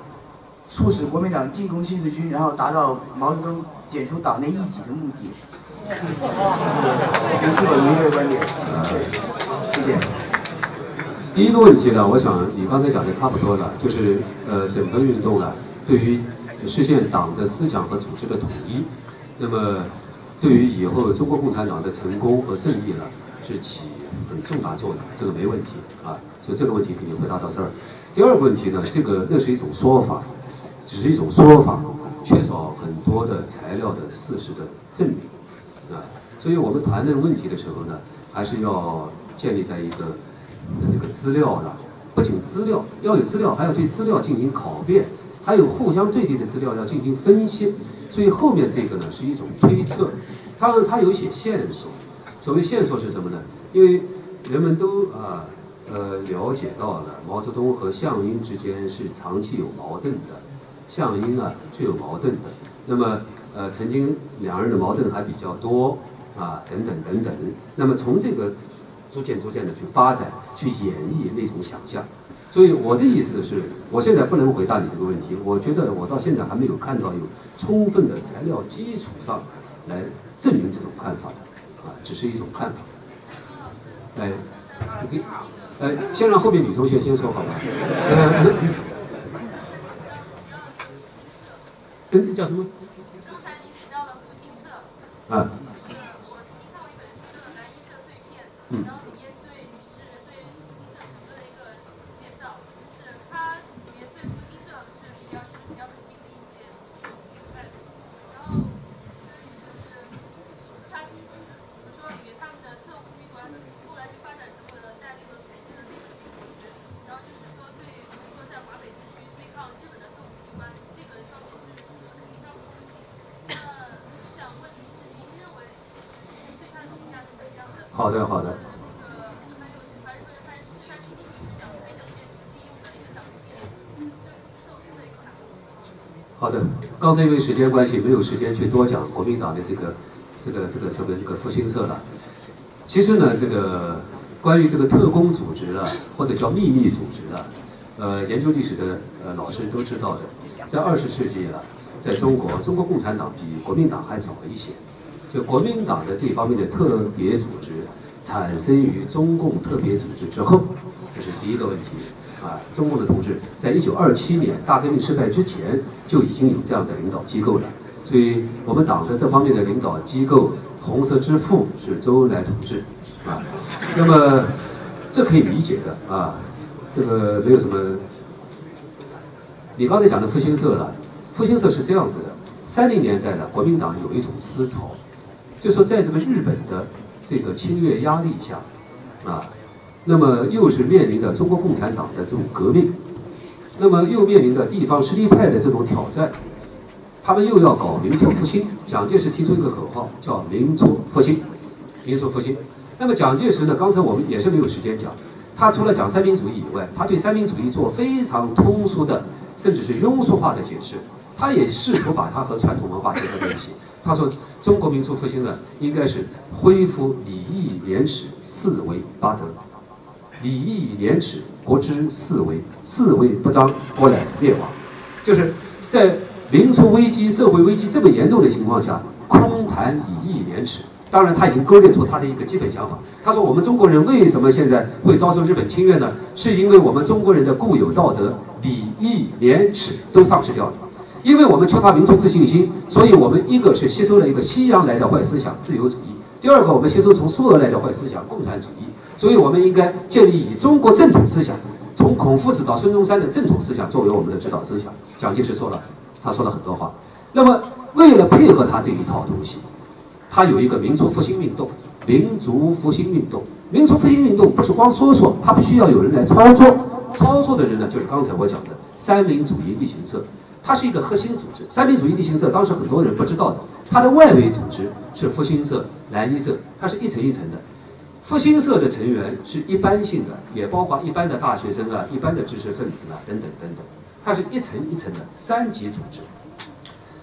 [SPEAKER 11] 促使国民党进攻新四军，然后达到毛泽东解除党内异己的目的。您是否同意这个观点？谢谢。
[SPEAKER 3] 第一个问题呢，我想你刚才讲的差不多了，就是呃整个运动啊，对于实现党的思想和组织的统一，那么对于以后中国共产党的成功和胜利呢，是起很重大作用，这个没问题啊。所以这个问题给你回答到这儿。第二个问题呢，这个那是一种说法，只是一种说法，缺少很多的材料的事实的证明啊。所以我们谈论问题的时候呢，还是要建立在一个那个资料的，不仅资料要有资料，还要对资料进行考辨，还有互相对立的资料要进行分析。所以后面这个呢是一种推测，当然它有一些线索。所谓线索是什么呢？因为人们都啊呃了解到了毛泽东和项英之间是长期有矛盾的，相因啊是有矛盾的。那么呃曾经两人的矛盾还比较多啊等等等等。那么从这个逐渐逐渐的去发展，去演绎那种想象。所以我的意思是，我现在不能回答你这个问题。我觉得我到现在还没有看到有充分的材料基础上来证明这种看法的，啊，只是一种看法。哎，你给，呃，先让后面女同学先说好吧。呃，跟叫什么？啊。嗯。好的，好的。好的，刚才因为时间关系，没有时间去多讲国民党的这个、这个、这个什么这个复兴社了。其实呢，这个关于这个特工组织啊，或者叫秘密组织啊，呃，研究历史的呃老师都知道的，在二十世纪啊，在中国，中国共产党比国民党还早一些。就国民党的这方面的特别组织产生于中共特别组织之后，这是第一个问题啊。中共的同志在一九二七年大革命失败之前就已经有这样的领导机构了，所以我们党的这方面的领导机构，红色之父是周恩来同志啊。那么这可以理解的啊，这个没有什么。你刚才讲的复兴社了，复兴社是这样子的：三零年代呢，国民党有一种思潮。就说在这个日本的这个侵略压力下，啊，那么又是面临着中国共产党的这种革命，那么又面临着地方实力派的这种挑战，他们又要搞民族复兴。蒋介石提出一个口号叫“民族复兴”，民族复兴。那么蒋介石呢，刚才我们也是没有时间讲，他除了讲三民主义以外，他对三民主义做非常通俗的，甚至是庸俗化的解释。他也试图把它和传统文化结合在一起。他说，中国民族复兴呢，应该是恢复礼义廉耻四维八德。礼义廉耻，国之四维；四维不张，国乃灭亡。就是在民族危机、社会危机这么严重的情况下，空谈礼义廉耻。当然，他已经勾勒出他的一个基本想法。他说，我们中国人为什么现在会遭受日本侵略呢？是因为我们中国人的固有道德、礼义廉耻都丧失掉了。因为我们缺乏民族自信心，所以我们一个是吸收了一个西洋来的坏思想自由主义，第二个我们吸收从苏俄来的坏思想共产主义，所以我们应该建立以中国正统思想，从孔夫子到孙中山的正统思想作为我们的指导思想。蒋介石说了，他说了很多话。那么为了配合他这一套东西，他有一个民族复兴运动，民族复兴运动。民族复兴运动不是光说说，它必须要有人来操作。操作的人呢，就是刚才我讲的三民主义力行社，它是一个核心组织。三民主义力行社当时很多人不知道的，它的外围组织是复兴社、蓝衣社，它是一层一层的。复兴社的成员是一般性的，也包括一般的大学生啊、一般的知识分子啊等等等等，它是一层一层的三级组织。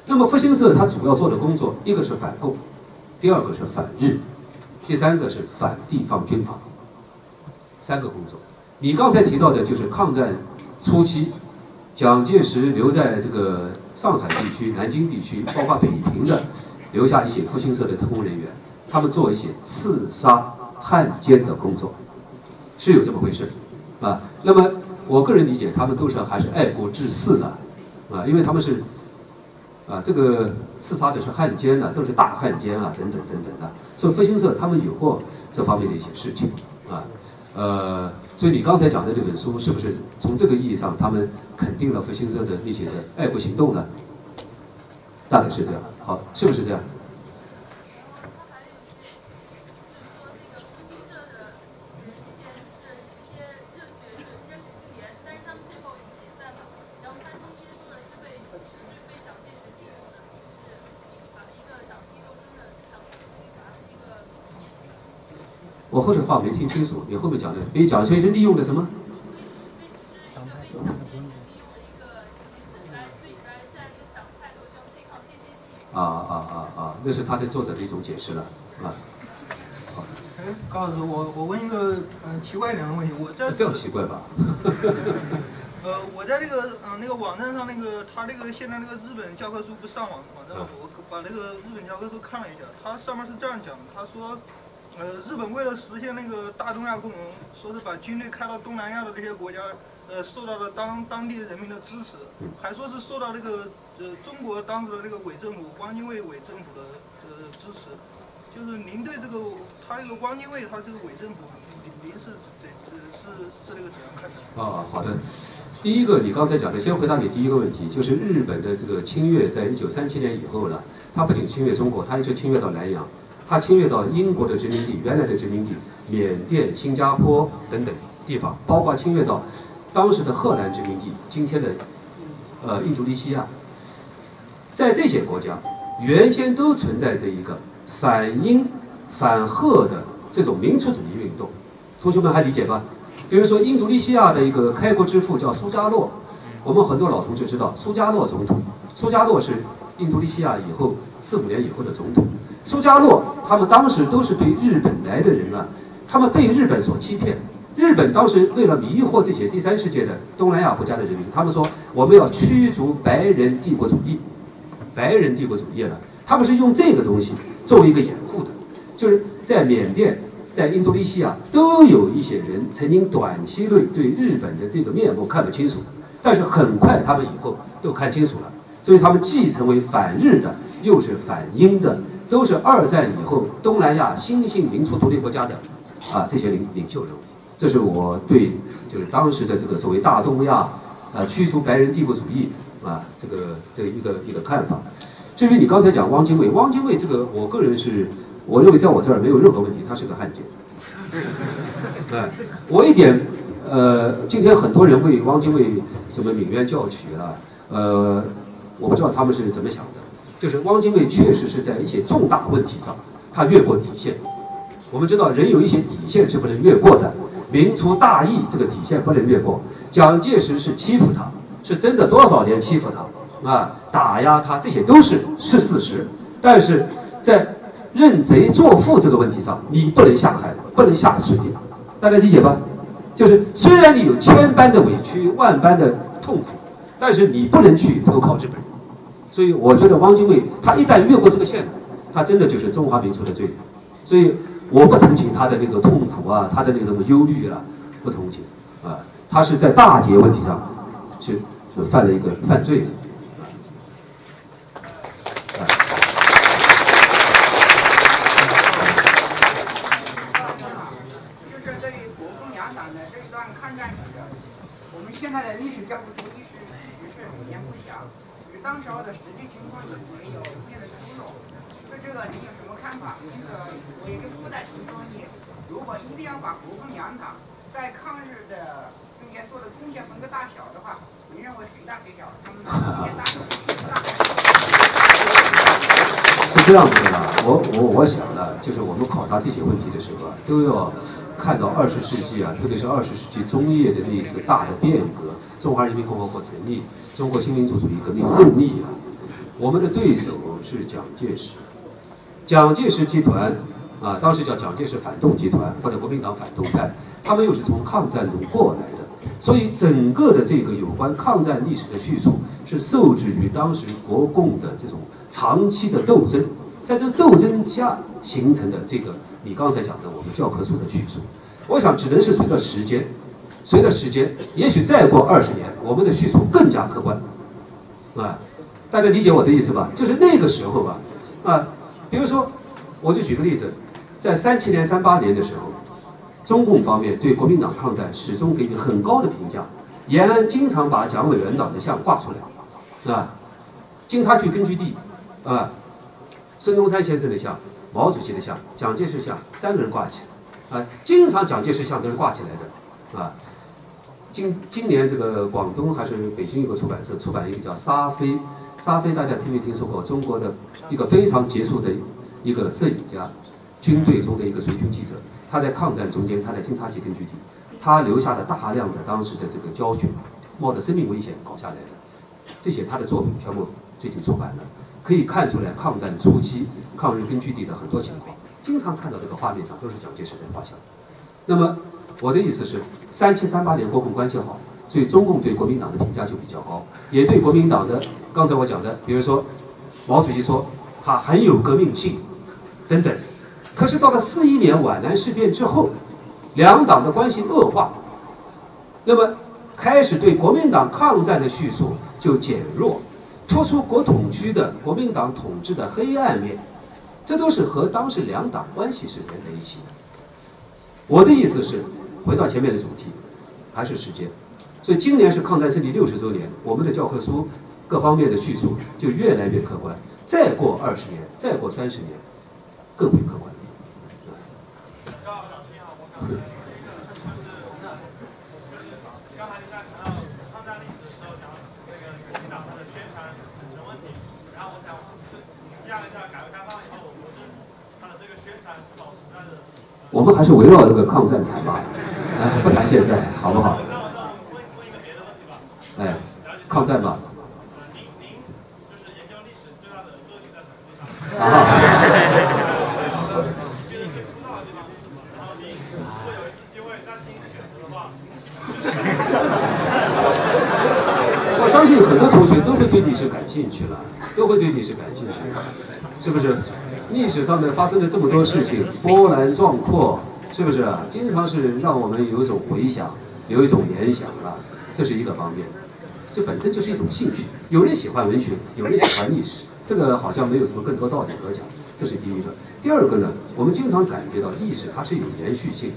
[SPEAKER 3] 那么复兴社它主要做的工作，一个是反共，第二个是反日，第三个是反地方军阀，三个工作。你刚才提到的就是抗战初期，蒋介石留在这个上海地区、南京地区，包括北平的，留下一些复兴社的特工人员，他们做一些刺杀汉奸的工作，是有这么回事，啊。那么我个人理解，他们都是还是爱国志士的，啊，因为他们是。啊，这个刺杀的是汉奸呢，都是大汉奸啊，等等等等的。所以复兴社他们有过这方面的一些事情啊，呃，所以你刚才讲的这本书，是不是从这个意义上，他们肯定了复兴社的那些的爱国行动呢？大概是这样，好，是不是这样？我后面话没听清楚，你后面讲的，你蒋先生利用的什么？啊啊啊啊！那是他对作者的一种解释了，啊。
[SPEAKER 12] 哎，高老师，我我问一个嗯奇怪一点的问题，我在
[SPEAKER 3] 不要奇怪吧？[LAUGHS]
[SPEAKER 12] 呃，我在这个嗯那个网站上，那个他那个现在那个日本教科书不上网网站，我把那个日本教科书看了一下，它上面是这样讲的，他说。呃，日本为了实现那个大东亚共荣，说是把军队开到东南亚的这些国家，呃，受到了当当地人民的支持，还说是受到这个呃中国当时的这个伪政府汪精卫伪政府的呃支持。就是您对这个他这个汪精卫他这个伪政府，您您是怎是是这个怎样看的？
[SPEAKER 3] 啊，好的。第一个，你刚才讲的，先回答你第一个问题，就是日本的这个侵略，在一九三七年以后呢，它不仅侵略中国，它一直侵略到南洋。他侵略到英国的殖民地，原来的殖民地，缅甸、新加坡等等地方，包括侵略到当时的荷兰殖民地，今天的呃印度尼西亚，在这些国家，原先都存在着一个反英反荷的这种民族主义运动。同学们还理解吧？比如说印度尼西亚的一个开国之父叫苏加洛，我们很多老同学知道苏加洛总统。苏加洛是印度尼西亚以后四五年以后的总统。苏加洛他们当时都是对日本来的人啊，他们被日本所欺骗。日本当时为了迷惑这些第三世界的东南亚国家的人民，他们说我们要驱逐白人帝国主义，白人帝国主义了。他们是用这个东西作为一个掩护的，就是在缅甸、在印度尼西亚都有一些人曾经短期内对日本的这个面目看不清楚，但是很快他们以后都看清楚了，所以他们既成为反日的，又是反英的。都是二战以后东南亚新兴民族独立国家的啊这些领领袖人物，这是我对就是当时的这个所谓大东亚啊驱除白人帝国主义啊这个这一个一个看法。至于你刚才讲汪精卫，汪精卫这个我个人是我认为在我这儿没有任何问题，他是个汉奸。哎，我一点呃，今天很多人为汪精卫什么鸣冤叫屈啊，呃，我不知道他们是怎么想的。就是汪精卫确实是在一些重大问题上，他越过底线。我们知道人有一些底线是不能越过的，民族大义这个底线不能越过。蒋介石是欺负他，是真的多少年欺负他啊，打压他，这些都是是事实。但是在认贼作父这个问题上，你不能下海，不能下水，大家理解吧？就是虽然你有千般的委屈，万般的痛苦，但是你不能去投靠日本人。所以我觉得汪精卫他一旦越过这个线，他真的就是中华民族的罪人。所以我不同情他的那个痛苦啊，他的那个什么忧虑啊，不同情啊。他是在大节问题上是是犯了一个犯罪的。
[SPEAKER 13] 就是对于国共两党的这一段抗战史，我们现在的历史教科书一是一直是语言不详。当时候的实际情况也没有一定的出入。对这个您有什么看法？那个我一个附带提出问题：如果一定要把国共两党在抗日的中间做的贡献分个大小的话，您认为谁大谁小？他们贡献大小谁大谁小？
[SPEAKER 3] 是这样子的？我我我想呢，就是我们考察这些问题的时候啊，都要看到二十世纪啊，特别是二十世纪中叶的那一次大的变革，中华人民共和国成立，中国新民主主义革命胜利啊，我们的对手是蒋介石，蒋介石集团啊，当时叫蒋介石反动集团或者国民党反动派，他们又是从抗战中过来的，所以整个的这个有关抗战历史的叙述是受制于当时国共的这种长期的斗争，在这斗争下形成的这个你刚才讲的我们教科书的叙述，我想只能是随着时间，随着时间，也许再过二十年，我们的叙述更加客观，啊，大家理解我的意思吧？就是那个时候吧，啊，比如说，我就举个例子，在三七年、三八年的时候，中共方面对国民党抗战始终给予很高的评价，延安经常把蒋委员长的像挂出来，啊，经察局根据地，啊，孙中山先生的像、毛主席的像、蒋介石像，三个人挂起来，啊，经常蒋介石像都是挂起来的，啊，今今年这个广东还是北京有个出版社出版一个叫沙飞，沙飞大家听没听说过？中国的一个非常杰出的一个摄影家，军队中的一个随军记者，他在抗战中间，他在金察集根据地，他留下了大量的当时的这个胶卷，冒着生命危险搞下来的，这些他的作品全部最近出版了，可以看出来抗战初期抗日根据地的很多情况，经常看到这个画面上都是蒋介石的画像。那么我的意思是，三七三八年国共关系好，所以中共对国民党的评价就比较高，也对国民党的刚才我讲的，比如说毛主席说他很有革命性，等等。可是到了四一年皖南事变之后，两党的关系恶化，那么开始对国民党抗战的叙述就减弱，突出国统区的国民党统治的黑暗面，这都是和当时两党关系是连在一起的。我的意思是，回到前面的主题，还是时间。所以今年是抗战胜利六十周年，我们的教科书各方面的叙述就越来越客观。再过二十年，再过三十年，更会客观。我们还是围绕这个抗战谈吧，哎，不谈现在，好不好？哎，抗战吧。啊。我相信很多同学都会对历史感兴趣了，都会对历史感兴趣，是不是？历史上面发生了这么多事情，波澜壮阔，是不是？经常是让我们有一种回想，有一种联想啊，这是一个方面。这本身就是一种兴趣。有人喜欢文学，有人喜欢历史，这个好像没有什么更多道理可讲。这是第一个。第二个呢，我们经常感觉到历史它是有延续性，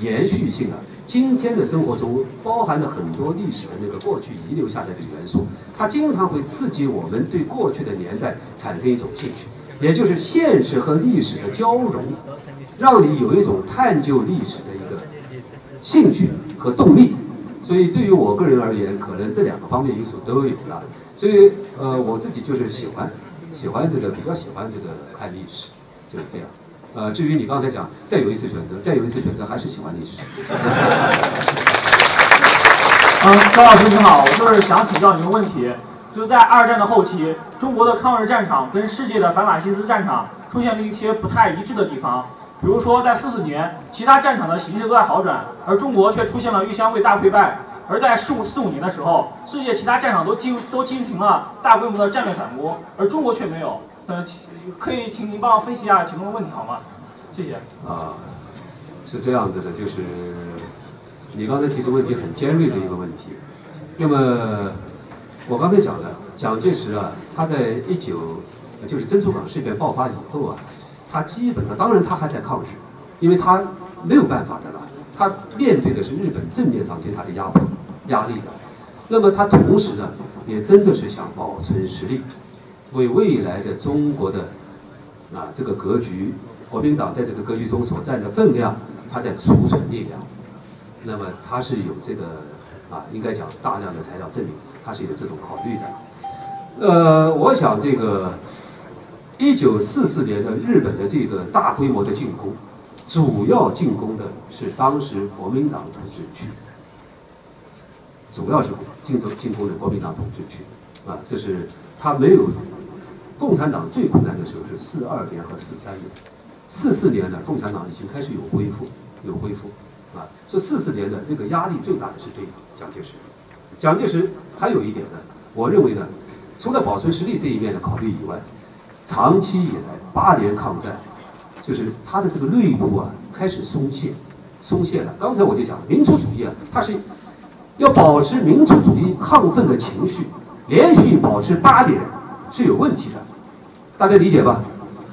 [SPEAKER 3] 延续性啊。今天的生活中包含了很多历史的那个过去遗留下来的元素，它经常会刺激我们对过去的年代产生一种兴趣。也就是现实和历史的交融，让你有一种探究历史的一个兴趣和动力。所以对于我个人而言，可能这两个方面因素都有了。所以呃，我自己就是喜欢，喜欢这个比较喜欢这个看历史，就是这样。呃，至于你刚才讲再有一次选择，再有一次选择，还是喜欢历史。[LAUGHS]
[SPEAKER 14] 嗯，高老师你好，我就是想请教你一个问题。就在二战的后期，中国的抗日战场跟世界的反法西斯战场出现了一些不太一致的地方。比如说，在四四年，其他战场的形势都在好转，而中国却出现了豫湘桂大溃败；而在四五四五年的时候，世界其他战场都进都进行了大规模的战略反攻，而中国却没有。呃，可以请您帮我分析一下其中的问题好吗？谢谢。
[SPEAKER 3] 啊，是这样子的，就是你刚才提出问题很尖锐的一个问题，那么。我刚才讲的，蒋介石啊，他在一九，就是珍珠港事变爆发以后啊，他基本上，当然他还在抗日，因为他没有办法的了，他面对的是日本正面上对他的压迫、压力的。那么他同时呢，也真的是想保存实力，为未来的中国的啊，这个格局，国民党在这个格局中所占的分量，他在储存力量，那么他是有这个啊，应该讲大量的材料证明，他是有这种考虑的。呃，我想这个一九四四年的日本的这个大规模的进攻，主要进攻的是当时国民党统治区，主要是进攻进攻的国民党统治区，啊，这是他没有共产党最困难的时候是四二年和四三年，四四年呢，共产党已经开始有恢复，有恢复，啊，这四四年的那个压力最大的是对蒋介石，蒋介石还有一点呢，我认为呢。除了保存实力这一面的考虑以外，长期以来八年抗战，就是他的这个内部啊开始松懈，松懈了。刚才我就讲，民族主义啊，它是要保持民族主义亢奋的情绪，连续保持八年是有问题的，大家理解吧？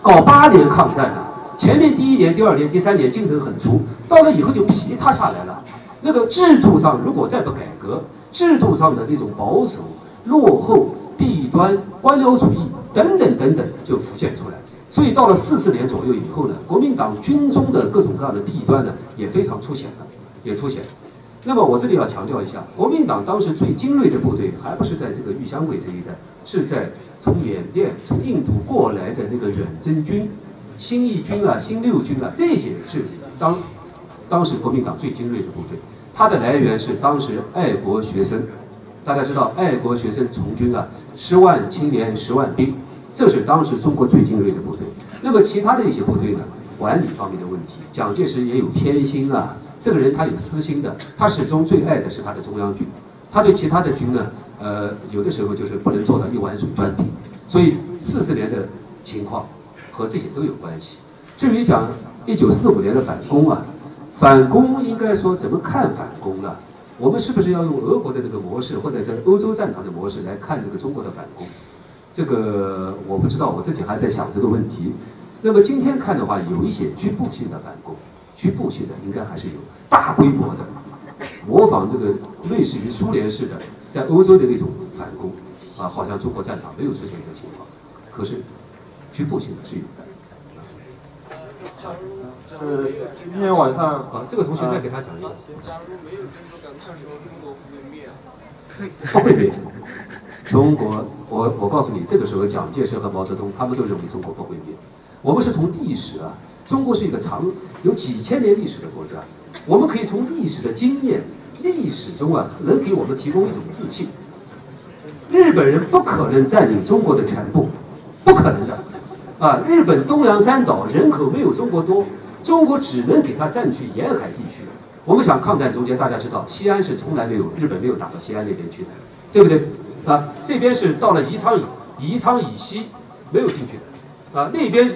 [SPEAKER 3] 搞八年抗战啊，前面第一年、第二年、第三年精神很足，到了以后就疲塌下来了。那个制度上如果再不改革，制度上的那种保守、落后。弊端、官僚主义等等等等就浮现出来，所以到了四四年左右以后呢，国民党军中的各种各样的弊端呢也非常凸显了，也凸显。那么我这里要强调一下，国民党当时最精锐的部队还不是在这个玉湘桂这一带，是在从缅甸、从印度过来的那个远征军、新一军啊、新六军啊，这些是当当时国民党最精锐的部队，它的来源是当时爱国学生。大家知道，爱国学生从军啊。十万青年，十万兵，这是当时中国最精锐的部队。那么其他的一些部队呢？管理方面的问题，蒋介石也有偏心啊。这个人他有私心的，他始终最爱的是他的中央军。他对其他的军呢，呃，有的时候就是不能做到一碗水端平。所以四四年的情况和这些都有关系。至于讲一九四五年的反攻啊，反攻应该说怎么看反攻呢？我们是不是要用俄国的这个模式，或者在欧洲战场的模式来看这个中国的反攻？这个我不知道，我自己还在想这个问题。那么今天看的话，有一些局部性的反攻，局部性的应该还是有大规模的模仿这个类似于苏联式的在欧洲的那种反攻啊，好像中国战场没有出现一个情况。可是局部性的是有的。
[SPEAKER 6] 呃，今天晚上
[SPEAKER 3] 啊，这个同学再给他讲一个。
[SPEAKER 6] 假如没有珍珠港，他说中国不会灭啊？
[SPEAKER 3] 不会灭。中国，我我告诉你，这个时候蒋介石和毛泽东他们都认为中国不会灭。我们是从历史啊，中国是一个长有几千年历史的国家，我们可以从历史的经验、历史中啊，能给我们提供一种自信。日本人不可能占领中国的全部，不可能的。啊，日本东洋三岛人口没有中国多。中国只能给它占据沿海地区。我们想抗战中间，大家知道西安是从来没有日本没有打到西安那边去的，对不对？啊，这边是到了宜昌以宜昌以西没有进去的，啊，那边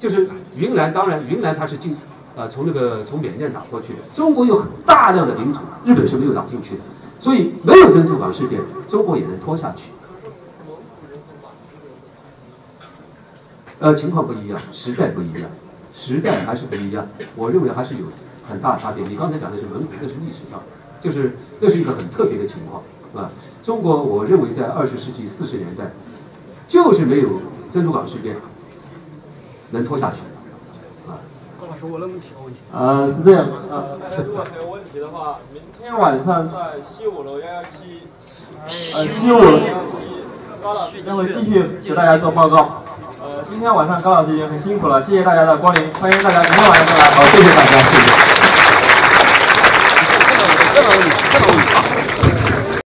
[SPEAKER 3] 就是云南，当然云南它是进啊从那个从缅甸打过去的。中国有大量的领土，日本是没有打进去的，所以没有珍珠港事变，中国也能拖下去。呃，情况不一样，时代不一样。时代还是不一样，我认为还是有很大差别。你刚才讲的是蒙古，这是历史上，就是那是一个很特别的情况啊。中国，我认为在二十世纪四十年代，就是没有珍珠港事件能拖下去
[SPEAKER 2] 啊。高老师，我能不能提个问题？
[SPEAKER 6] 呃，是这样，呃，大家如果还有问题的话，明天晚上在西五楼幺幺七，呃，西五楼幺幺七，高老师那我继续给大家做报告。呃，今天晚上高老师已经很辛苦了，谢谢大家的光临，欢迎大家明天晚上再来。
[SPEAKER 3] 好，谢谢大家，谢谢。